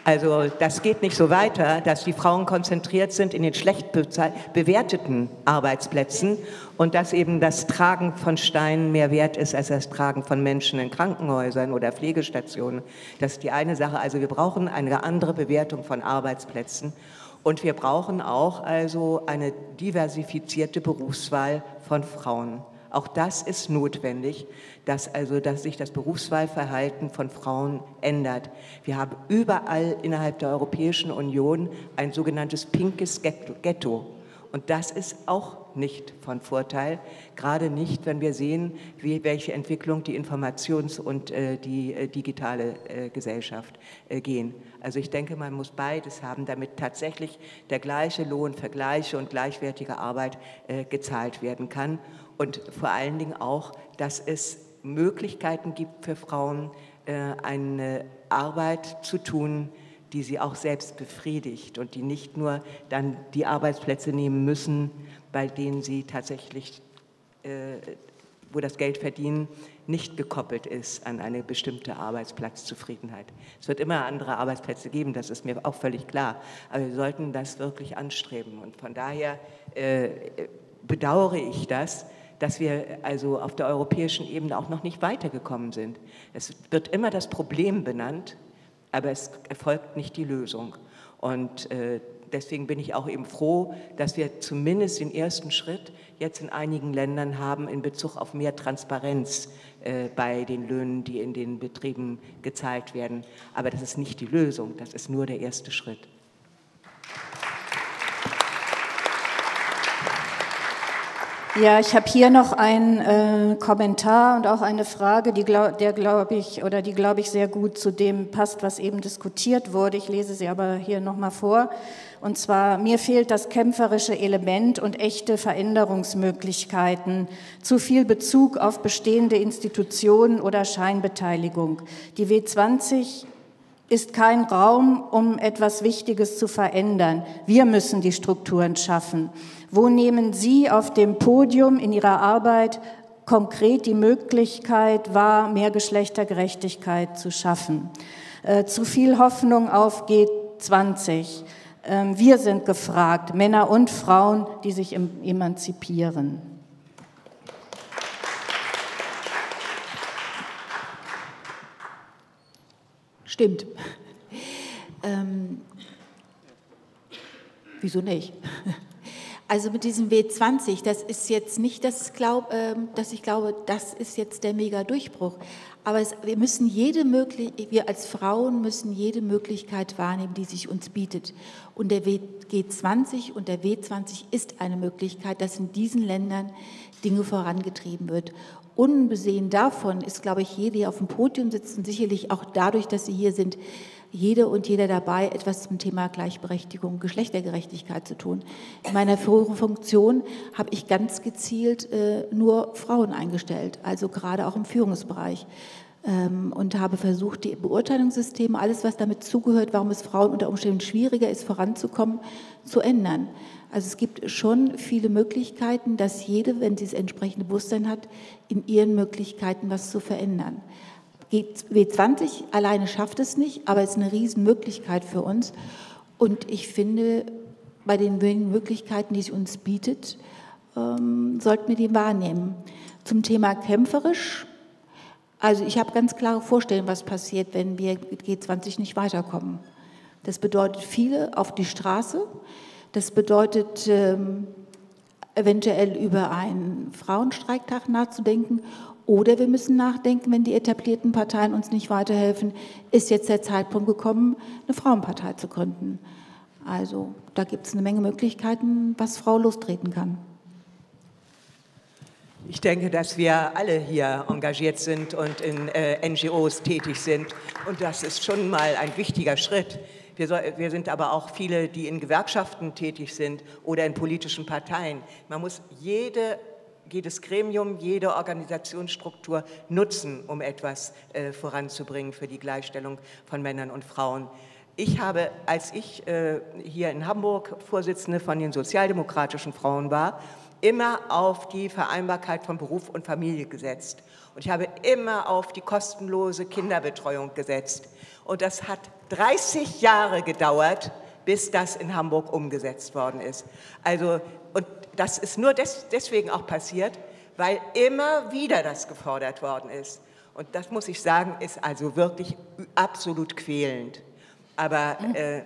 Also das geht nicht so weiter, dass die Frauen konzentriert sind in den schlecht bewerteten Arbeitsplätzen und dass eben das Tragen von Steinen mehr wert ist als das Tragen von Menschen in Krankenhäusern oder Pflegestationen. Das ist die eine Sache. Also wir brauchen eine andere Bewertung von Arbeitsplätzen und wir brauchen auch also eine diversifizierte Berufswahl von Frauen. Auch das ist notwendig, dass also dass sich das Berufswahlverhalten von Frauen ändert. Wir haben überall innerhalb der Europäischen Union ein sogenanntes pinkes Ghetto. Und das ist auch nicht von Vorteil, gerade nicht, wenn wir sehen, wie, welche Entwicklung die Informations- und äh, die äh, digitale äh, Gesellschaft äh, gehen. Also ich denke, man muss beides haben, damit tatsächlich der gleiche Lohn für gleiche und gleichwertige Arbeit äh, gezahlt werden kann und vor allen Dingen auch, dass es Möglichkeiten gibt für Frauen, äh, eine Arbeit zu tun, die sie auch selbst befriedigt und die nicht nur dann die Arbeitsplätze nehmen müssen, bei denen sie tatsächlich, äh, wo das Geld verdienen, nicht gekoppelt ist an eine bestimmte Arbeitsplatzzufriedenheit. Es wird immer andere Arbeitsplätze geben, das ist mir auch völlig klar, aber wir sollten das wirklich anstreben und von daher äh, bedauere ich das, dass wir also auf der europäischen Ebene auch noch nicht weitergekommen sind. Es wird immer das Problem benannt, aber es erfolgt nicht die Lösung. Und äh, deswegen bin ich auch eben froh, dass wir zumindest den ersten Schritt jetzt in einigen Ländern haben in Bezug auf mehr Transparenz äh, bei den Löhnen, die in den Betrieben gezahlt werden. Aber das ist nicht die Lösung, das ist nur der erste Schritt. Ja, ich habe hier noch einen äh, Kommentar und auch eine Frage, die glaub, der glaube ich oder die glaube ich sehr gut zu dem passt, was eben diskutiert wurde. Ich lese sie aber hier noch mal vor. Und zwar mir fehlt das kämpferische Element und echte Veränderungsmöglichkeiten, zu viel Bezug auf bestehende Institutionen oder Scheinbeteiligung. Die W20 ist kein Raum, um etwas Wichtiges zu verändern. Wir müssen die Strukturen schaffen. Wo nehmen Sie auf dem Podium in Ihrer Arbeit konkret die Möglichkeit wahr, mehr Geschlechtergerechtigkeit zu schaffen? Äh, zu viel Hoffnung auf G20. Ähm, wir sind gefragt, Männer und Frauen, die sich emanzipieren. Stimmt. Ähm, wieso nicht? Also mit diesem W20, das ist jetzt nicht, das glaub, äh, dass ich glaube, das ist jetzt der Mega-Durchbruch. Aber es, wir müssen jede möglich, wir als Frauen müssen jede Möglichkeit wahrnehmen, die sich uns bietet. Und der G20 und der W20 ist eine Möglichkeit, dass in diesen Ländern Dinge vorangetrieben wird. Unbesehen davon ist, glaube ich, jede, die auf dem Podium sitzt und sicherlich auch dadurch, dass Sie hier sind, jede und jeder dabei, etwas zum Thema Gleichberechtigung, Geschlechtergerechtigkeit zu tun. In meiner früheren Funktion habe ich ganz gezielt äh, nur Frauen eingestellt, also gerade auch im Führungsbereich. Ähm, und habe versucht, die Beurteilungssysteme, alles, was damit zugehört, warum es Frauen unter Umständen schwieriger ist, voranzukommen, zu ändern. Also es gibt schon viele Möglichkeiten, dass jede, wenn sie das entsprechende Bewusstsein hat, in ihren Möglichkeiten was zu verändern. W20 alleine schafft es nicht, aber es ist eine Riesenmöglichkeit für uns. Und ich finde, bei den wenigen Möglichkeiten, die es uns bietet, ähm, sollten wir die wahrnehmen. Zum Thema kämpferisch. Also ich habe ganz klare Vorstellungen, was passiert, wenn wir mit G20 nicht weiterkommen. Das bedeutet viele auf die Straße. Das bedeutet ähm, eventuell über einen Frauenstreiktag nachzudenken. Oder wir müssen nachdenken, wenn die etablierten Parteien uns nicht weiterhelfen, ist jetzt der Zeitpunkt gekommen, eine Frauenpartei zu gründen. Also da gibt es eine Menge Möglichkeiten, was Frau lostreten kann. Ich denke, dass wir alle hier engagiert sind und in äh, NGOs tätig sind. Und das ist schon mal ein wichtiger Schritt. Wir, soll, wir, sind aber auch viele, die in Gewerkschaften tätig sind oder in politischen Parteien. Man muss jede, jedes Gremium, jede Organisationsstruktur nutzen, um etwas äh, voranzubringen für die Gleichstellung von Männern und Frauen. Ich habe, als ich äh, hier in Hamburg Vorsitzende von den sozialdemokratischen Frauen war, immer auf die Vereinbarkeit von Beruf und Familie gesetzt. Und ich habe immer auf die kostenlose Kinderbetreuung gesetzt. Und das hat 30 Jahre gedauert, bis das in Hamburg umgesetzt worden ist. Also, und das ist nur des, deswegen auch passiert, weil immer wieder das gefordert worden ist. Und das muss ich sagen, ist also wirklich absolut quälend. Aber äh,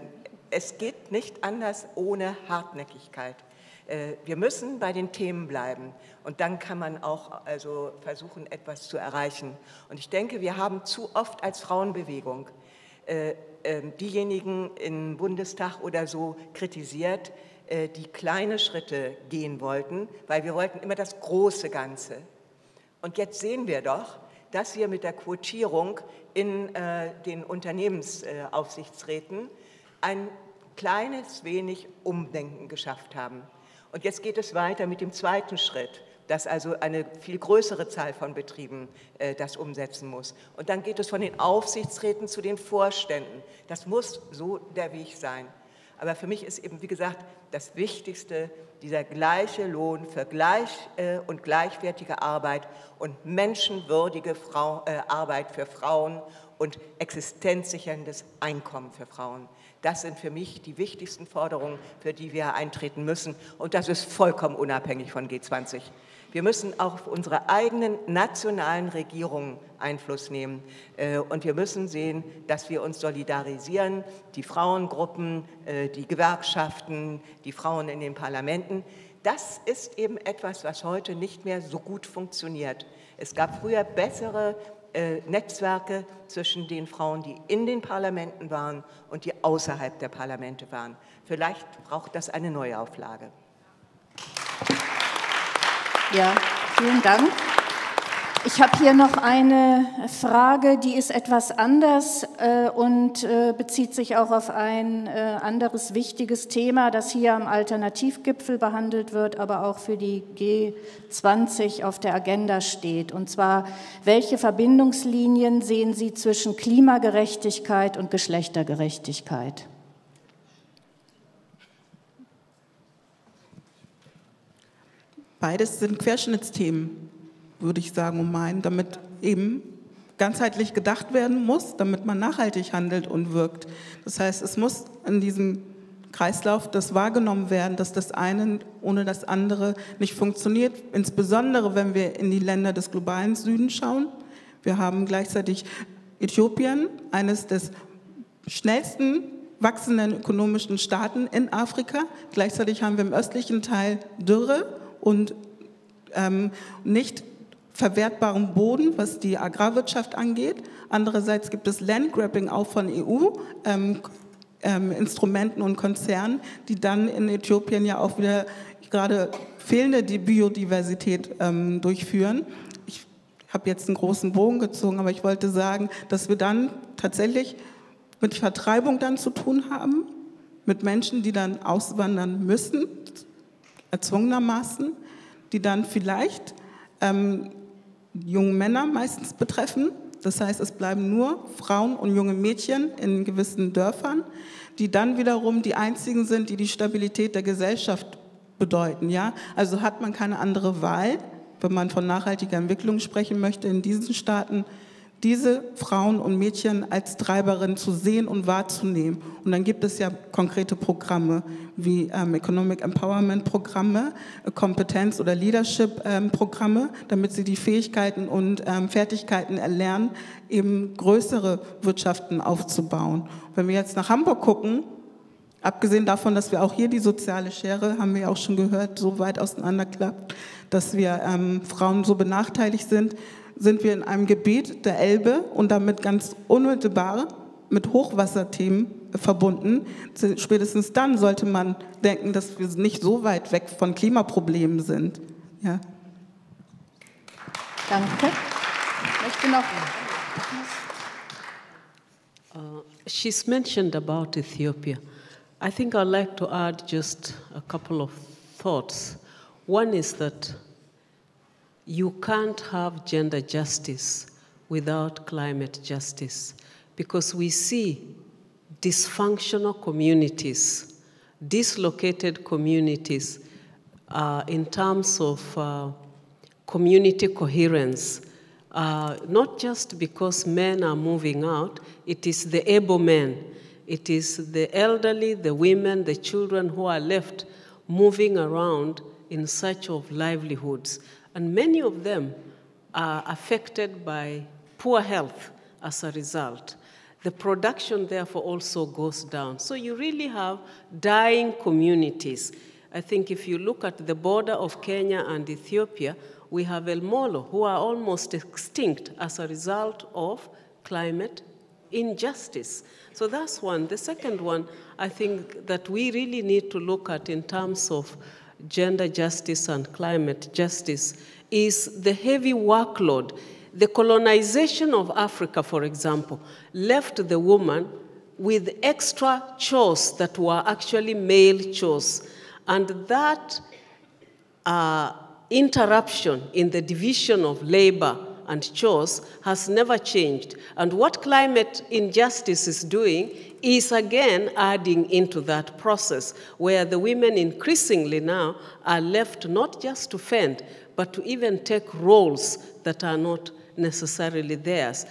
es geht nicht anders ohne Hartnäckigkeit. Äh, wir müssen bei den Themen bleiben und dann kann man auch also versuchen, etwas zu erreichen. Und ich denke, wir haben zu oft als Frauenbewegung diejenigen im Bundestag oder so kritisiert, äh, die kleine Schritte gehen wollten, weil wir wollten immer das große Ganze. Und jetzt sehen wir doch, dass wir mit der Quotierung in äh, den Unternehmensaufsichtsräten ein kleines wenig Umdenken geschafft haben. Und jetzt geht es weiter mit dem zweiten Schritt, dass also eine viel größere Zahl von Betrieben äh, das umsetzen muss. Und dann geht es von den Aufsichtsräten zu den Vorständen. Das muss so der Weg sein. Aber für mich ist eben, wie gesagt, das Wichtigste dieser gleiche Lohn für gleich äh, und gleichwertige Arbeit und menschenwürdige Frau, äh, Arbeit für Frauen und existenzsicherndes Einkommen für Frauen. Das sind für mich die wichtigsten Forderungen, für die wir eintreten müssen. Und das ist vollkommen unabhängig von G20. Wir müssen auch auf unsere eigenen nationalen Regierungen Einfluss nehmen. Äh, und wir müssen sehen, dass wir uns solidarisieren, die Frauengruppen, äh, die Gewerkschaften, die Frauen in den Parlamenten. Das ist eben etwas, was heute nicht mehr so gut funktioniert. Es gab früher bessere äh, Netzwerke zwischen den Frauen, die in den Parlamenten waren und die außerhalb der Parlamente waren. Vielleicht braucht das eine Neuauflage. Ja, vielen Dank. Ich habe hier noch eine Frage, die ist etwas anders äh, und äh, bezieht sich auch auf ein äh, anderes wichtiges Thema, das hier am Alternativgipfel behandelt wird, aber auch für die G20 auf der Agenda steht. Und zwar, welche Verbindungslinien sehen Sie zwischen Klimagerechtigkeit und Geschlechtergerechtigkeit? Beides sind Querschnittsthemen würde ich sagen, um meinen, damit eben ganzheitlich gedacht werden muss, damit man nachhaltig handelt und wirkt. Das heißt, es muss in diesem Kreislauf das wahrgenommen werden, dass das eine ohne das andere nicht funktioniert, insbesondere wenn wir in die Länder des globalen Südens schauen. Wir haben gleichzeitig Äthiopien, eines des schnellsten wachsenden ökonomischen Staaten in Afrika. Gleichzeitig haben wir im östlichen Teil Dürre und ähm, nicht verwertbarem Boden, was die Agrarwirtschaft angeht. Andererseits gibt es Landgrabbing auch von EU. Ähm, ähm, und Konzernen, die dann in Äthiopien ja auch wieder gerade fehlende Biodiversität ähm, durchführen. Ich habe jetzt einen großen Bogen gezogen, aber ich wollte sagen, dass wir dann tatsächlich mit Vertreibung dann zu tun haben, mit Menschen, die dann auswandern müssen, erzwungenermaßen, die dann vielleicht ähm, junge Männer meistens betreffen. Das heißt, es bleiben nur Frauen und junge Mädchen in gewissen Dörfern, die dann wiederum die einzigen sind, die die Stabilität der Gesellschaft bedeuten. Ja? Also hat man keine andere Wahl, wenn man von nachhaltiger Entwicklung sprechen möchte in diesen Staaten, diese Frauen und Mädchen als Treiberin zu sehen und wahrzunehmen. Und dann gibt es ja konkrete Programme wie ähm, Economic Empowerment Programme, äh, Kompetenz- oder Leadership-Programme, ähm, damit sie die Fähigkeiten und ähm, Fertigkeiten erlernen, eben größere Wirtschaften aufzubauen. Wenn wir jetzt nach Hamburg gucken, Abgesehen davon, dass wir auch hier die soziale Schere, haben wir ja auch schon gehört, so weit auseinanderklappt, dass wir ähm, Frauen so benachteiligt sind, sind wir in einem Gebiet der Elbe und damit ganz unmittelbar mit Hochwasserthemen verbunden. Spätestens dann sollte man denken, dass wir nicht so weit weg von Klimaproblemen sind. Ja. Danke. Möchte noch. Uh, she's mentioned about Ethiopia. I think I'd like to add just a couple of thoughts. One is that you can't have gender justice without climate justice because we see dysfunctional communities, dislocated communities uh, in terms of uh, community coherence. Uh, not just because men are moving out, it is the able men, it is the elderly, the women, the children who are left moving around in search of livelihoods. And many of them are affected by poor health as a result. The production, therefore, also goes down. So you really have dying communities. I think if you look at the border of Kenya and Ethiopia, we have El Molo, who are almost extinct as a result of climate injustice. So that's one. The second one, I think that we really need to look at in terms of gender justice and climate justice is the heavy workload. The colonization of Africa, for example, left the woman with extra chores that were actually male chores. And that uh, interruption in the division of labor and chores has never changed. And what climate injustice is doing is again adding into that process where the women increasingly now are left not just to fend, but to even take roles that are not necessarily theirs.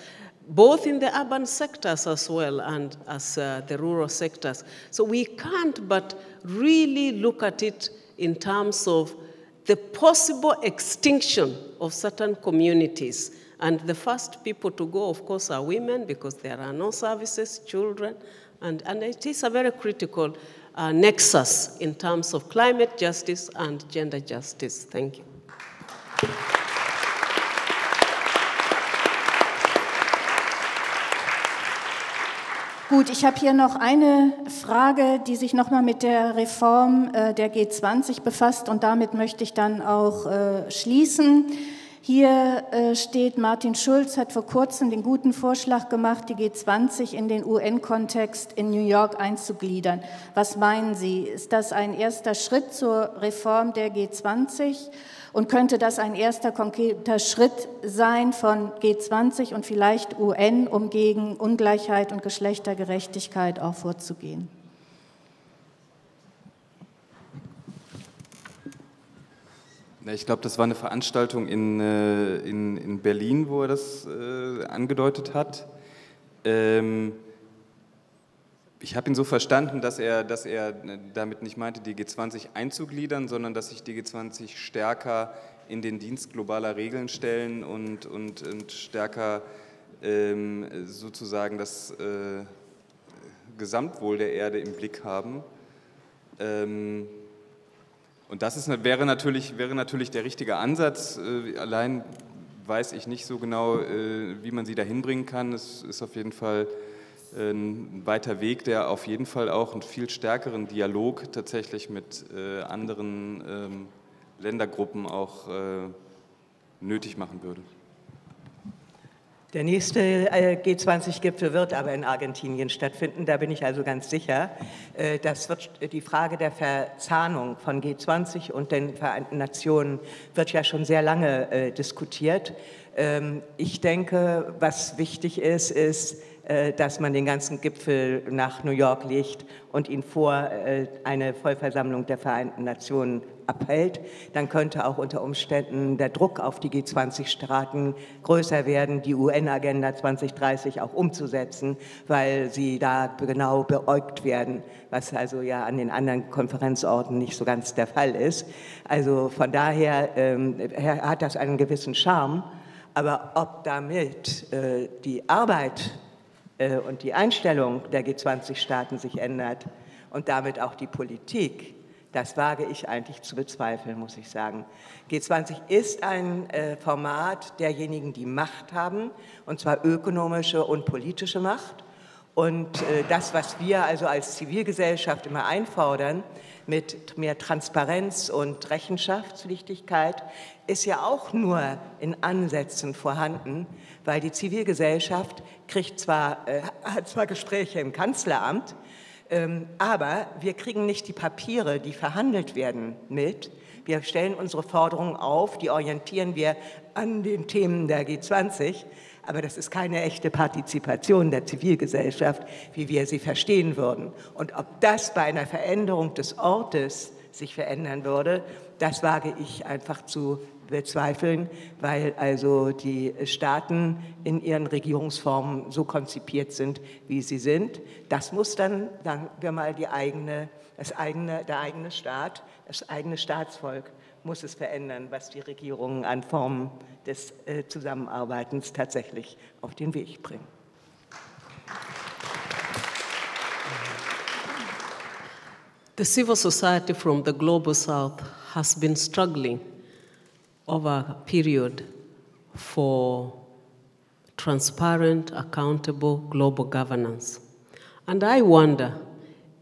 Both in the urban sectors as well and as uh, the rural sectors. So we can't but really look at it in terms of the possible extinction of certain communities. And the first people to go, of course, are women because there are no services, children, and, and it is a very critical uh, nexus in terms of climate justice and gender justice. Thank you. Gut, ich habe hier noch eine Frage, die sich nochmal mit der Reform äh, der G20 befasst und damit möchte ich dann auch äh, schließen. Hier äh, steht, Martin Schulz hat vor kurzem den guten Vorschlag gemacht, die G20 in den UN-Kontext in New York einzugliedern. Was meinen Sie? Ist das ein erster Schritt zur Reform der G20? Und könnte das ein erster konkreter Schritt sein von G20 und vielleicht UN, um gegen Ungleichheit und Geschlechtergerechtigkeit auch vorzugehen? Ich glaube, das war eine Veranstaltung in, äh, in, in Berlin, wo er das äh, angedeutet hat. Ähm, ich habe ihn so verstanden, dass er, dass er damit nicht meinte, die G20 einzugliedern, sondern dass sich die G20 stärker in den Dienst globaler Regeln stellen und, und, und stärker ähm, sozusagen das äh, Gesamtwohl der Erde im Blick haben. Ähm, und das ist, wäre, natürlich, wäre natürlich der richtige Ansatz. Äh, allein weiß ich nicht so genau, äh, wie man sie dahin bringen kann. Es ist auf jeden Fall ein weiter Weg, der auf jeden Fall auch einen viel stärkeren Dialog tatsächlich mit äh, anderen ähm, Ländergruppen auch äh, nötig machen würde. Der nächste äh, G20-Gipfel wird aber in Argentinien stattfinden, da bin ich also ganz sicher. Äh, das wird die Frage der Verzahnung von G20 und den Vereinten Nationen wird ja schon sehr lange äh, diskutiert. Ähm, ich denke, was wichtig ist, ist, dass man den ganzen Gipfel nach New York legt und ihn vor äh, eine Vollversammlung der Vereinten Nationen abhält, dann könnte auch unter Umständen der Druck auf die G20-Staaten größer werden, die UN-Agenda 2030 auch umzusetzen, weil sie da genau beäugt werden, was also ja an den anderen Konferenzorten nicht so ganz der Fall ist. Also von daher ähm, hat das einen gewissen Charme. Aber ob damit äh, die Arbeit äh, und die Einstellung der G20-Staaten sich ändert und damit auch die Politik, das wage ich eigentlich zu bezweifeln, muss ich sagen. G20 ist ein äh, Format derjenigen, die Macht haben, und zwar ökonomische und politische Macht. Und äh, das, was wir also als Zivilgesellschaft immer einfordern, mit mehr Transparenz und Rechenschaftspflichtigkeit, ist ja auch nur in Ansätzen vorhanden, weil die Zivilgesellschaft kriegt zwar, äh, hat zwar Gespräche im Kanzleramt, ähm, aber wir kriegen nicht die Papiere, die verhandelt werden, mit. Wir stellen unsere Forderungen auf, die orientieren wir an den Themen der G20, aber das ist keine echte Partizipation der Zivilgesellschaft, wie wir sie verstehen würden. Und ob das bei einer Veränderung des Ortes sich verändern würde, das wage ich einfach zu bezweifeln, weil also die Staaten in ihren Regierungsformen so konzipiert sind, wie sie sind. Das muss dann, sagen wir mal, die eigene, das eigene, der eigene Staat, das eigene Staatsvolk muss es verändern, was die Regierungen an Formen des äh, Zusammenarbeitens tatsächlich auf den Weg bringen. The civil society from the global south has been struggling over a period for transparent, accountable global governance. And I wonder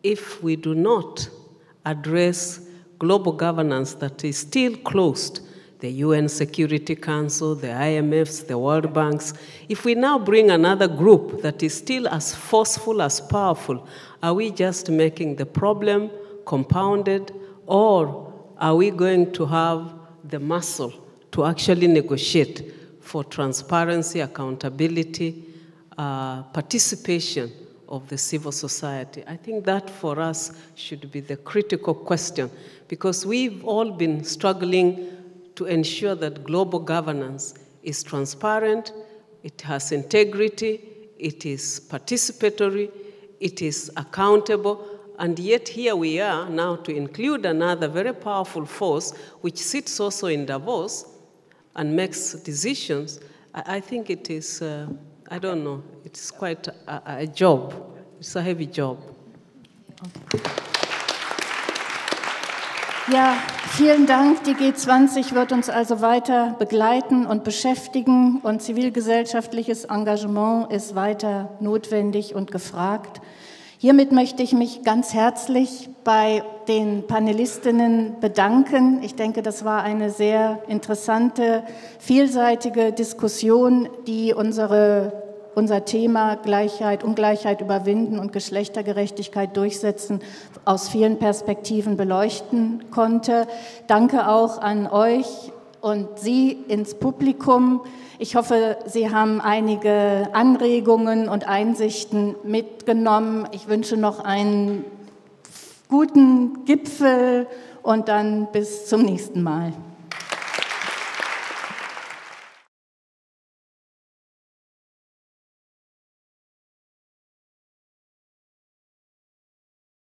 if we do not address global governance that is still closed the UN Security Council, the IMFs, the World Banks, if we now bring another group that is still as forceful, as powerful, are we just making the problem compounded, or are we going to have the muscle to actually negotiate for transparency, accountability, uh, participation of the civil society. I think that for us should be the critical question because we've all been struggling to ensure that global governance is transparent, it has integrity, it is participatory, it is accountable, and yet here we are now to include another very powerful force which sits also in Davos and makes decisions. I, I think it is. Uh, I don't know, it's quite a, a job. It's a heavy job. Ja, vielen Dank. Die G20 wird uns also weiter begleiten und beschäftigen und zivilgesellschaftliches Engagement ist weiter notwendig und gefragt. Hiermit möchte ich mich ganz herzlich bei den Panelistinnen bedanken. Ich denke, das war eine sehr interessante, vielseitige Diskussion, die unsere, unser Thema Gleichheit, Ungleichheit überwinden und Geschlechtergerechtigkeit durchsetzen aus vielen Perspektiven beleuchten konnte. Danke auch an euch und Sie ins Publikum. Ich hoffe, Sie haben einige Anregungen und Einsichten mitgenommen. Ich wünsche noch einen guten Gipfel und dann bis zum nächsten Mal.